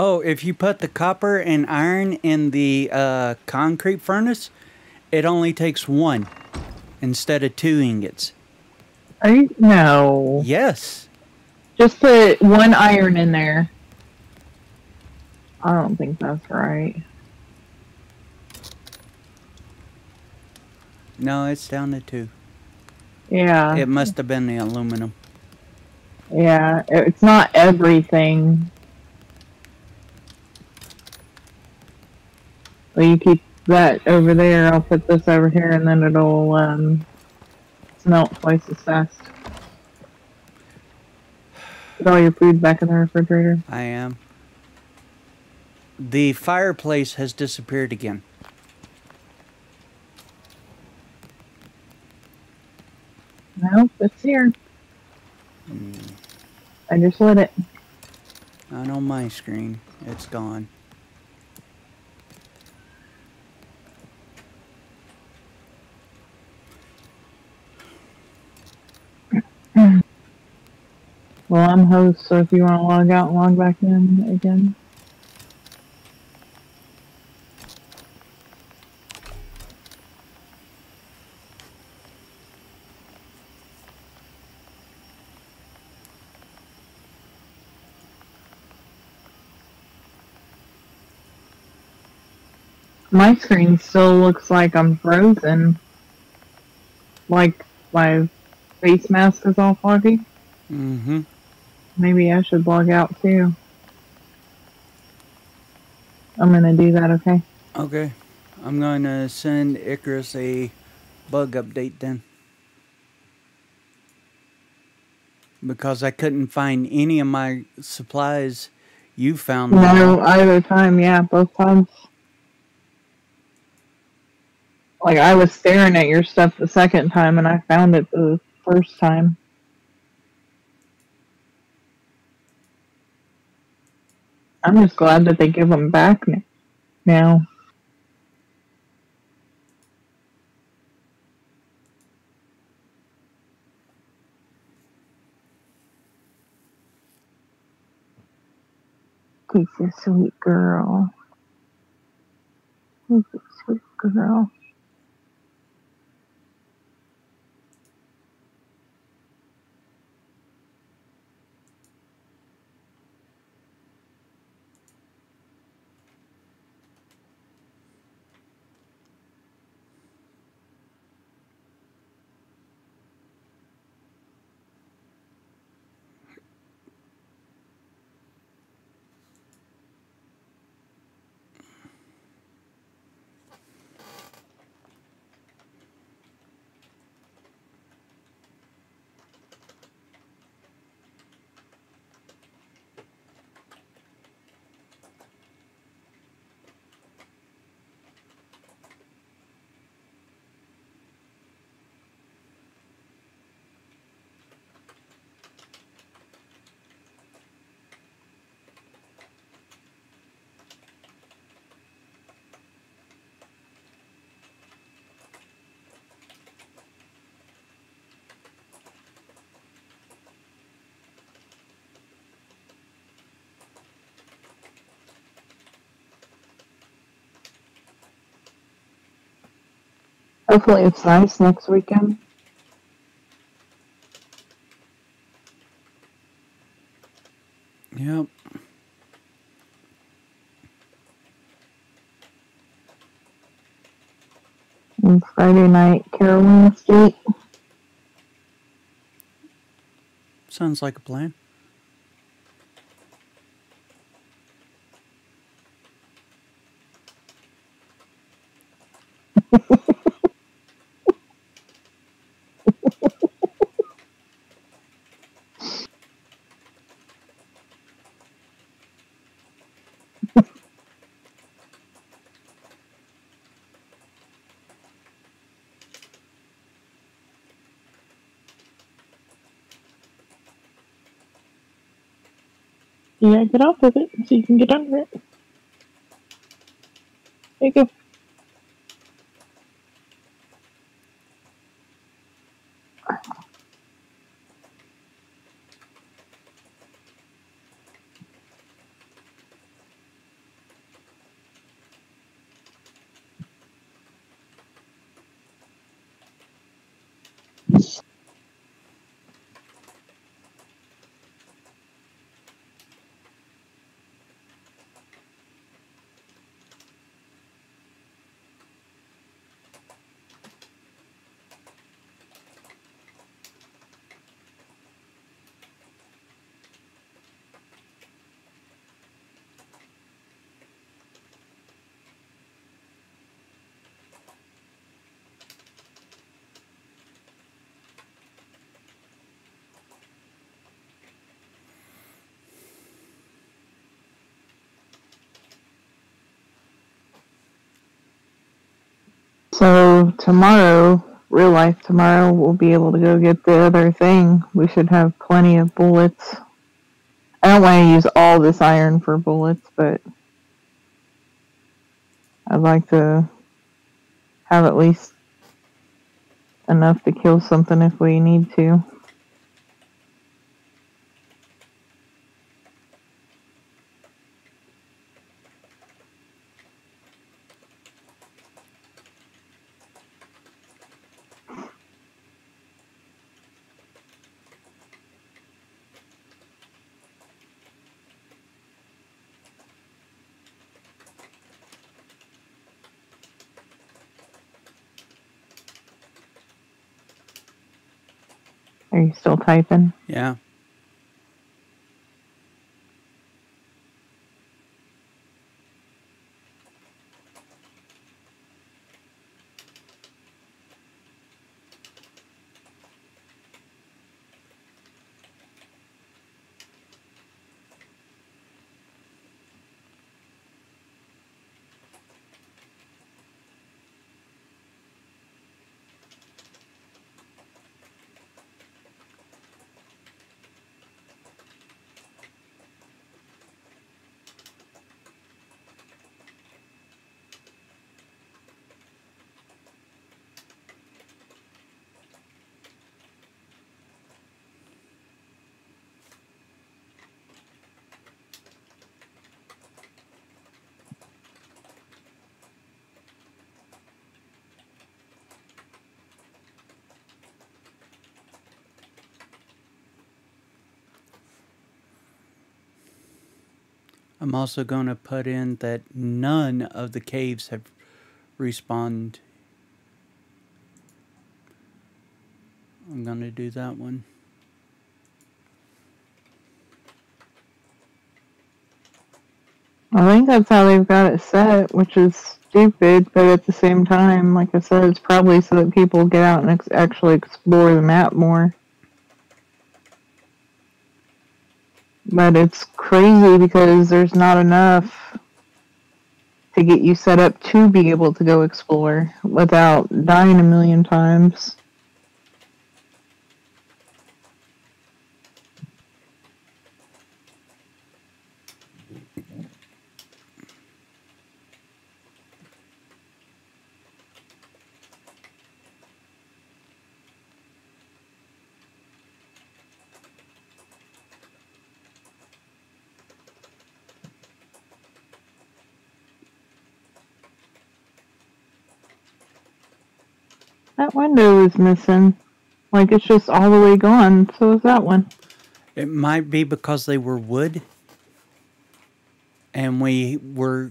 Oh, if you put the copper and iron in the uh, concrete furnace, it only takes one instead of two ingots. You? No. Yes. Just put one iron in there. I don't think that's right. No, it's down to two. Yeah. It must have been the aluminum. Yeah. It's not everything. Well, you keep that over there. I'll put this over here, and then it'll um, smelt twice as fast. Put all your food back in the refrigerator. I am. The fireplace has disappeared again. Nope, it's here. I just lit it. Not on my screen. It's gone. Well, I'm host, so if you want to log out and log back in again. My screen still looks like I'm frozen. Like my face mask is all foggy. Mm-hmm. Maybe I should log out too. I'm gonna do that, okay? Okay. I'm going to send Icarus a bug update then. Because I couldn't find any of my supplies. You found them. No, either time, yeah, both times. Like I was staring at your stuff the second time and I found it the first time. I'm just glad that they give them back now. He's a sweet girl. He's a sweet girl. Hopefully it's nice next weekend. Yep. And Friday night, Carolina State. Sounds like a plan. You off of it so you can get under it. There you go. So tomorrow, real life tomorrow, we'll be able to go get the other thing. We should have plenty of bullets. I don't want to use all this iron for bullets, but I'd like to have at least enough to kill something if we need to. Typing? Yeah. I'm also going to put in that none of the caves have respawned. I'm going to do that one. I think that's how they've got it set, which is stupid, but at the same time, like I said, it's probably so that people get out and ex- actually explore the map more. But it's crazy because there's not enough to get you set up to be able to go explore without dying a million times. That window is missing. Like it's just all the way gone. So is that one. It might be because they were wood and we were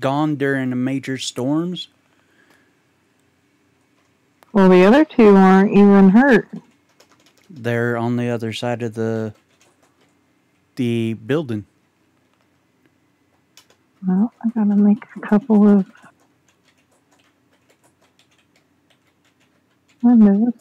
gone during the major storms. Well, the other two aren't even hurt. They're on the other side of the the building. Well, I gotta make a couple of windows.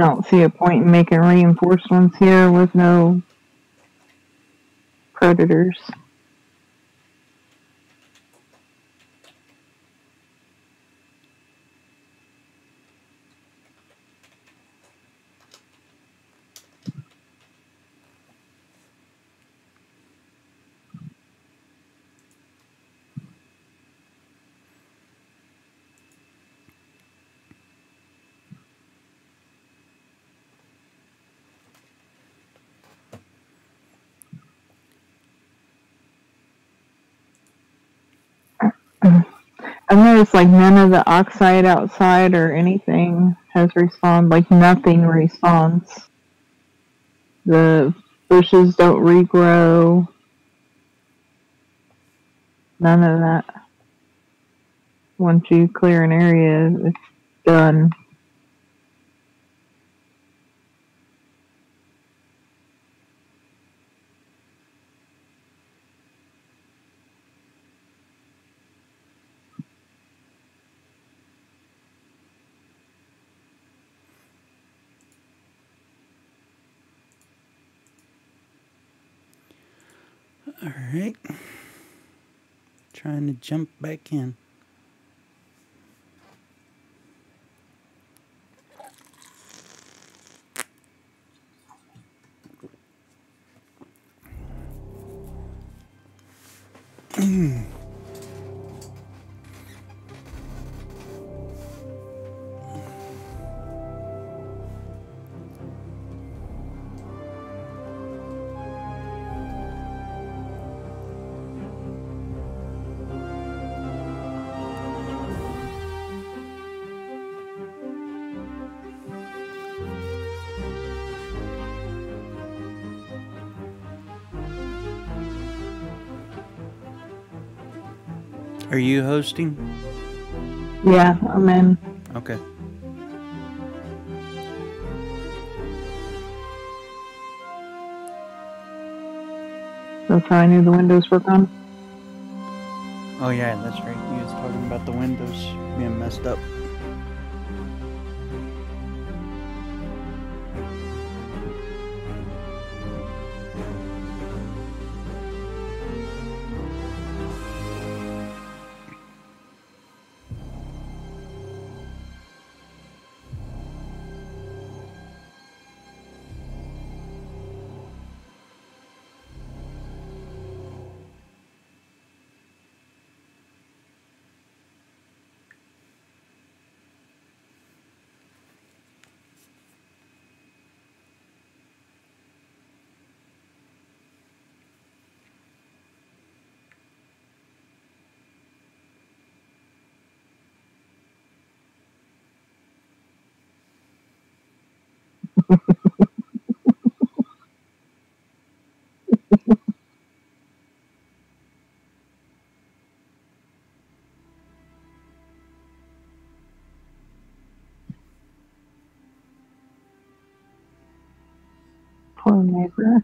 I don't see a point in making reinforced ones here with no predators. I've like none of the oxide outside or anything has responded. Like nothing responds. The bushes don't regrow. None of that. Once you clear an area, it's done. All right. Trying to jump back in. *clears throat* Are you hosting? Yeah, I'm in. Okay. That's how I knew the windows were gone. Oh yeah, that's right. You was talking about the windows being messed up. Poor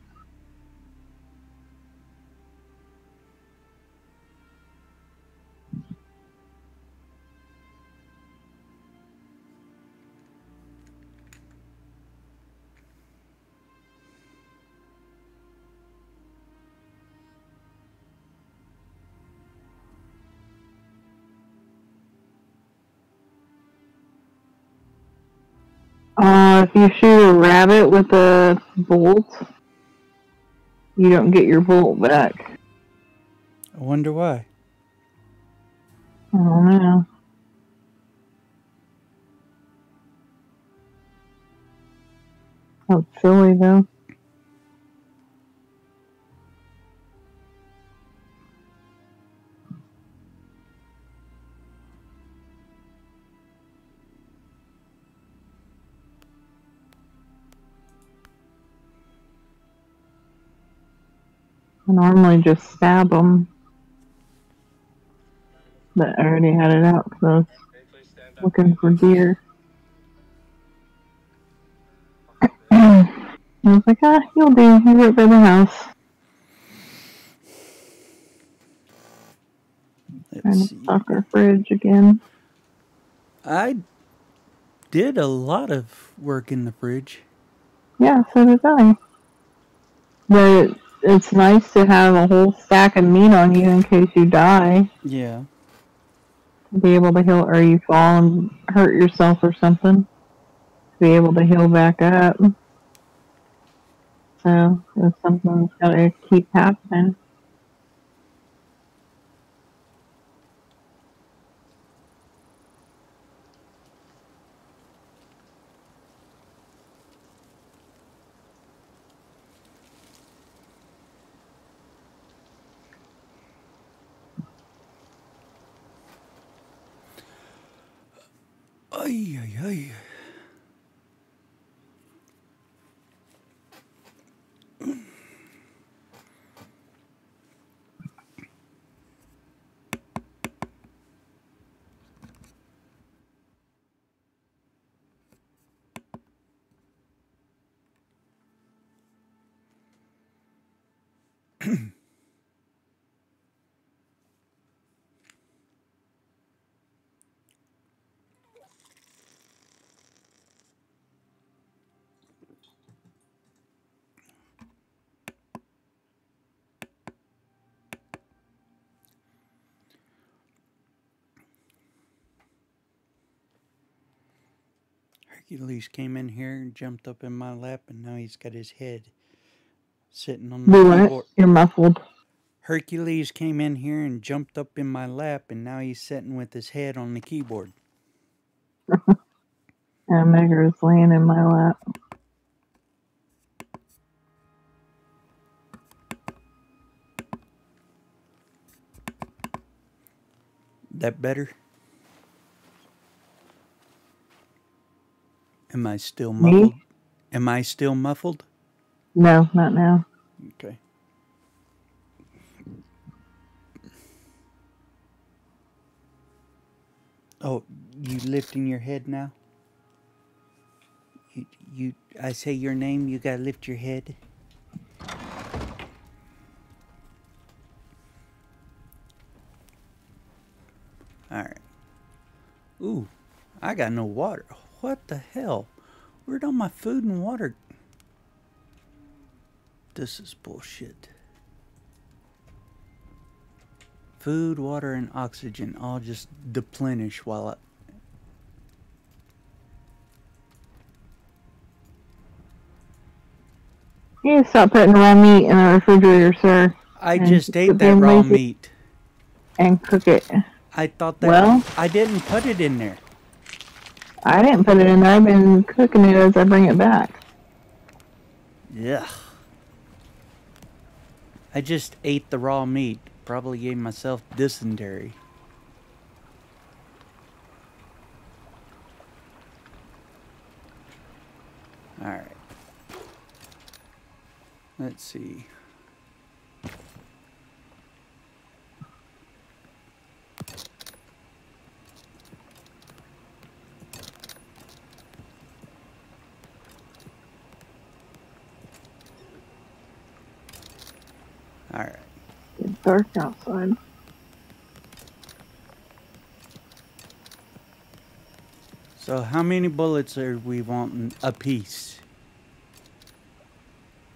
if you shoot a rabbit with a bolt, you don't get your bolt back. I wonder why. I don't know. That's silly though. I normally just stab them. But I already had it out, so I was looking for deer. *clears throat* I was like, ah, you'll do. You're right by the house. Trying Let's to stock our fridge again. I did a lot of work in the fridge. Yeah, so did I. But it's nice to have a whole stack of meat on you in case you die. Yeah. To be able to heal, or you fall and hurt yourself or something. To be able to heal back up. So it's something that's got to keep happening. Ay, ay, ay. Hercules came in here and jumped up in my lap, and now he's got his head sitting on the what? keyboard. You're muffled. Hercules came in here and jumped up in my lap, and now he's sitting with his head on the keyboard. *laughs* And Megger is laying in my lap. That better? Am I still Me? muffled? Am I still muffled? No, not now. Okay. Oh, you lifting your head now? You, you I say your name, you gotta lift your head. Alright. Ooh, I got no water. What the hell? Where'd all my food and water this is bullshit. Food, water, and oxygen all just deplenish while I. You need to stop putting raw meat in the refrigerator, sir, I just ate that raw meat. and cook it. I thought that. Well- I didn't put it in there. I didn't put it in there. I've been cooking it as I bring it back. Yeah. I just ate the raw meat. Probably gave myself dysentery. Alright. Let's see. Alright. It's dark outside. So how many bullets are we wanting a piece?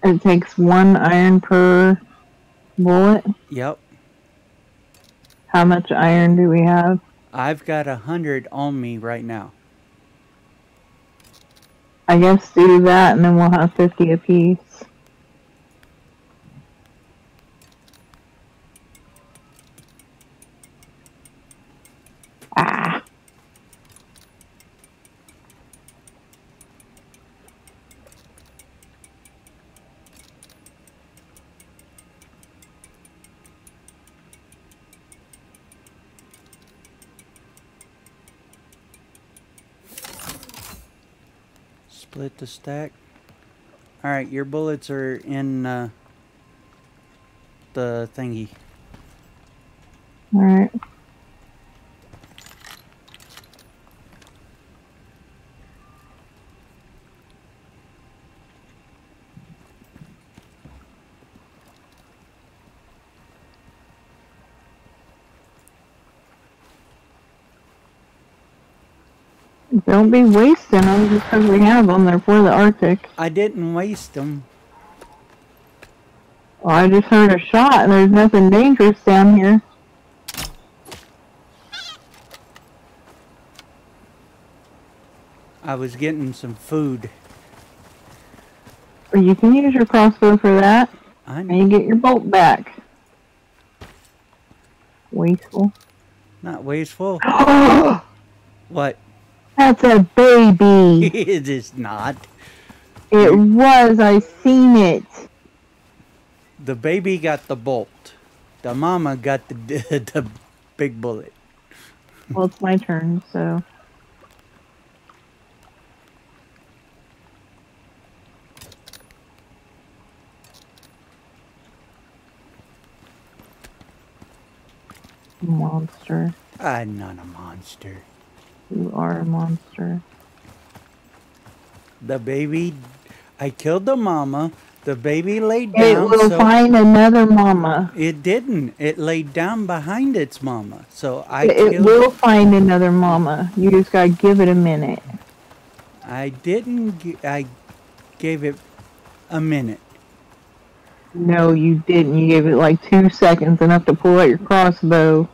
It takes one iron per bullet. Yep. How much iron do we have? I've got a hundred on me right now. I guess do that, and then we'll have 50 apiece. Ah. Split the stack. Alright, your bullets are in uh, the thingy. Alright. Don't be wasting them just because we have them. They're for the Arctic. I didn't waste them. Well, I just heard a shot and there's nothing dangerous down here. I was getting some food. Or you can use your crossbow for that I and you get your bolt back. Wasteful. Not wasteful. *gasps* That's a baby. *laughs* it is not. It was. I seen it. The baby got the bolt. The mama got the *laughs* the big bullet. well, it's my turn, so. Monster. I'm not a monster. You are a monster. The baby, I killed the mama. The baby laid down. It will so find another mama. it didn't. It laid down behind its mama. So I It, it will find another mama. You just gotta give it a minute. I didn't. I gave it a minute. No, you didn't. You gave it like two seconds, enough to pull out your crossbow.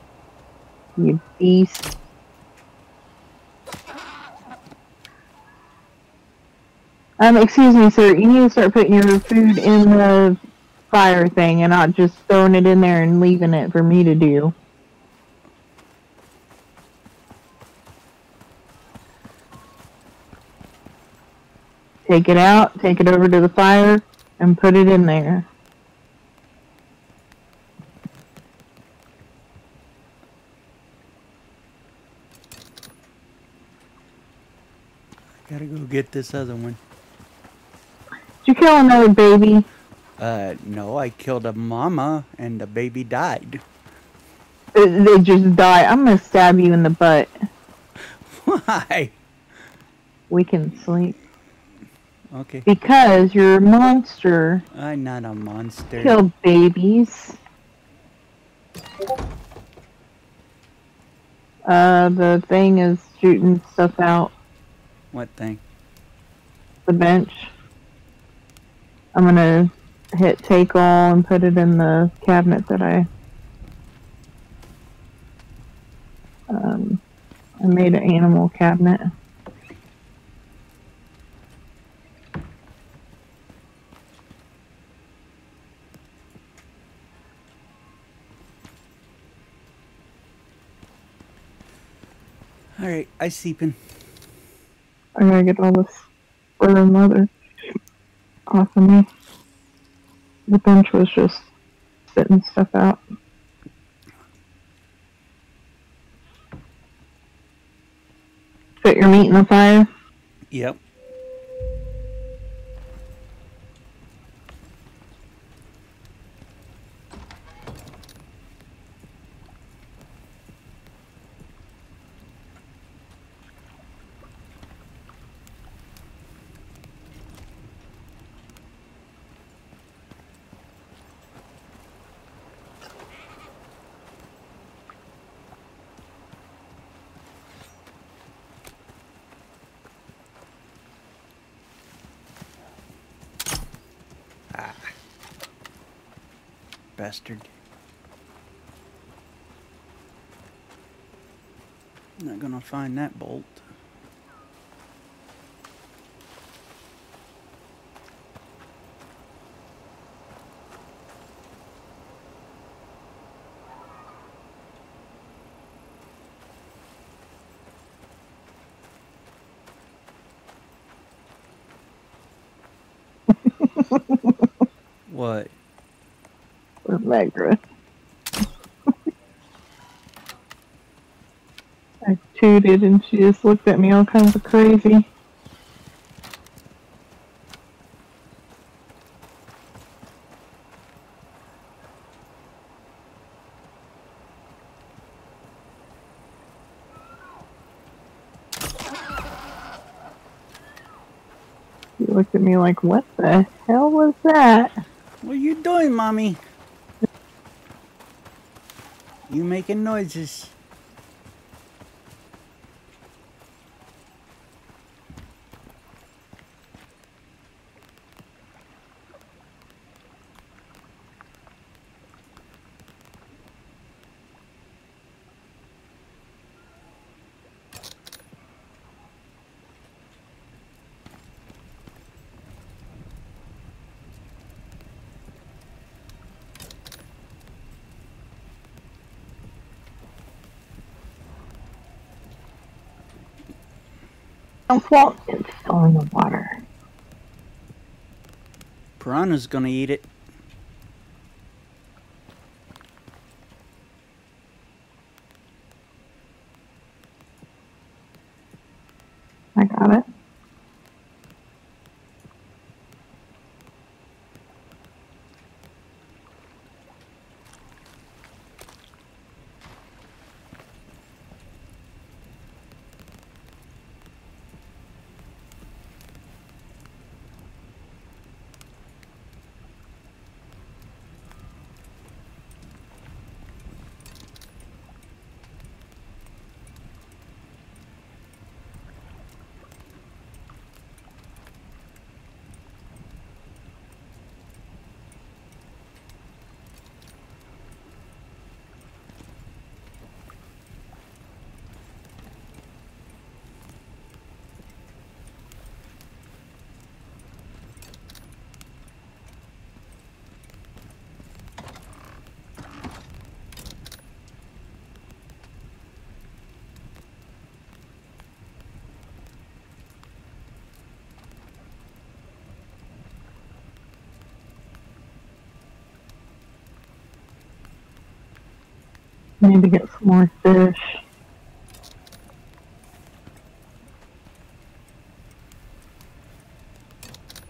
You beast. Um, excuse me, sir. You need to start putting your food in the fire thing and not just throwing it in there and leaving it for me to do. Take it out, take it over to the fire, and put it in there. I gotta go get this other one. Did you kill another baby? Uh, no, I killed a mama and the baby died. They just die. I'm gonna stab you in the butt. Why? We can sleep. Okay. Because you're a monster. I'm not a monster. Kill babies. Uh, the thing is shooting stuff out What thing? the bench. I'm gonna hit take all and put it in the cabinet that I um I made an animal cabinet. All right, I sleeping. I gotta get all this fur and leather off of me. The bench was just spitting stuff out. Put your meat in the fire. Yep. Bastard. Not gonna find that bolt. What? *laughs* I tooted and she just looked at me all kinds of crazy. She looked at me like, what the hell was that? What are you doing, mommy? You making noises. Don't fall. It's still in the water. Piranha's gonna eat it. I got it. Need to get some more fish.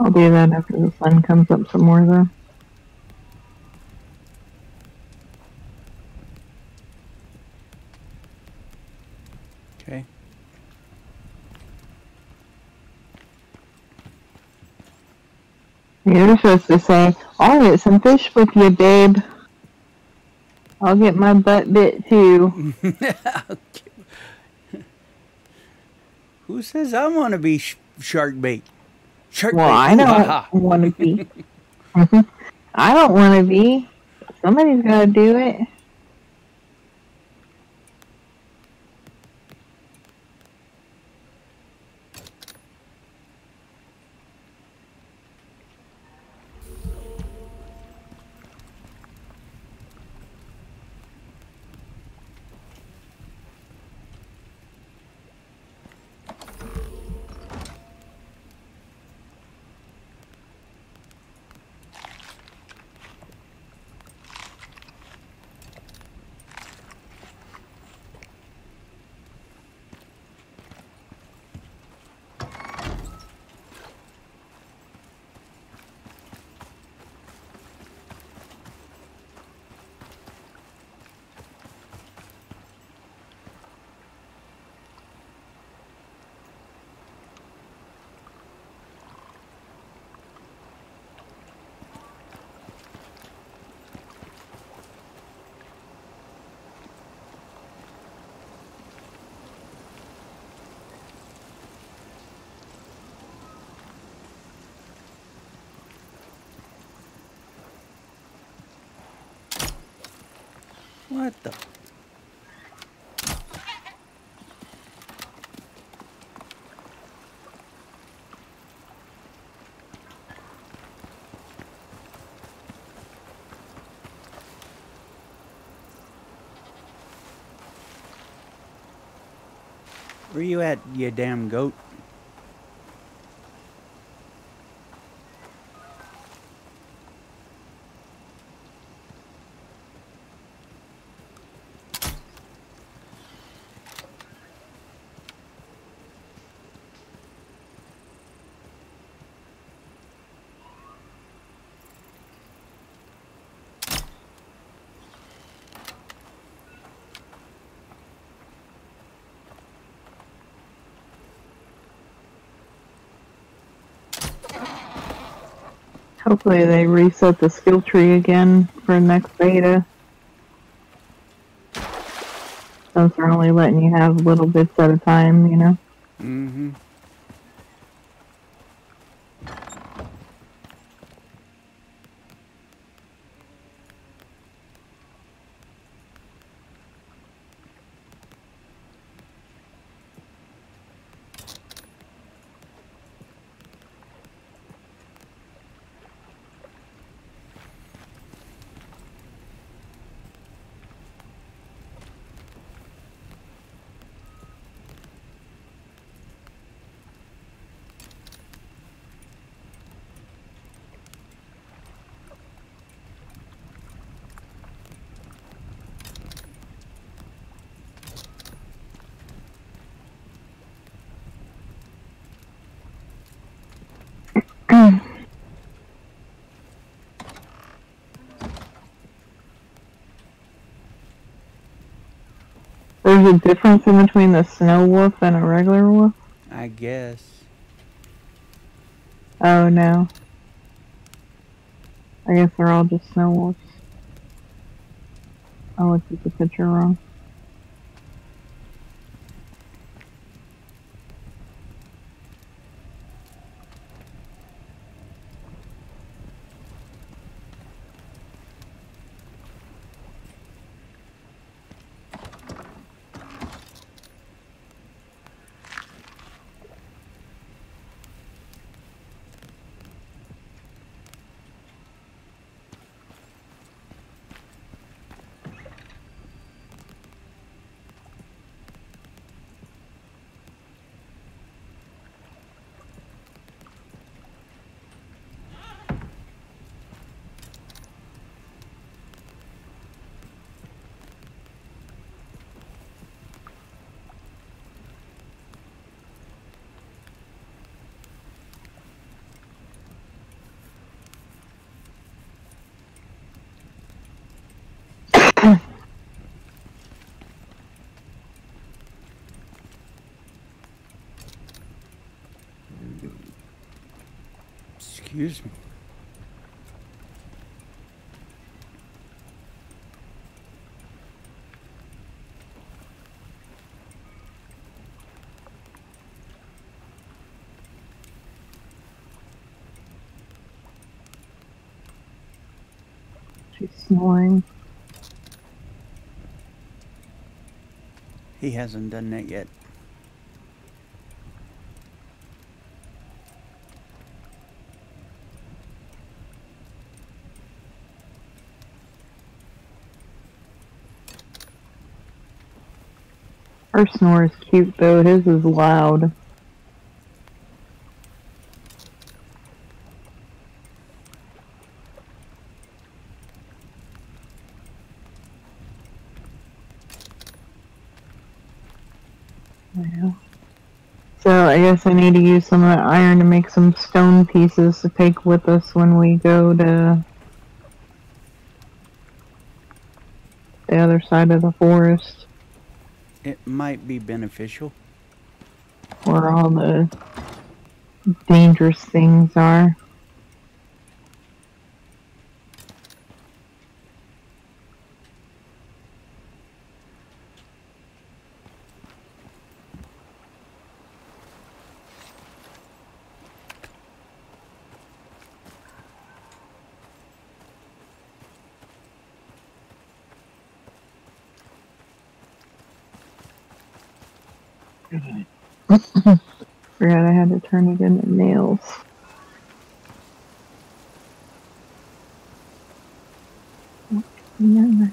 I'll do that after the sun comes up some more though. Okay. You're supposed to say, I'll get some fish with you, babe. I'll get my butt bit too. *laughs* Who says I want to be sh- shark bait? Shark Well, bait. I don't want to be. *laughs* I don't want to be. Somebody's got to do it. What the? Where you at, you damn goat? Hopefully they reset the skill tree again for next beta. Since they're only letting you have little bits at a time, you know? Mm-hmm. There's a difference in between the snow wolf and a regular wolf? I guess. Oh no. I guess they're all just snow wolves. I looked at the picture wrong. Excuse me. She's snoring. He hasn't done that yet. Her snore is cute though. His is loud. So I guess I need to use some of that iron to make some stone pieces to take with us when we go to the other side of the forest. It might be beneficial. where all the dangerous things are. Forgot I had to turn it into nails. Yeah.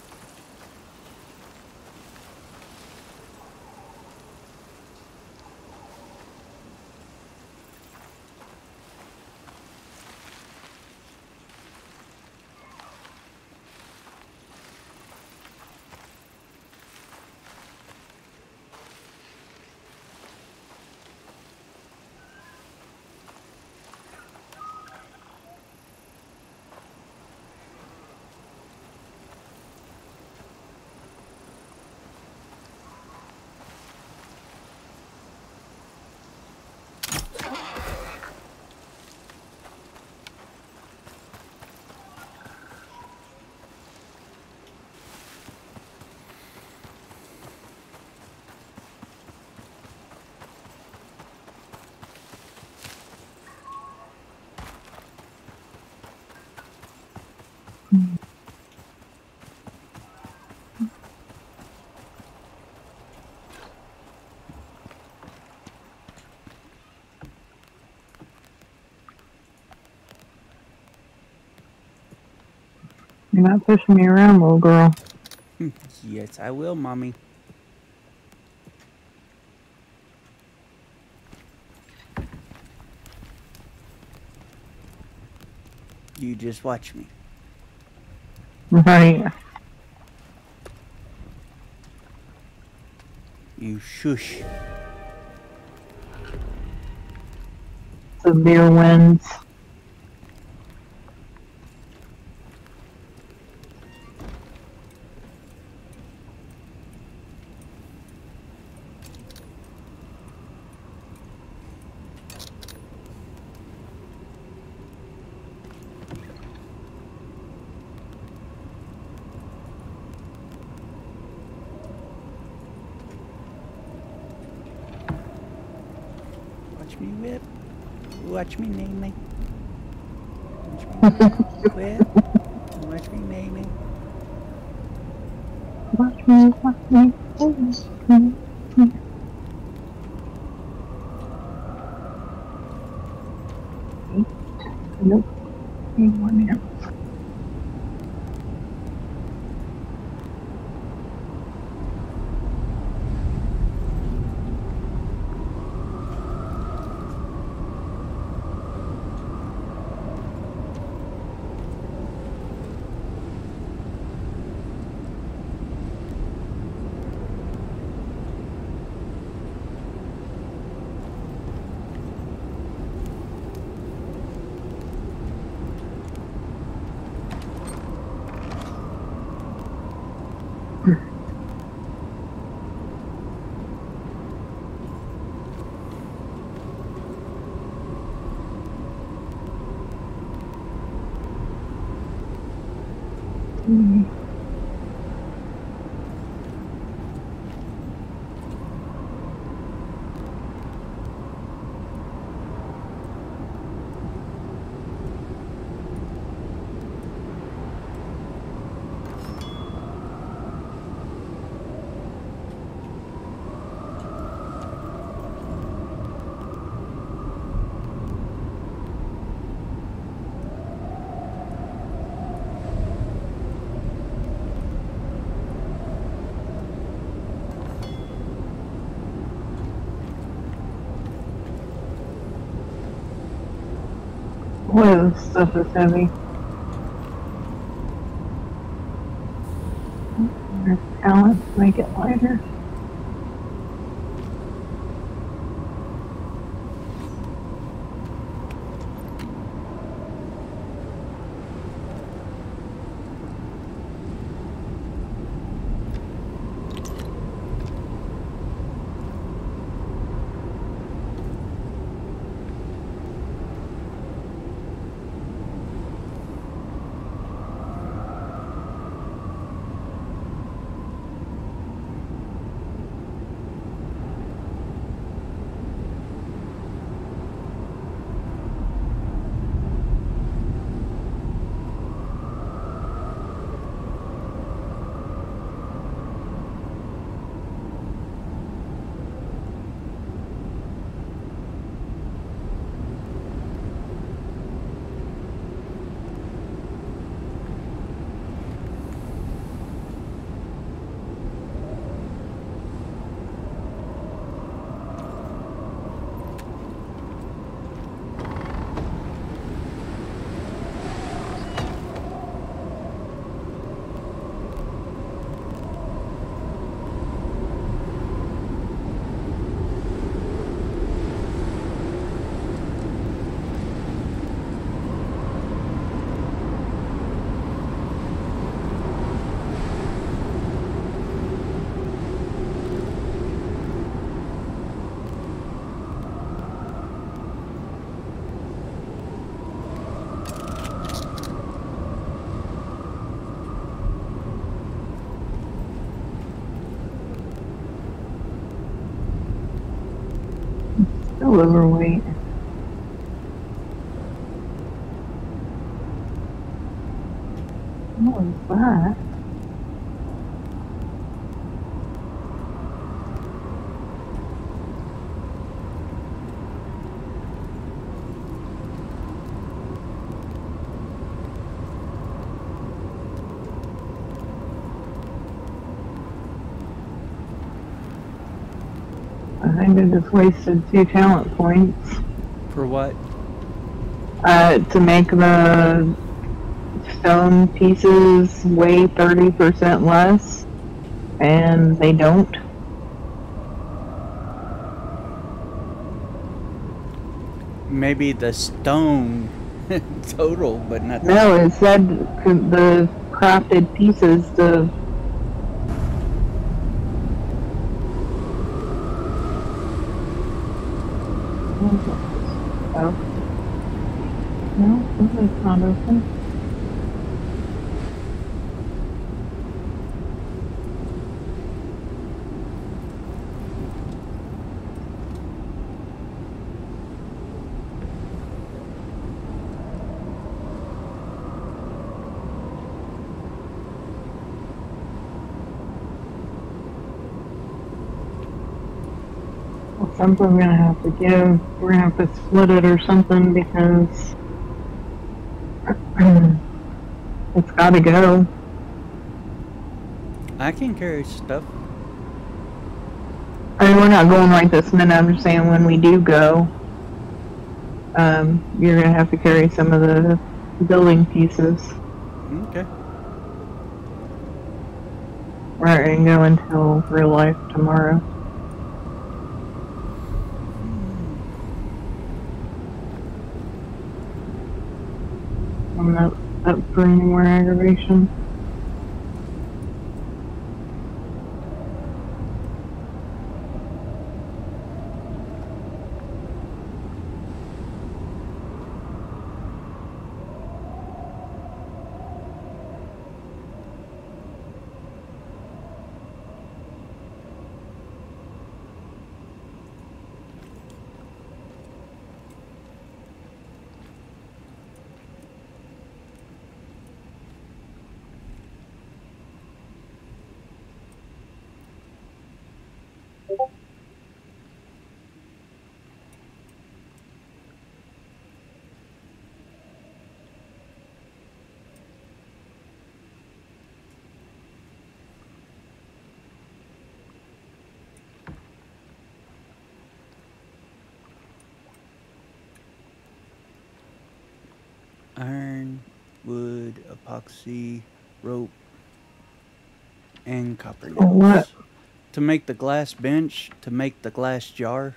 You're not pushing me around, little girl. yes, I will, mommy. You just watch me. Right. You shush. Severe winds. Stuff is heavy. Talent make it lighter. Still overweight. What was that? I just wasted two talent points. For what? uh, to make the stone pieces weigh 30% less, and they don't. Maybe the stone *laughs* total, but not the No, it said the crafted pieces, the Oh. Is not open. Something we're gonna have to give. We're gonna have to split it or something because it's gotta go. I can carry stuff. I mean, we're not going right this minute. I'm just saying when we do go, um, you're gonna have to carry some of the building pieces. Okay. We're not gonna go until real life tomorrow. I'm not any more aggravation. Iron, wood, epoxy, rope, and copper Oh, what? nails. To make the glass bench, to make the glass jar.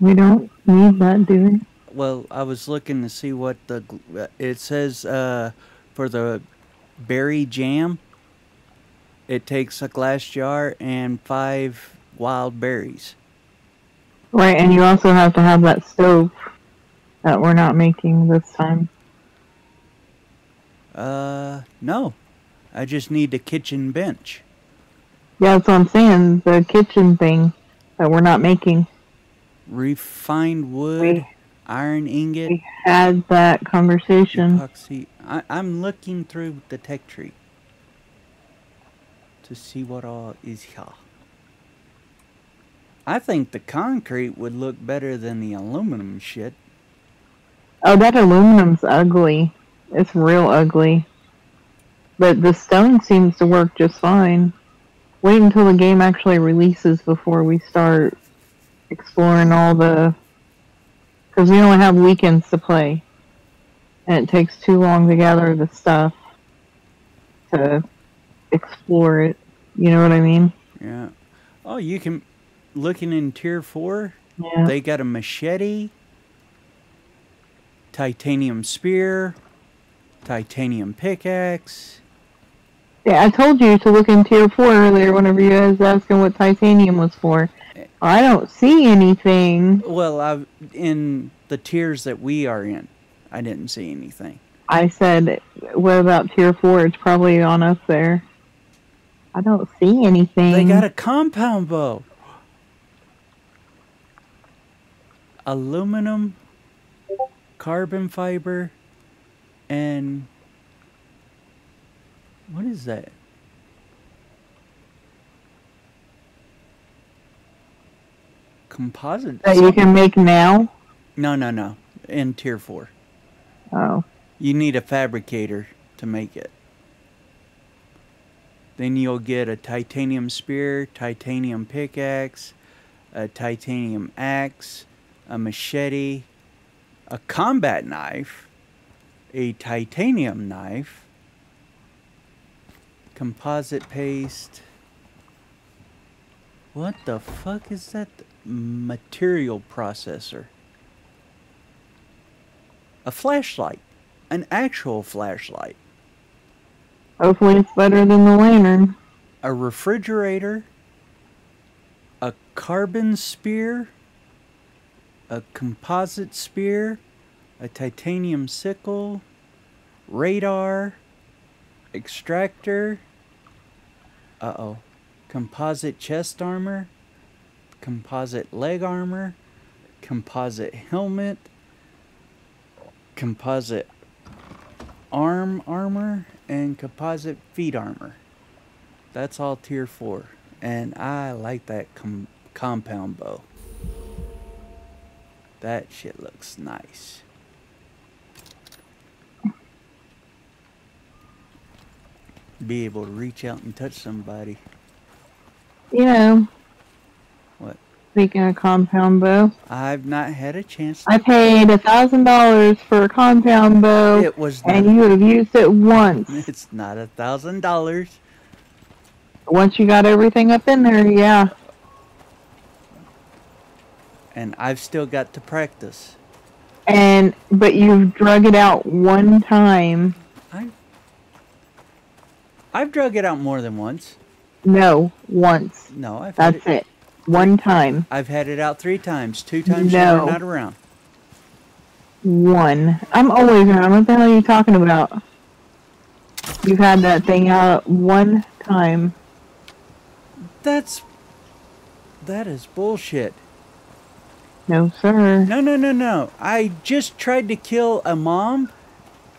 We don't need that, do we? Well, I was looking to see what the uh, it says uh, for the berry jam. It takes a glass jar and five wild berries. Right, and you also have to have that stove that we're not making this time. Uh, no, I just need the kitchen bench. Yeah, that's what I'm saying. The kitchen thing that we're not making. Refined wood, We, iron ingot, we had that conversation. epoxy. I, I'm looking through the tech tree to see what all is here. I think the concrete would look better than the aluminum shit. Oh, that aluminum's ugly. It's real ugly. But the stone seems to work just fine. Wait until the game actually releases before we start exploring all the. Because we only have weekends to play. And it takes too long to gather the stuff to explore it. You know what I mean? Yeah. Oh, you can. Looking in tier four, Yeah. they got a machete, titanium spear, titanium pickaxe. Yeah, I told you to look in tier four earlier whenever you guys asking what titanium was for. I don't see anything. Well, I in the tiers that we are in, I didn't see anything. I said, what about tier four? It's probably on up there. I don't see anything. They got a compound bow. Aluminum, carbon fiber, and what is that? Composite. that you can make now. No, no, no. In tier four, Oh, you need a fabricator to make it. Then you'll get a titanium spear, titanium pickaxe, a titanium axe, a machete, a combat knife, a titanium knife, composite paste. What the fuck is that? Material processor. A flashlight. An actual flashlight. hopefully it's better than the lantern. a refrigerator, a carbon spear, a composite spear, a titanium sickle, radar, extractor, uh oh, composite chest armor, composite leg armor, composite helmet, composite arm armor, and composite feet armor. That's all tier four, and I like that com- compound bow. That shit looks nice. Be able to reach out and touch somebody. You know. What? Speaking of compound bow, I've not had a chance. I paid a thousand dollars for a compound bow, it was and not. you have used it once. *laughs* It's not a thousand dollars. Once you got everything up in there, yeah. And I've still got to practice. And but you've drug it out one time. I I've drug it out more than once. No, once. No, I've had That's it, it. One time. I've had it out three times. Two times No. not around. One. I'm always around. What the hell are you talking about? You've had that thing out one time. That's that is bullshit. No, sir. No, no, no, no. I just tried to kill a mom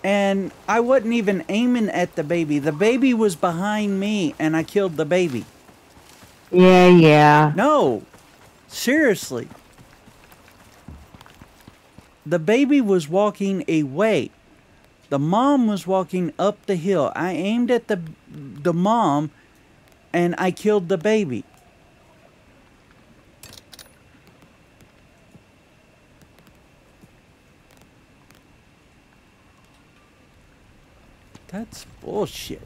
and I wasn't even aiming at the baby. The baby was behind me and I killed the baby. Yeah, yeah. No. Seriously. The baby was walking away. The mom was walking up the hill. I aimed at the the mom and I killed the baby. That's bullshit.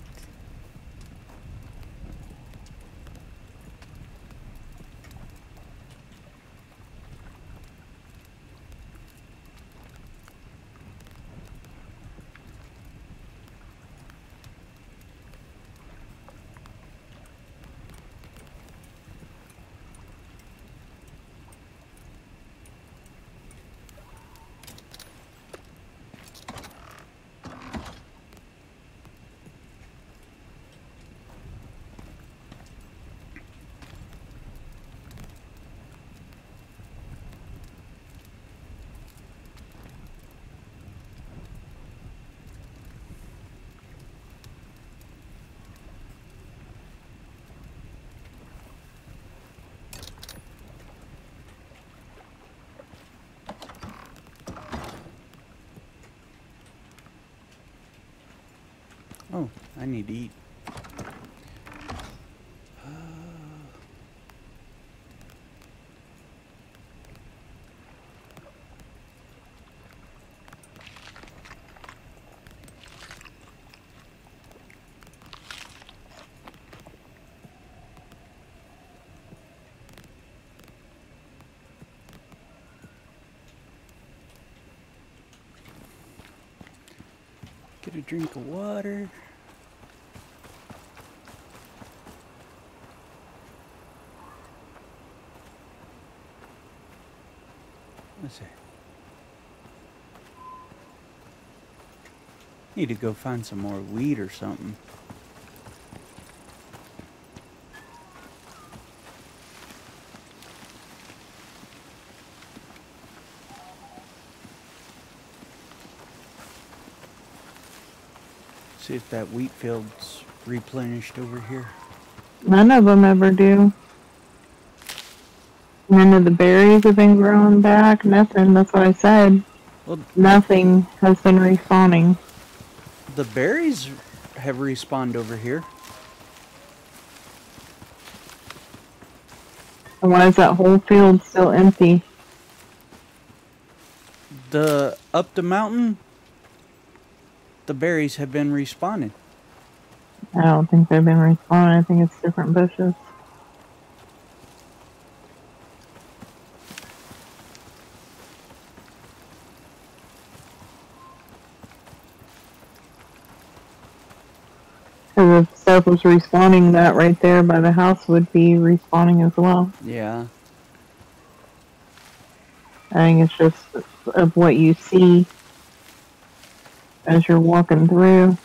Oh, I need to eat. Get a drink of water. Let's. Need to go find some more weed or something. See if that wheat field's replenished over here. None of them ever do. None of the berries have been growing back. Nothing. That's what I said. Well, Nothing has been respawning. the berries have respawned over here. And why is that whole field still empty? The up the mountain, the berries have been respawning. I don't think they've been respawning. I think it's different bushes. Because if stuff was respawning, that right there by the house would be respawning as well. Yeah. I think it's just of what you see as you're walking through.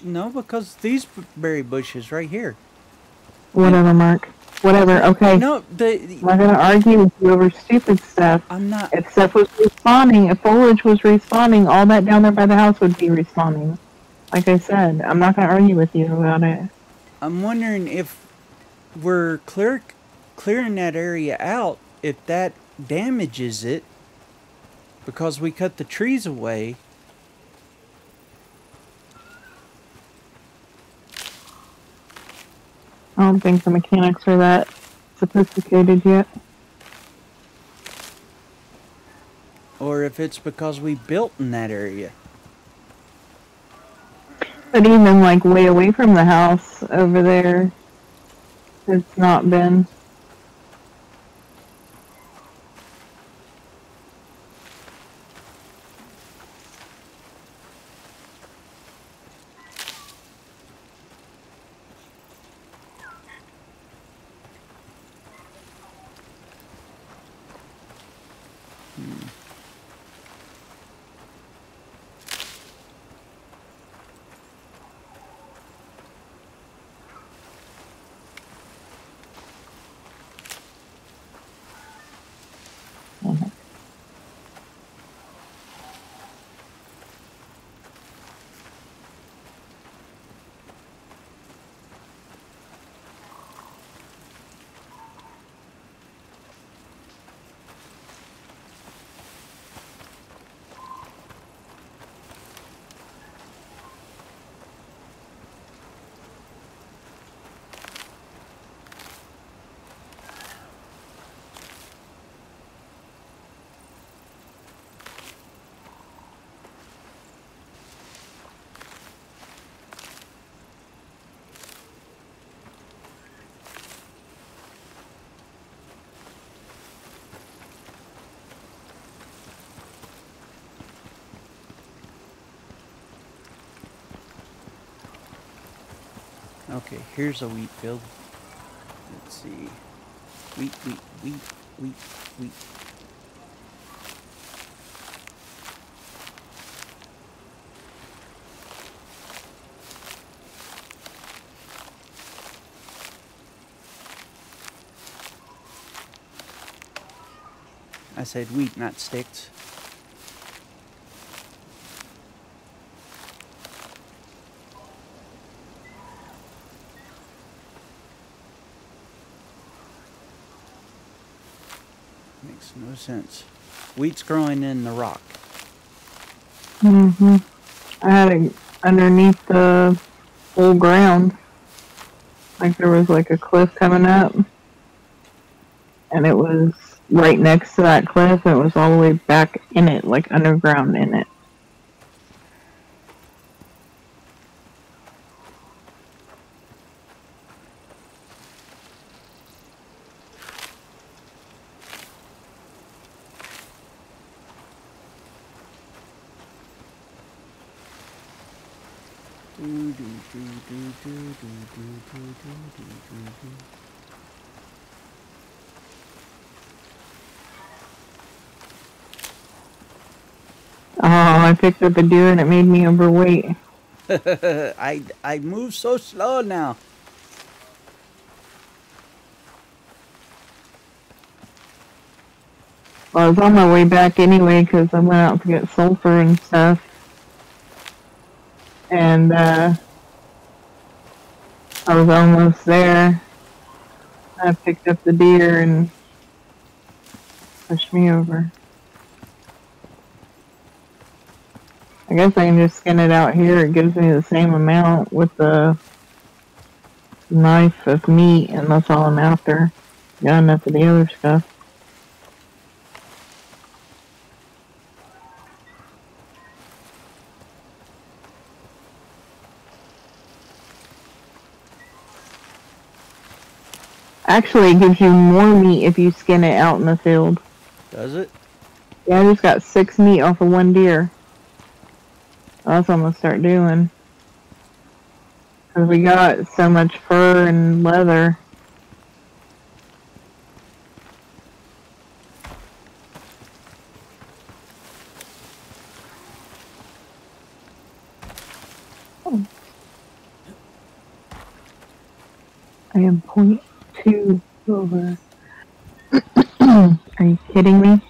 No, because these berry bushes right here. Whatever, Mark. Whatever. Okay. No, the I'm not gonna argue with you over stupid stuff. I'm not. If stuff was respawning, if foliage was respawning, all that down there by the house would be respawning. Like I said, I'm not gonna argue with you about it. I'm wondering if we're clear clearing that area out, if that damages it because we cut the trees away. I don't think the mechanics are that sophisticated yet. Or if it's because we built in that area. But even like way away from the house over there, it's not been. Here's a wheat field. Let's see. Wheat, wheat, wheat, wheat, wheat. I said wheat, not sticks. Sense. Wheat's growing in the rock. Mm-hmm. I had it underneath the whole ground. Like there was like a cliff coming up. And it was right next to that cliff. It was all the way back in it, like underground in it. Picked up a deer and it made me overweight. *laughs* I I move so slow now. Well, I was on my way back anyway because I went out to get sulfur and stuff. And, uh, I was almost there. I picked up the deer and pushed me over. I guess I can just skin it out here. It gives me the same amount with the knife of meat, and that's all I'm after. Got enough of the other stuff. Actually, it gives you more meat if you skin it out in the field. Does it? Yeah, I just got six meat off of one deer. That's what I'm gonna start doing. Cause we got so much fur and leather. I am point two over. *clears throat* Are you kidding me?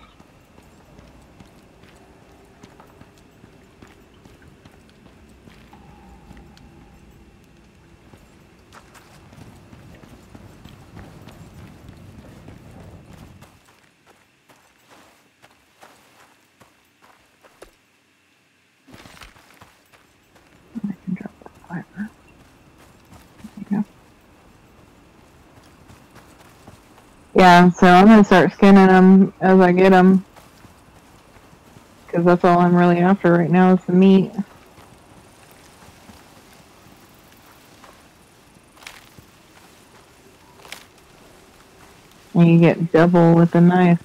Yeah, so I'm gonna start skinning them as I get them. Because that's all I'm really after right now is the meat. And you get double with the knife.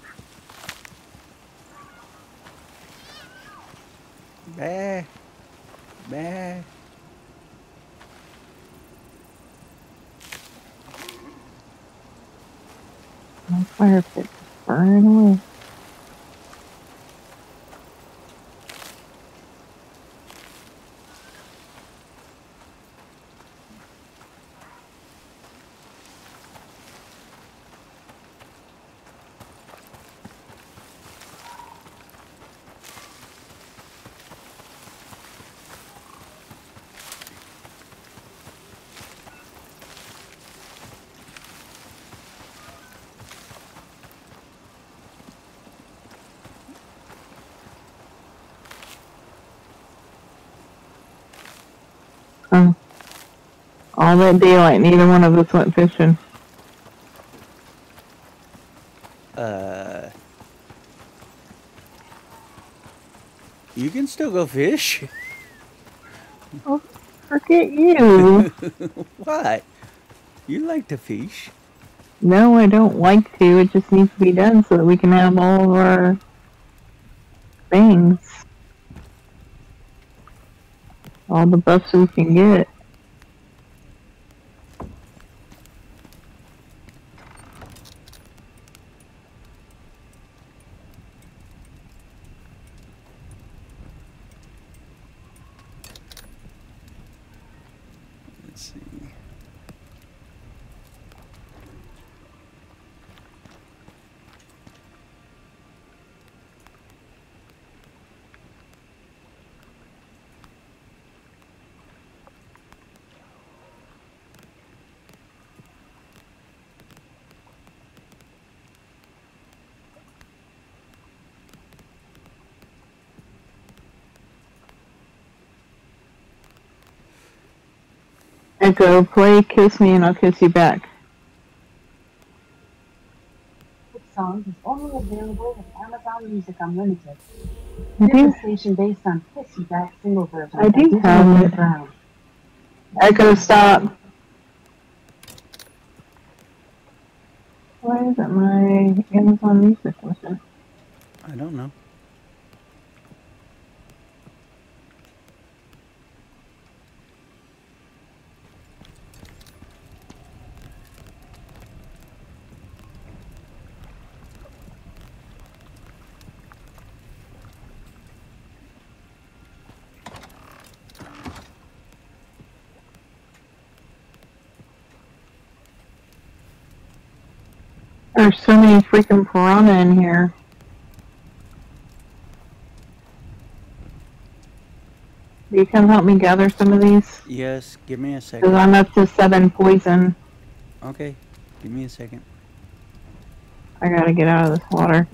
Bah. Bah. My fire pit burning away. Oh. All that daylight, neither one of us went fishing. Uh. You can still go fish. Oh, Forget you. *laughs* what? You like to fish. no, I don't like to. It just needs to be done so that we can have all of our things. All the buffs we can get. See. Echo, play Kiss Me and I'll Kiss You Back. This song is only available with Amazon Music Unlimited. I This is a station based on Kiss You Back single version. I by do Disney have it. Brown. Echo, stop. Why isn't my Amazon Music working? I don't know. There's so many freaking piranha in here. Will you come help me gather some of these? Yes, give me a second. Because. I'm up to seven poison. Okay, give me a second. I gotta get out of this water.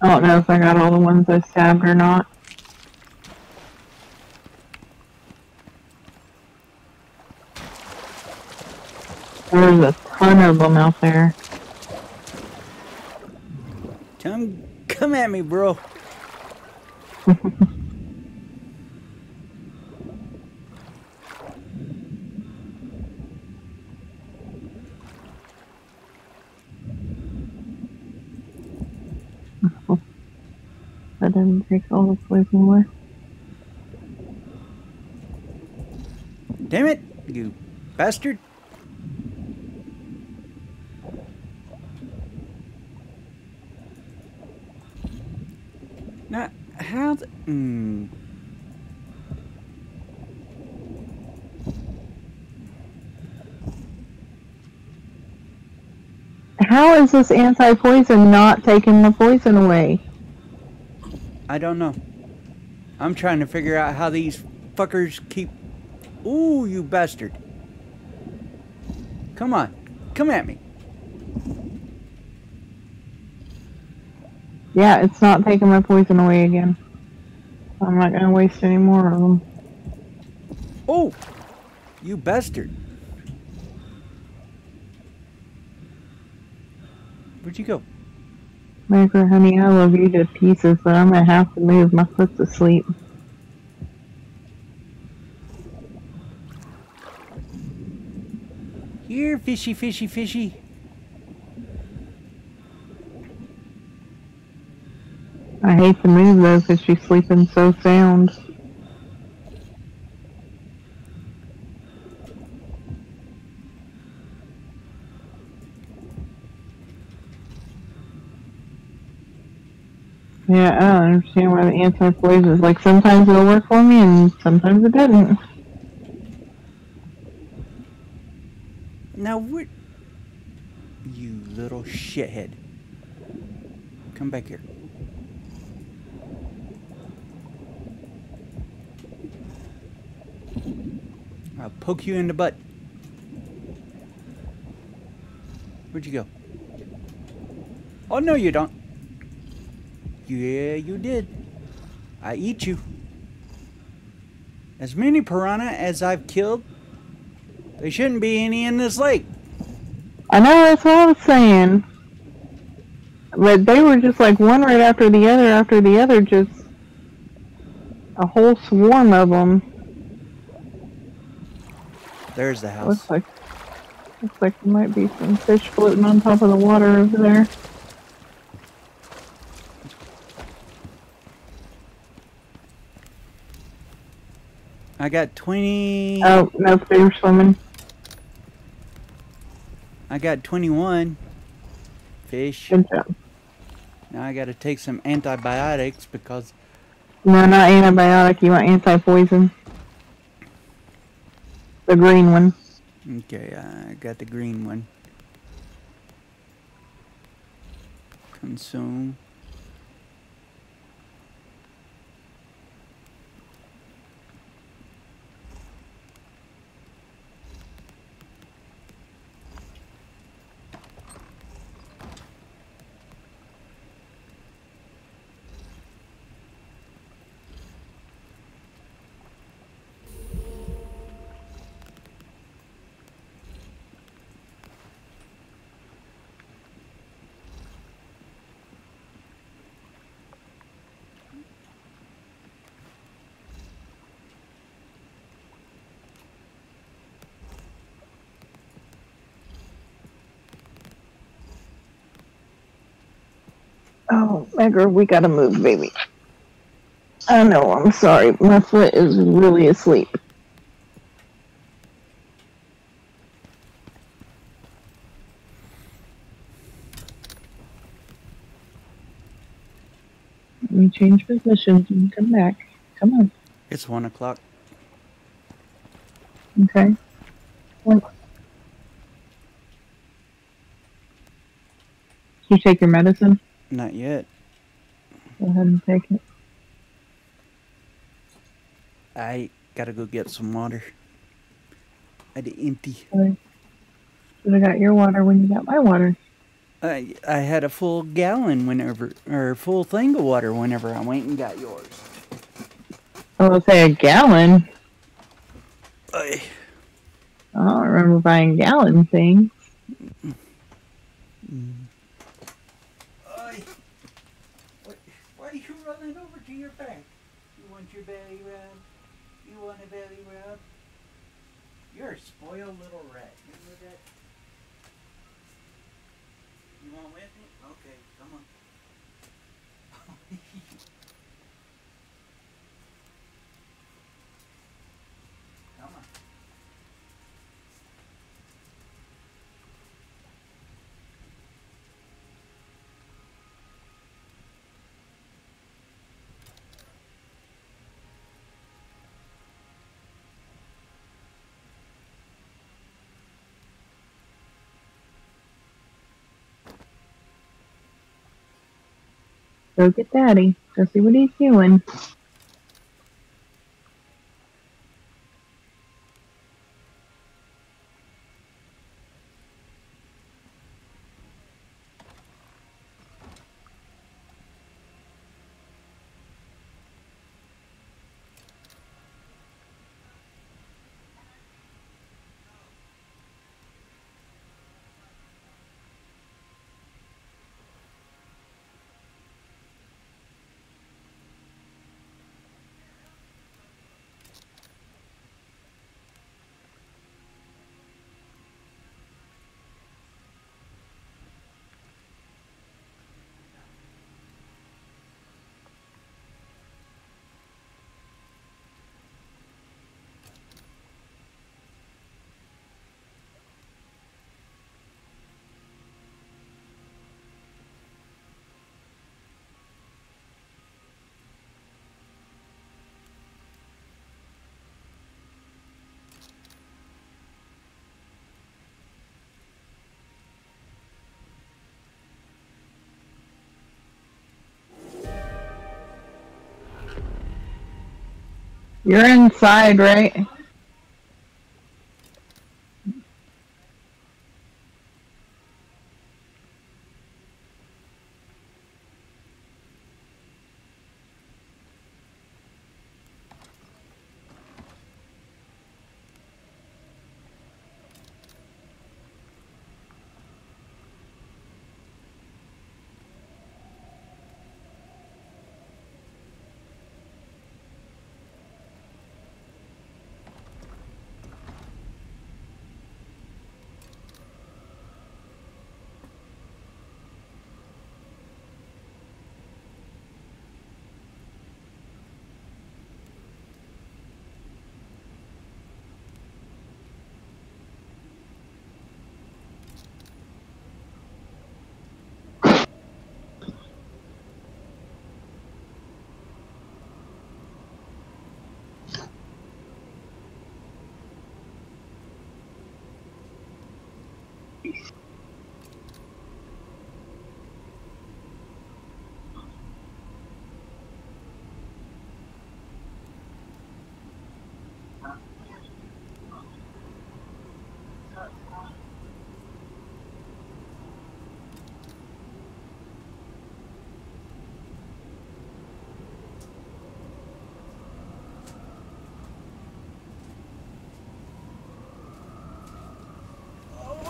I don't know if I got all the ones I stabbed or not. There's a ton of them out there. Come, come at me, bro. *laughs* That didn't take all the poison away. Damn it, you bastard. Now, how the. Mm, How is this anti-poison not taking the poison away? I don't know. I'm trying to figure out how these fuckers keep. Ooh, you bastard. Come on. Come at me. Yeah, it's not taking my poison away again. I'm not gonna waste any more of them. Oh! You bastard. Where'd you go? Micro honey, I love you to pieces, but I'm gonna have to move. My foot's asleep. Here, fishy, fishy, fishy. I hate to move though, because she's sleeping so sound. Yeah, I don't understand why the anti-poison is like sometimes it'll work for me and sometimes it didn't. Now, what? You little shithead. Come back here. I'll poke you in the butt. Where'd you go? Oh, no, you don't. Yeah, you did. I eat you. As many piranha as I've killed, there shouldn't be any in this lake. I know that's what I was saying. But they were just like one right after the other after the other, just a whole swarm of them. There's the house. Looks like looks like there might be some fish floating on top of the water over there. I got 20. Oh no, they were swimming. I got 21 fish. Good job. Now I gotta take some antibiotics because No, not antibiotic. You want anti-poison. The green one. okay, uh, I got the green one. Consume. Edgar, we gotta move, baby. I know. I'm sorry. My foot is really asleep. Let me change positions and come back. Come on. It's one o'clock. Okay. Well, you take your medicine? Not yet. Go ahead and take it. I gotta go get some water. I had empty. Should have got your water when you got my water. I I had a full gallon whenever, or full thing of water whenever I went and got yours. I will say a gallon. I, I don't remember buying gallon things. I, what, why are you running over to your back? You want your belly rub? You want a belly rub? You're a spoiled little rat. You know that? You want with me? Okay, come on. come on. Go get daddy. Go see what he's doing. You're inside, right?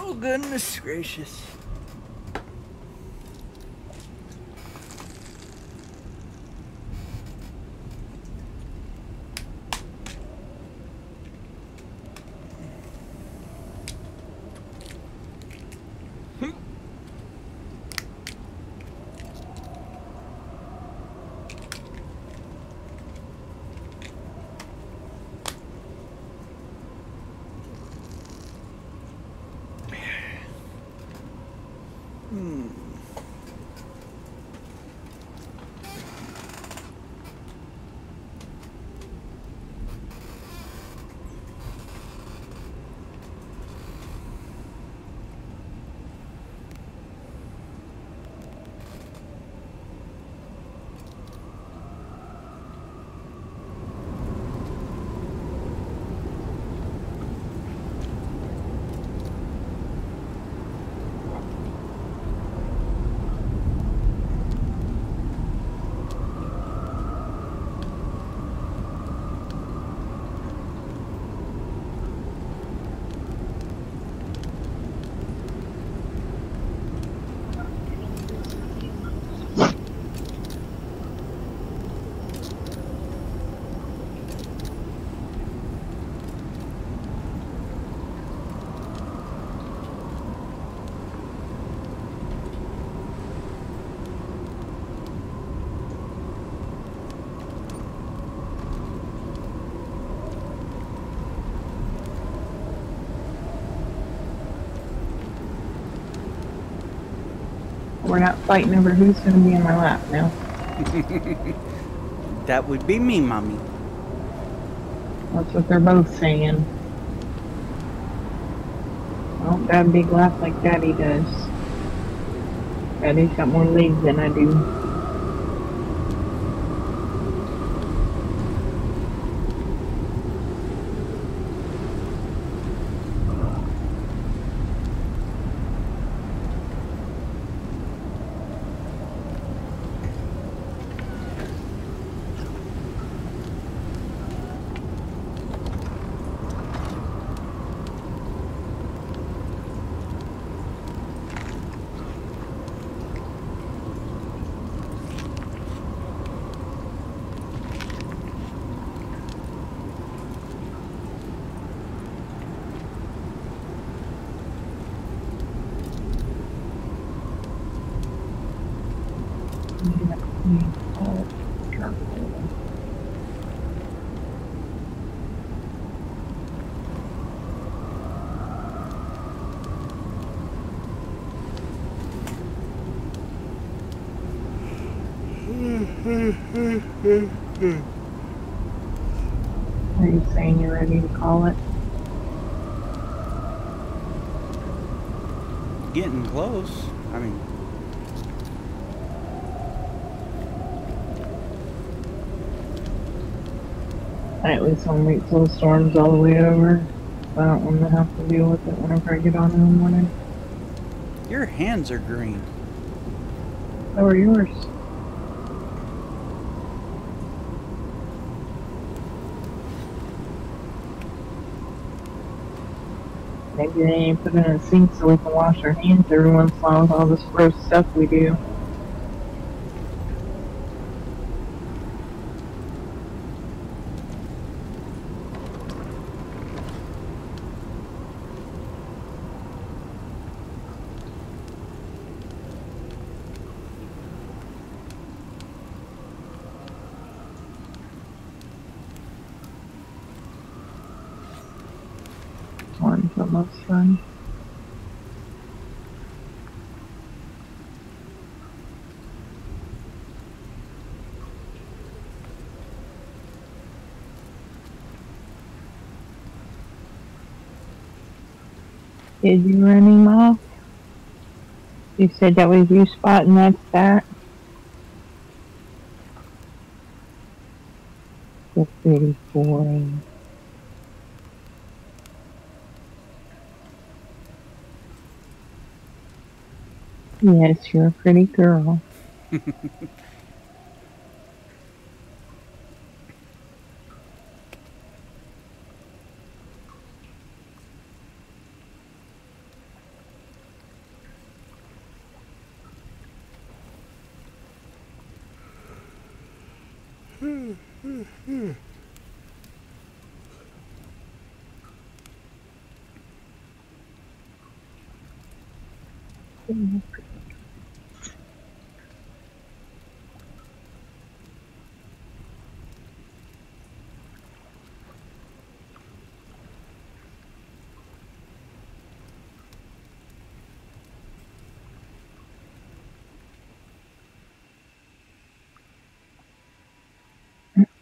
Oh, goodness gracious. We're not fighting over who's going to be in my lap now. *laughs* That would be me, mommy. That's what they're both saying. Well, got a big lap like Daddy does. Daddy's got more legs than I do. Are you saying you're ready to call it? Getting close. I mean, I at least want to wait till the storm's all the way over. I don't want to have to deal with it whenever I get on in the morning. your hands are green. So are yours. Maybe they ain't put it in a sink so we can wash our hands every once in a while with all this gross stuff we do. One's almost done. Did you run him off? You said that was you spot and that's that. The pretty boy. Yes, you're a pretty girl. *laughs*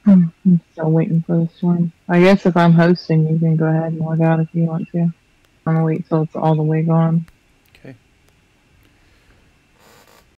I'm still waiting for the storm. I guess if I'm hosting, you can go ahead and log out if you want to. I'm gonna wait till it's all the way gone.